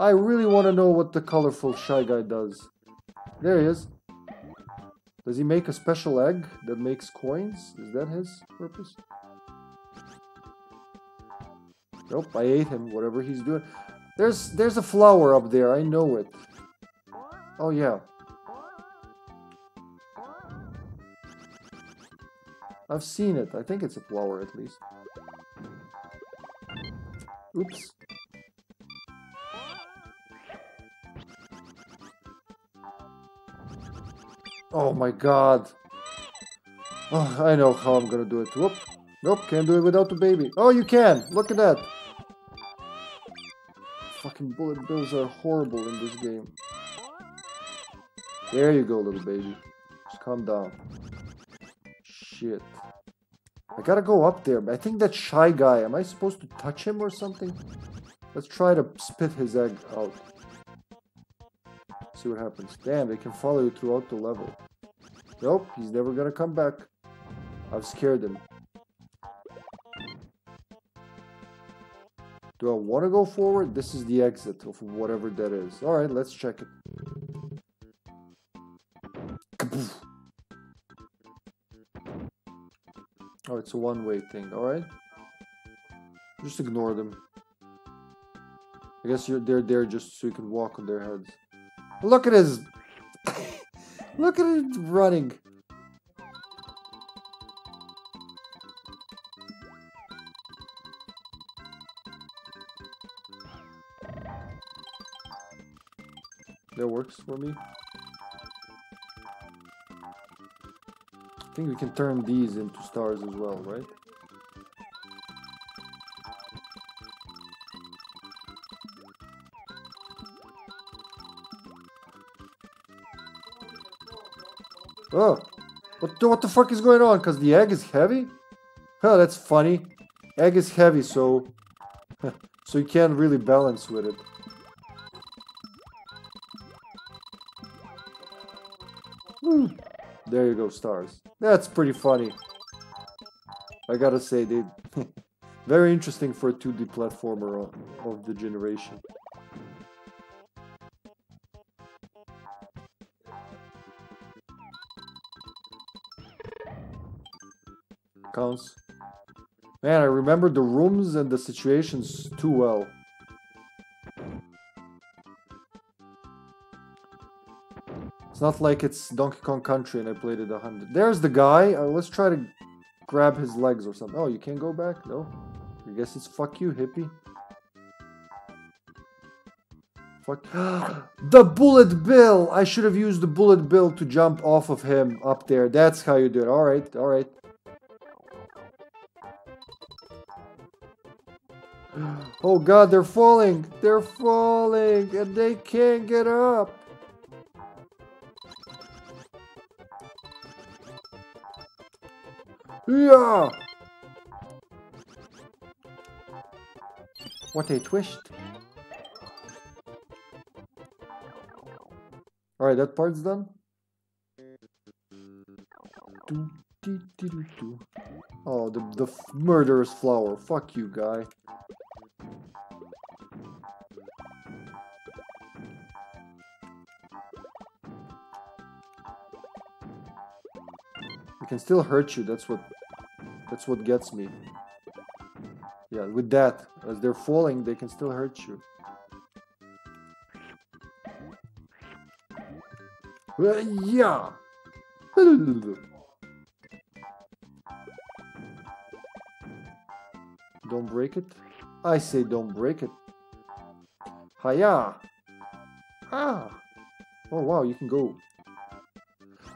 I really want to know what the colorful Shy Guy does. There he is. Does he make a special egg that makes coins? Is that his purpose? Nope, I ate him, whatever he's doing. There's there's a flower up there, I know it. Oh yeah. I've seen it. I think it's a flower at least. Oops. Oh my god. Oh, I know how I'm gonna do it. Whoop. Nope, can't do it without the baby. Oh, you can! Look at that! Fucking bullet bills are horrible in this game. There you go, little baby. Just calm down. Shit. I gotta go up there. I think that shy guy, am I supposed to touch him or something? Let's try to spit his egg out. See what happens. Damn, they can follow you throughout the level. Nope, he's never gonna come back. I've scared him. Do I want to go forward? This is the exit of whatever that is. Alright, let's check it. Oh, it's a one-way thing. Alright. Just ignore them. I guess they're there just so you can walk on their heads. Look at his... (laughs) Look at it running. That works for me. I think we can turn these into stars as well, right? Oh, what the, what the fuck is going on? Because the egg is heavy? Huh, that's funny. Egg is heavy, so... (laughs) so you can't really balance with it. There you go, stars. That's pretty funny. I gotta say, they... (laughs) very interesting for a 2D platformer of, the generation. Counts. Man, I remember the rooms and the situations too well. Not like it's Donkey Kong Country and I played it a hundred. There's the guy. Uh, let's try to grab his legs or something. Oh, you can't go back? No? I guess it's fuck you, hippie. Fuck. (gasps) the bullet bill! I should have used the bullet bill to jump off of him up there. That's how you do it. Alright, alright. (gasps) Oh god, they're falling! They're falling! And they can't get up! Yeah! What a twist! Alright, that part's done. Do, do, do, do, Oh, the, the murderous flower. Fuck you, guy. It can still hurt you. That's what that's what gets me. Yeah, with that, as they're falling, they can still hurt you. Uh, yeah. (laughs) Don't break it. I say don't break it. Hiya. Ah. Oh wow, you can go.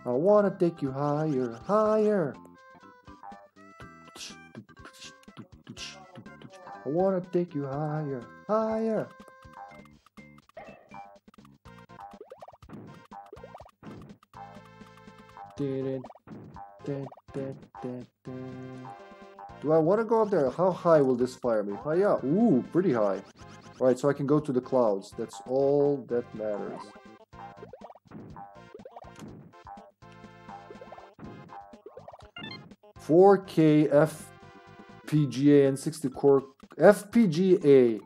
I wanna take you higher, higher. I wanna take you higher, higher. Do I want to go up there? How high will this fire me? Oh yeah, ooh, pretty high. Alright, so I can go to the clouds. That's all that matters. Four K F PGA and 60 core FPGA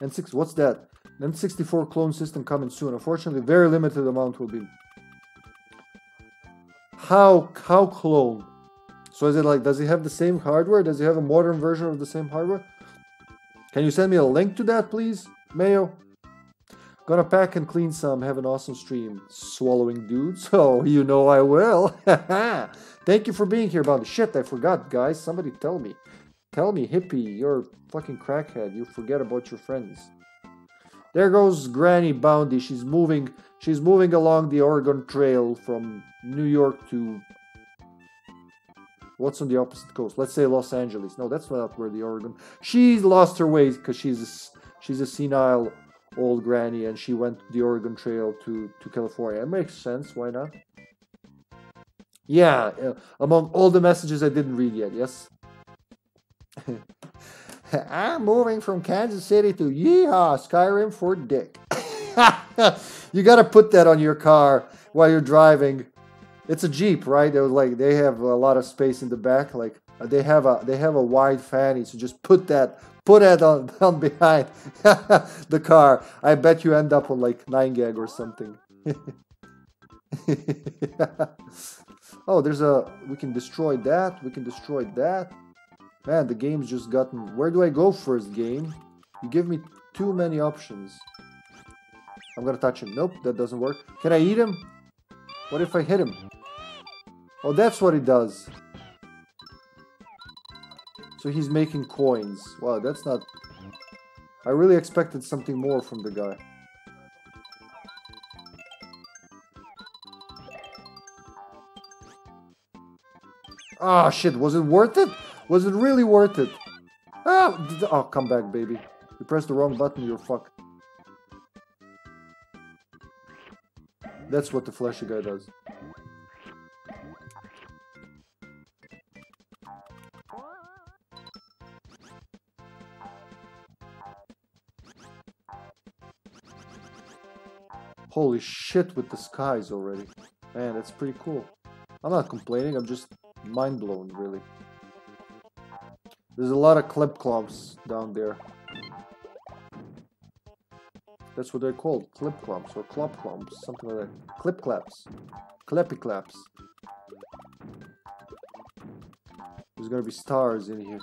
and 6 what's that? N64 clone system coming soon. Unfortunately, very limited amount will be. How how clone? So is it like does he have the same hardware? Does he have a modern version of the same hardware? Can you send me a link to that, please, Mayo? Gonna pack and clean some. Have an awesome stream. Swallowing dudes. (laughs) Oh, you know I will. (laughs) Thank you for being here, Bounty. Shit, I forgot, guys. Somebody tell me. Tell me, hippie, you're fucking crackhead. You forget about your friends. There goes Granny Bounty. She's moving. She's moving along the Oregon Trail from New York to What's on the opposite coast? Let's say Los Angeles. No, that's not where the Oregon. She's lost her way because she's a, she's a senile old granny and she went the Oregon Trail to to California. It makes sense. Why not? Yeah, uh, among all the messages I didn't read yet. Yes. (laughs) I'm moving from Kansas City to Yeehaw, Skyrim for Dick. (laughs) you got to put that on your car while you're driving it's a Jeep, right? They're like they have a lot of space in the back. Like uh, they have a they have a wide fanny, so just put that put that on, (laughs) on behind the car. I bet you end up on like nine gag or something. oh, there's a we can destroy that. We can destroy that. Man, the game's just gotten. Where do I go first, game? You give me too many options. I'm gonna touch him. Nope, that doesn't work. Can I eat him? What if I hit him? Oh, that's what he does. So he's making coins. Wow, that's not... I really expected something more from the guy. Ah, oh, shit. Was it worth it? Was it really worth it? Ah, oh, come back, baby. You pressed the wrong button, you're fucked. That's what the fleshy guy does. Holy shit with the skies already. Man, that's pretty cool. I'm not complaining, I'm just mind blown, really. There's a lot of clip clumps down there. That's what they're called, clip clumps or clump clumps, something like that. Clip claps. Clappy claps. There's gonna be stars in here.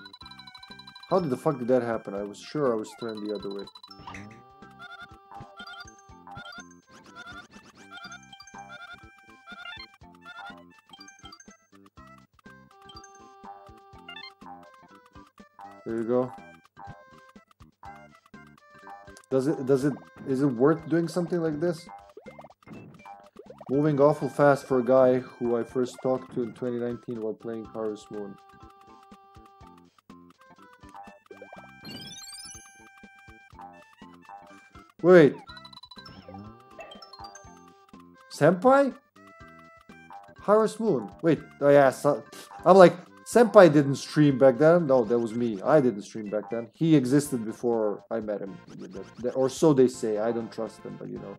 How did the fuck did that happen? I was sure I was turned the other way. Does it, does it, is it worth doing something like this? Moving awful fast for a guy who I first talked to in 2019 while playing Harvest Moon. Wait. Senpai? Harvest Moon. Wait, oh yeah, so, I'm like, Senpai didn't stream back then. No, that was me. I didn't stream back then. He existed before I met him. Or so they say. I don't trust them, but you know.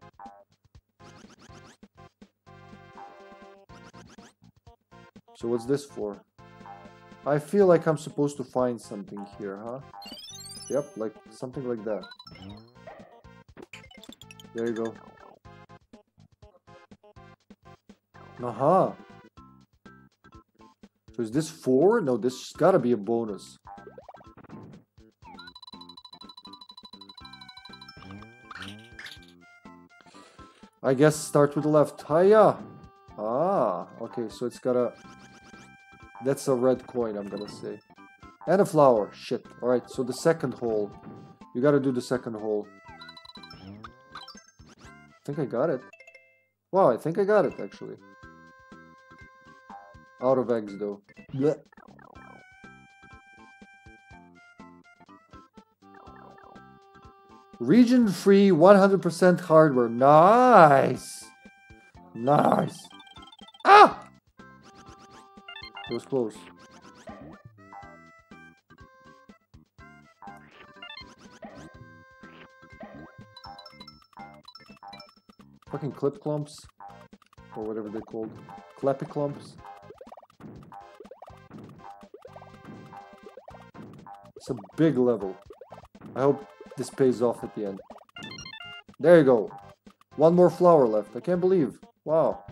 So what's this for? I feel like I'm supposed to find something here, huh? Yep, like something like that. There you go. Uh -huh. So is this four? No, this has gotta be a bonus. I guess start with the left. Hiya! Ah, okay, so it's got a... That's a red coin, I'm gonna say. And a flower. Shit. Alright, so the second hole. You gotta do the second hole. I think I got it. Wow, I think I got it, actually. Out of eggs though. Blech. Region free 100% hardware. Nice. Nice. Ah! It was close. Fucking clip clumps. Or whatever they're called. Clappy clumps. It's a big level. I hope this pays off at the end. There you go. One more flower left. I can't believe. Wow.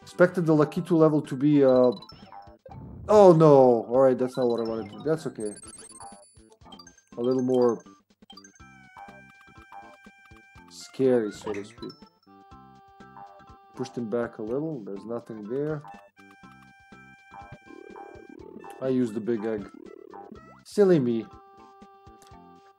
Expected the Lakitu level to be, uh... Oh no! Alright, that's not what I wanted to do. That's okay. a little more scary, so to speak. Pushed him back a little. There's nothing there. I used the big egg. Silly me.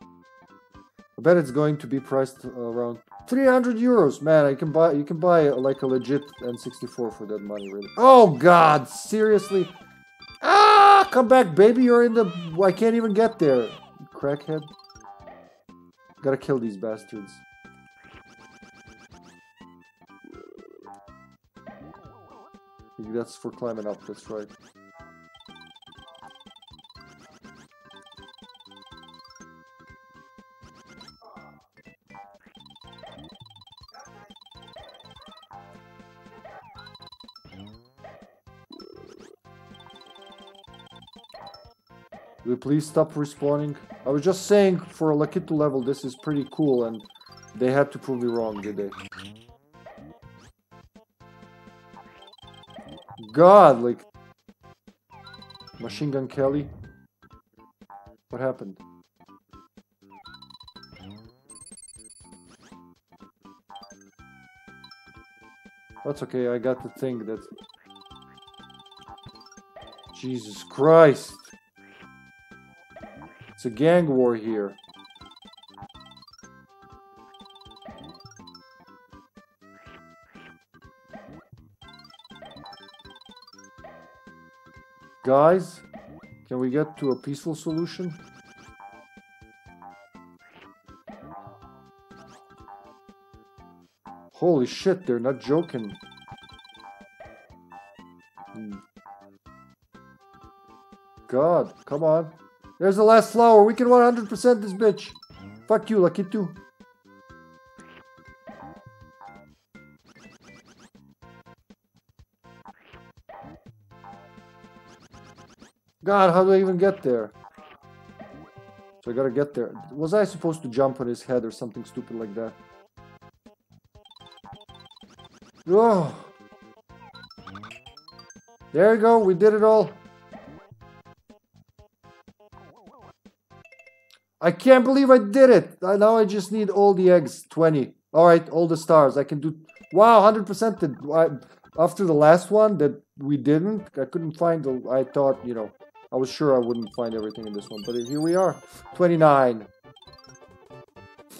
I bet it's going to be priced around 300 euros. Man, I can buy you can buy like a legit N64 for that money, really. Oh god, seriously? Ah, come back, baby. You're in the I can't even get there. Crackhead. Gotta kill these bastards. That's for climbing up, that's right. Will please stop respawning? I was just saying for a Lakitu level this is pretty cool and they had to prove me wrong, did they? God, like... Machine Gun Kelly? What happened? That's okay, I got the thing that... Jesus Christ! It's a gang war here. Guys, can we get to a peaceful solution? Holy shit, they're not joking. Hmm. God, come on. There's the last flower. We can 100% this bitch. Fuck you, Lakitu. God, how do I even get there? So I gotta get there. Was I supposed to jump on his head or something stupid like that? Oh! There you go, we did it all. I can't believe I did it. Now I just need all the eggs, 20. All right, all the stars. I can do, wow, 100% after the last one that we didn't, I couldn't find, the, I thought, you know, I was sure I wouldn't find everything in this one, but here we are. 29. (laughs)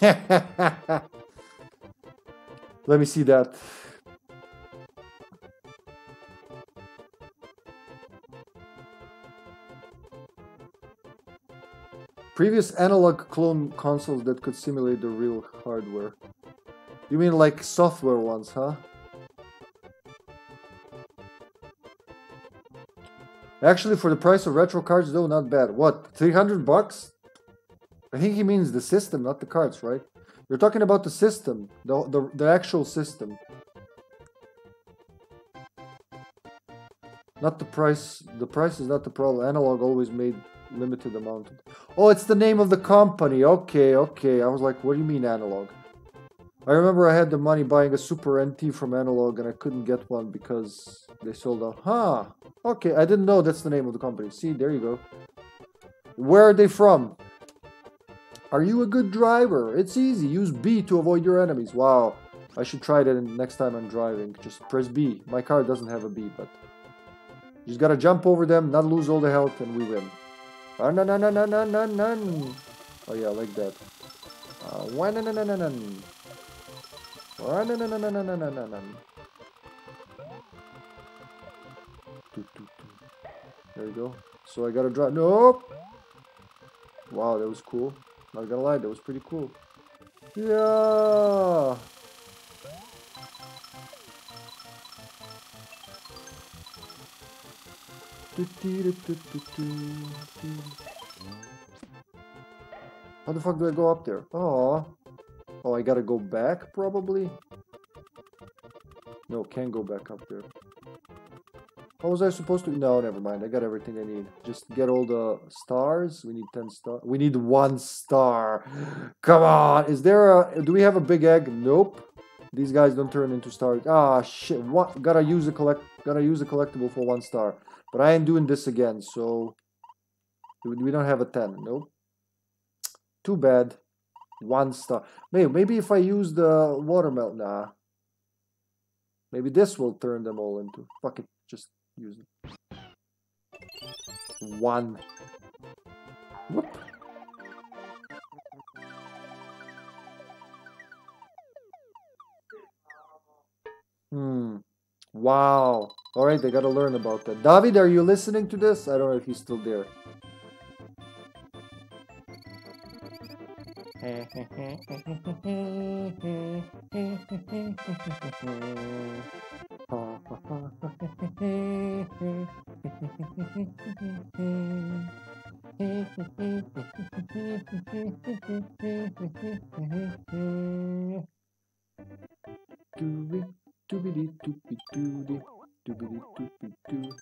Let me see that. Previous analog clone consoles that could simulate the real hardware. You mean like software ones, huh? Actually, for the price of retro cards, though, not bad. What, 300 bucks? I think he means the system, not the cards, right? You're talking about the system, the, the, the actual system. Not the price. The price is not the problem. Analogue always made limited amount. Oh, it's the name of the company. Okay, okay. I was like, what do you mean analog? I remember I had the money buying a Super NT from Analogue and I couldn't get one because they sold out. Huh. Okay, I didn't know that's the name of the company. See, there you go. Where are they from? Are you a good driver? It's easy. Use B to avoid your enemies. Wow. I should try that next time I'm driving. Just press B. My car doesn't have a B, but... You just gotta jump over them, not lose all the health, and we win. No, no. Oh, yeah, like that. Uh, no, no. Oh, no, no, no, no, no, no, no, no. There you go. So I gotta drop. Nope. Wow, that was cool. Not gonna lie, that was pretty cool. Yeah. How the fuck do I go up there? Oh. Oh, I gotta go back, probably? No, can't go back up there. How was I supposed to? No, never mind. I got everything I need. Just get all the stars. We need 10 stars. We need one star. (gasps) Come on. Is there a... Do we have a big egg? Nope. These guys don't turn into stars. Ah, shit. What? Gotta use a collect... Gotta use a collectible for one star. But I ain't doing this again, so... We don't have a 10. Nope. Too bad. One star. Maybe, maybe if I use the watermelon. Nah. Maybe this will turn them all into. Fuck it. Just use it. One. Whoop. Hmm. Wow. All right, they got to learn about that. David, are you listening to this? I don't know if he's still there.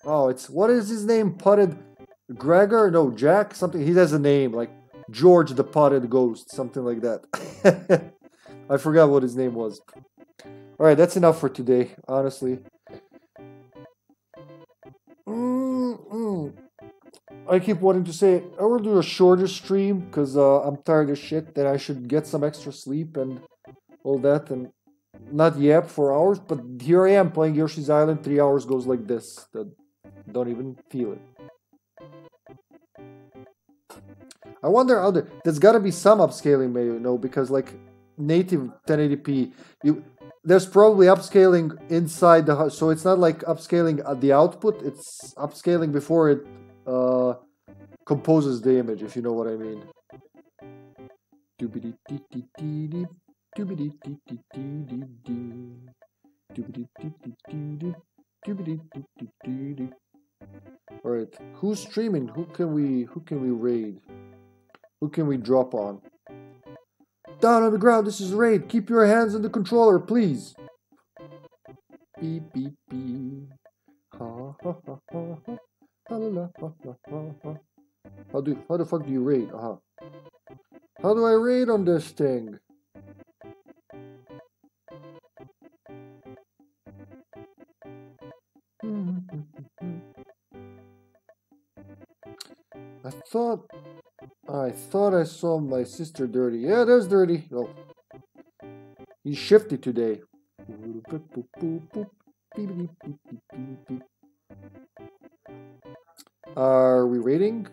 Oh, it's what is his name? Putted Gregor? No, Jack? Something. He has a name like George the Potted Ghost, something like that. (laughs) I forgot what his name was. All right, that's enough for today. Honestly, Mm-mm. I keep wanting to say I will do a shorter stream because uh, I'm tired of shit. That I should get some extra sleep and all that, and not yap for hours. But here I am playing Yoshi's Island. Three hours goes like this. That don't even feel it. I wonder how there, there's got to be some upscaling, maybe you know, because like native 1080p, you there's probably upscaling inside the so it's not like upscaling at the output. It's upscaling before it uh, composes the image, if you know what I mean. All right, who's streaming? Who can we who can we raid? Who can we drop on? Down on the ground, this is raid. Keep your hands on the controller, please. Beep beep beep. Ha ha ha ha ha. Ha la ha ha ha. How do how the fuck do you raid? Uh-huh. How do I raid on this thing? (laughs) I thought I thought I saw my sister dirty. Yeah, there's dirty. Oh. He's shifty today. Are we rating?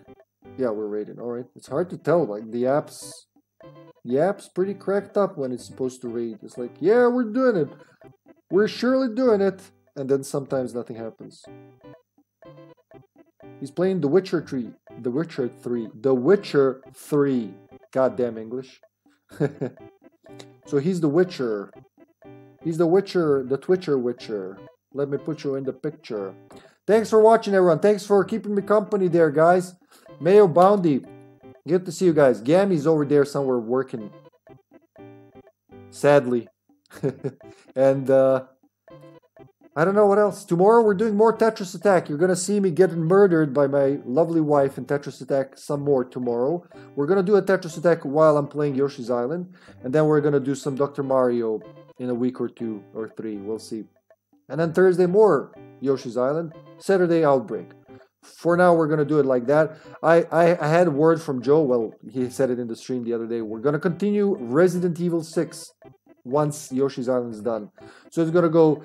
Yeah, we're rating. Alright. It's hard to tell. Like the app's the app's pretty cracked up when it's supposed to rate. It's like, yeah, we're doing it. We're surely doing it. And then sometimes nothing happens. He's playing The Witcher 3. The Witcher 3. The Witcher 3. Goddamn English. (laughs) so he's the Witcher. He's the Witcher, the Twitcher Witcher. Let me put you in the picture. Thanks for watching, everyone. Thanks for keeping me company there, guys. Mayo Bounty. Good to see you guys. Gammy's over there somewhere working. Sadly. (laughs) and uh, I don't know what else. Tomorrow we're doing more Tetris Attack. You're gonna see me getting murdered by my lovely wife in Tetris Attack some more tomorrow. We're gonna do a Tetris Attack while I'm playing Yoshi's Island, and then we're gonna do some Dr. Mario in a week or two or three. We'll see. And then Thursday more Yoshi's Island. Saturday Outbreak. For now, we're gonna do it like that. I, I I had a word from Joe. Well, he said it in the stream the other day. We're gonna continue Resident Evil 6 once Yoshi's Island is done. So it's gonna go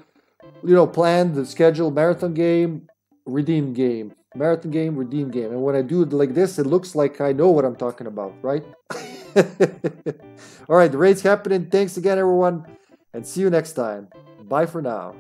you know, plan the schedule, marathon game, redeem game, marathon game, redeem game. And when I do it like this, it looks like I know what I'm talking about, right? (laughs) All right, the raid's happening. Thanks again, everyone, and see you next time. Bye for now.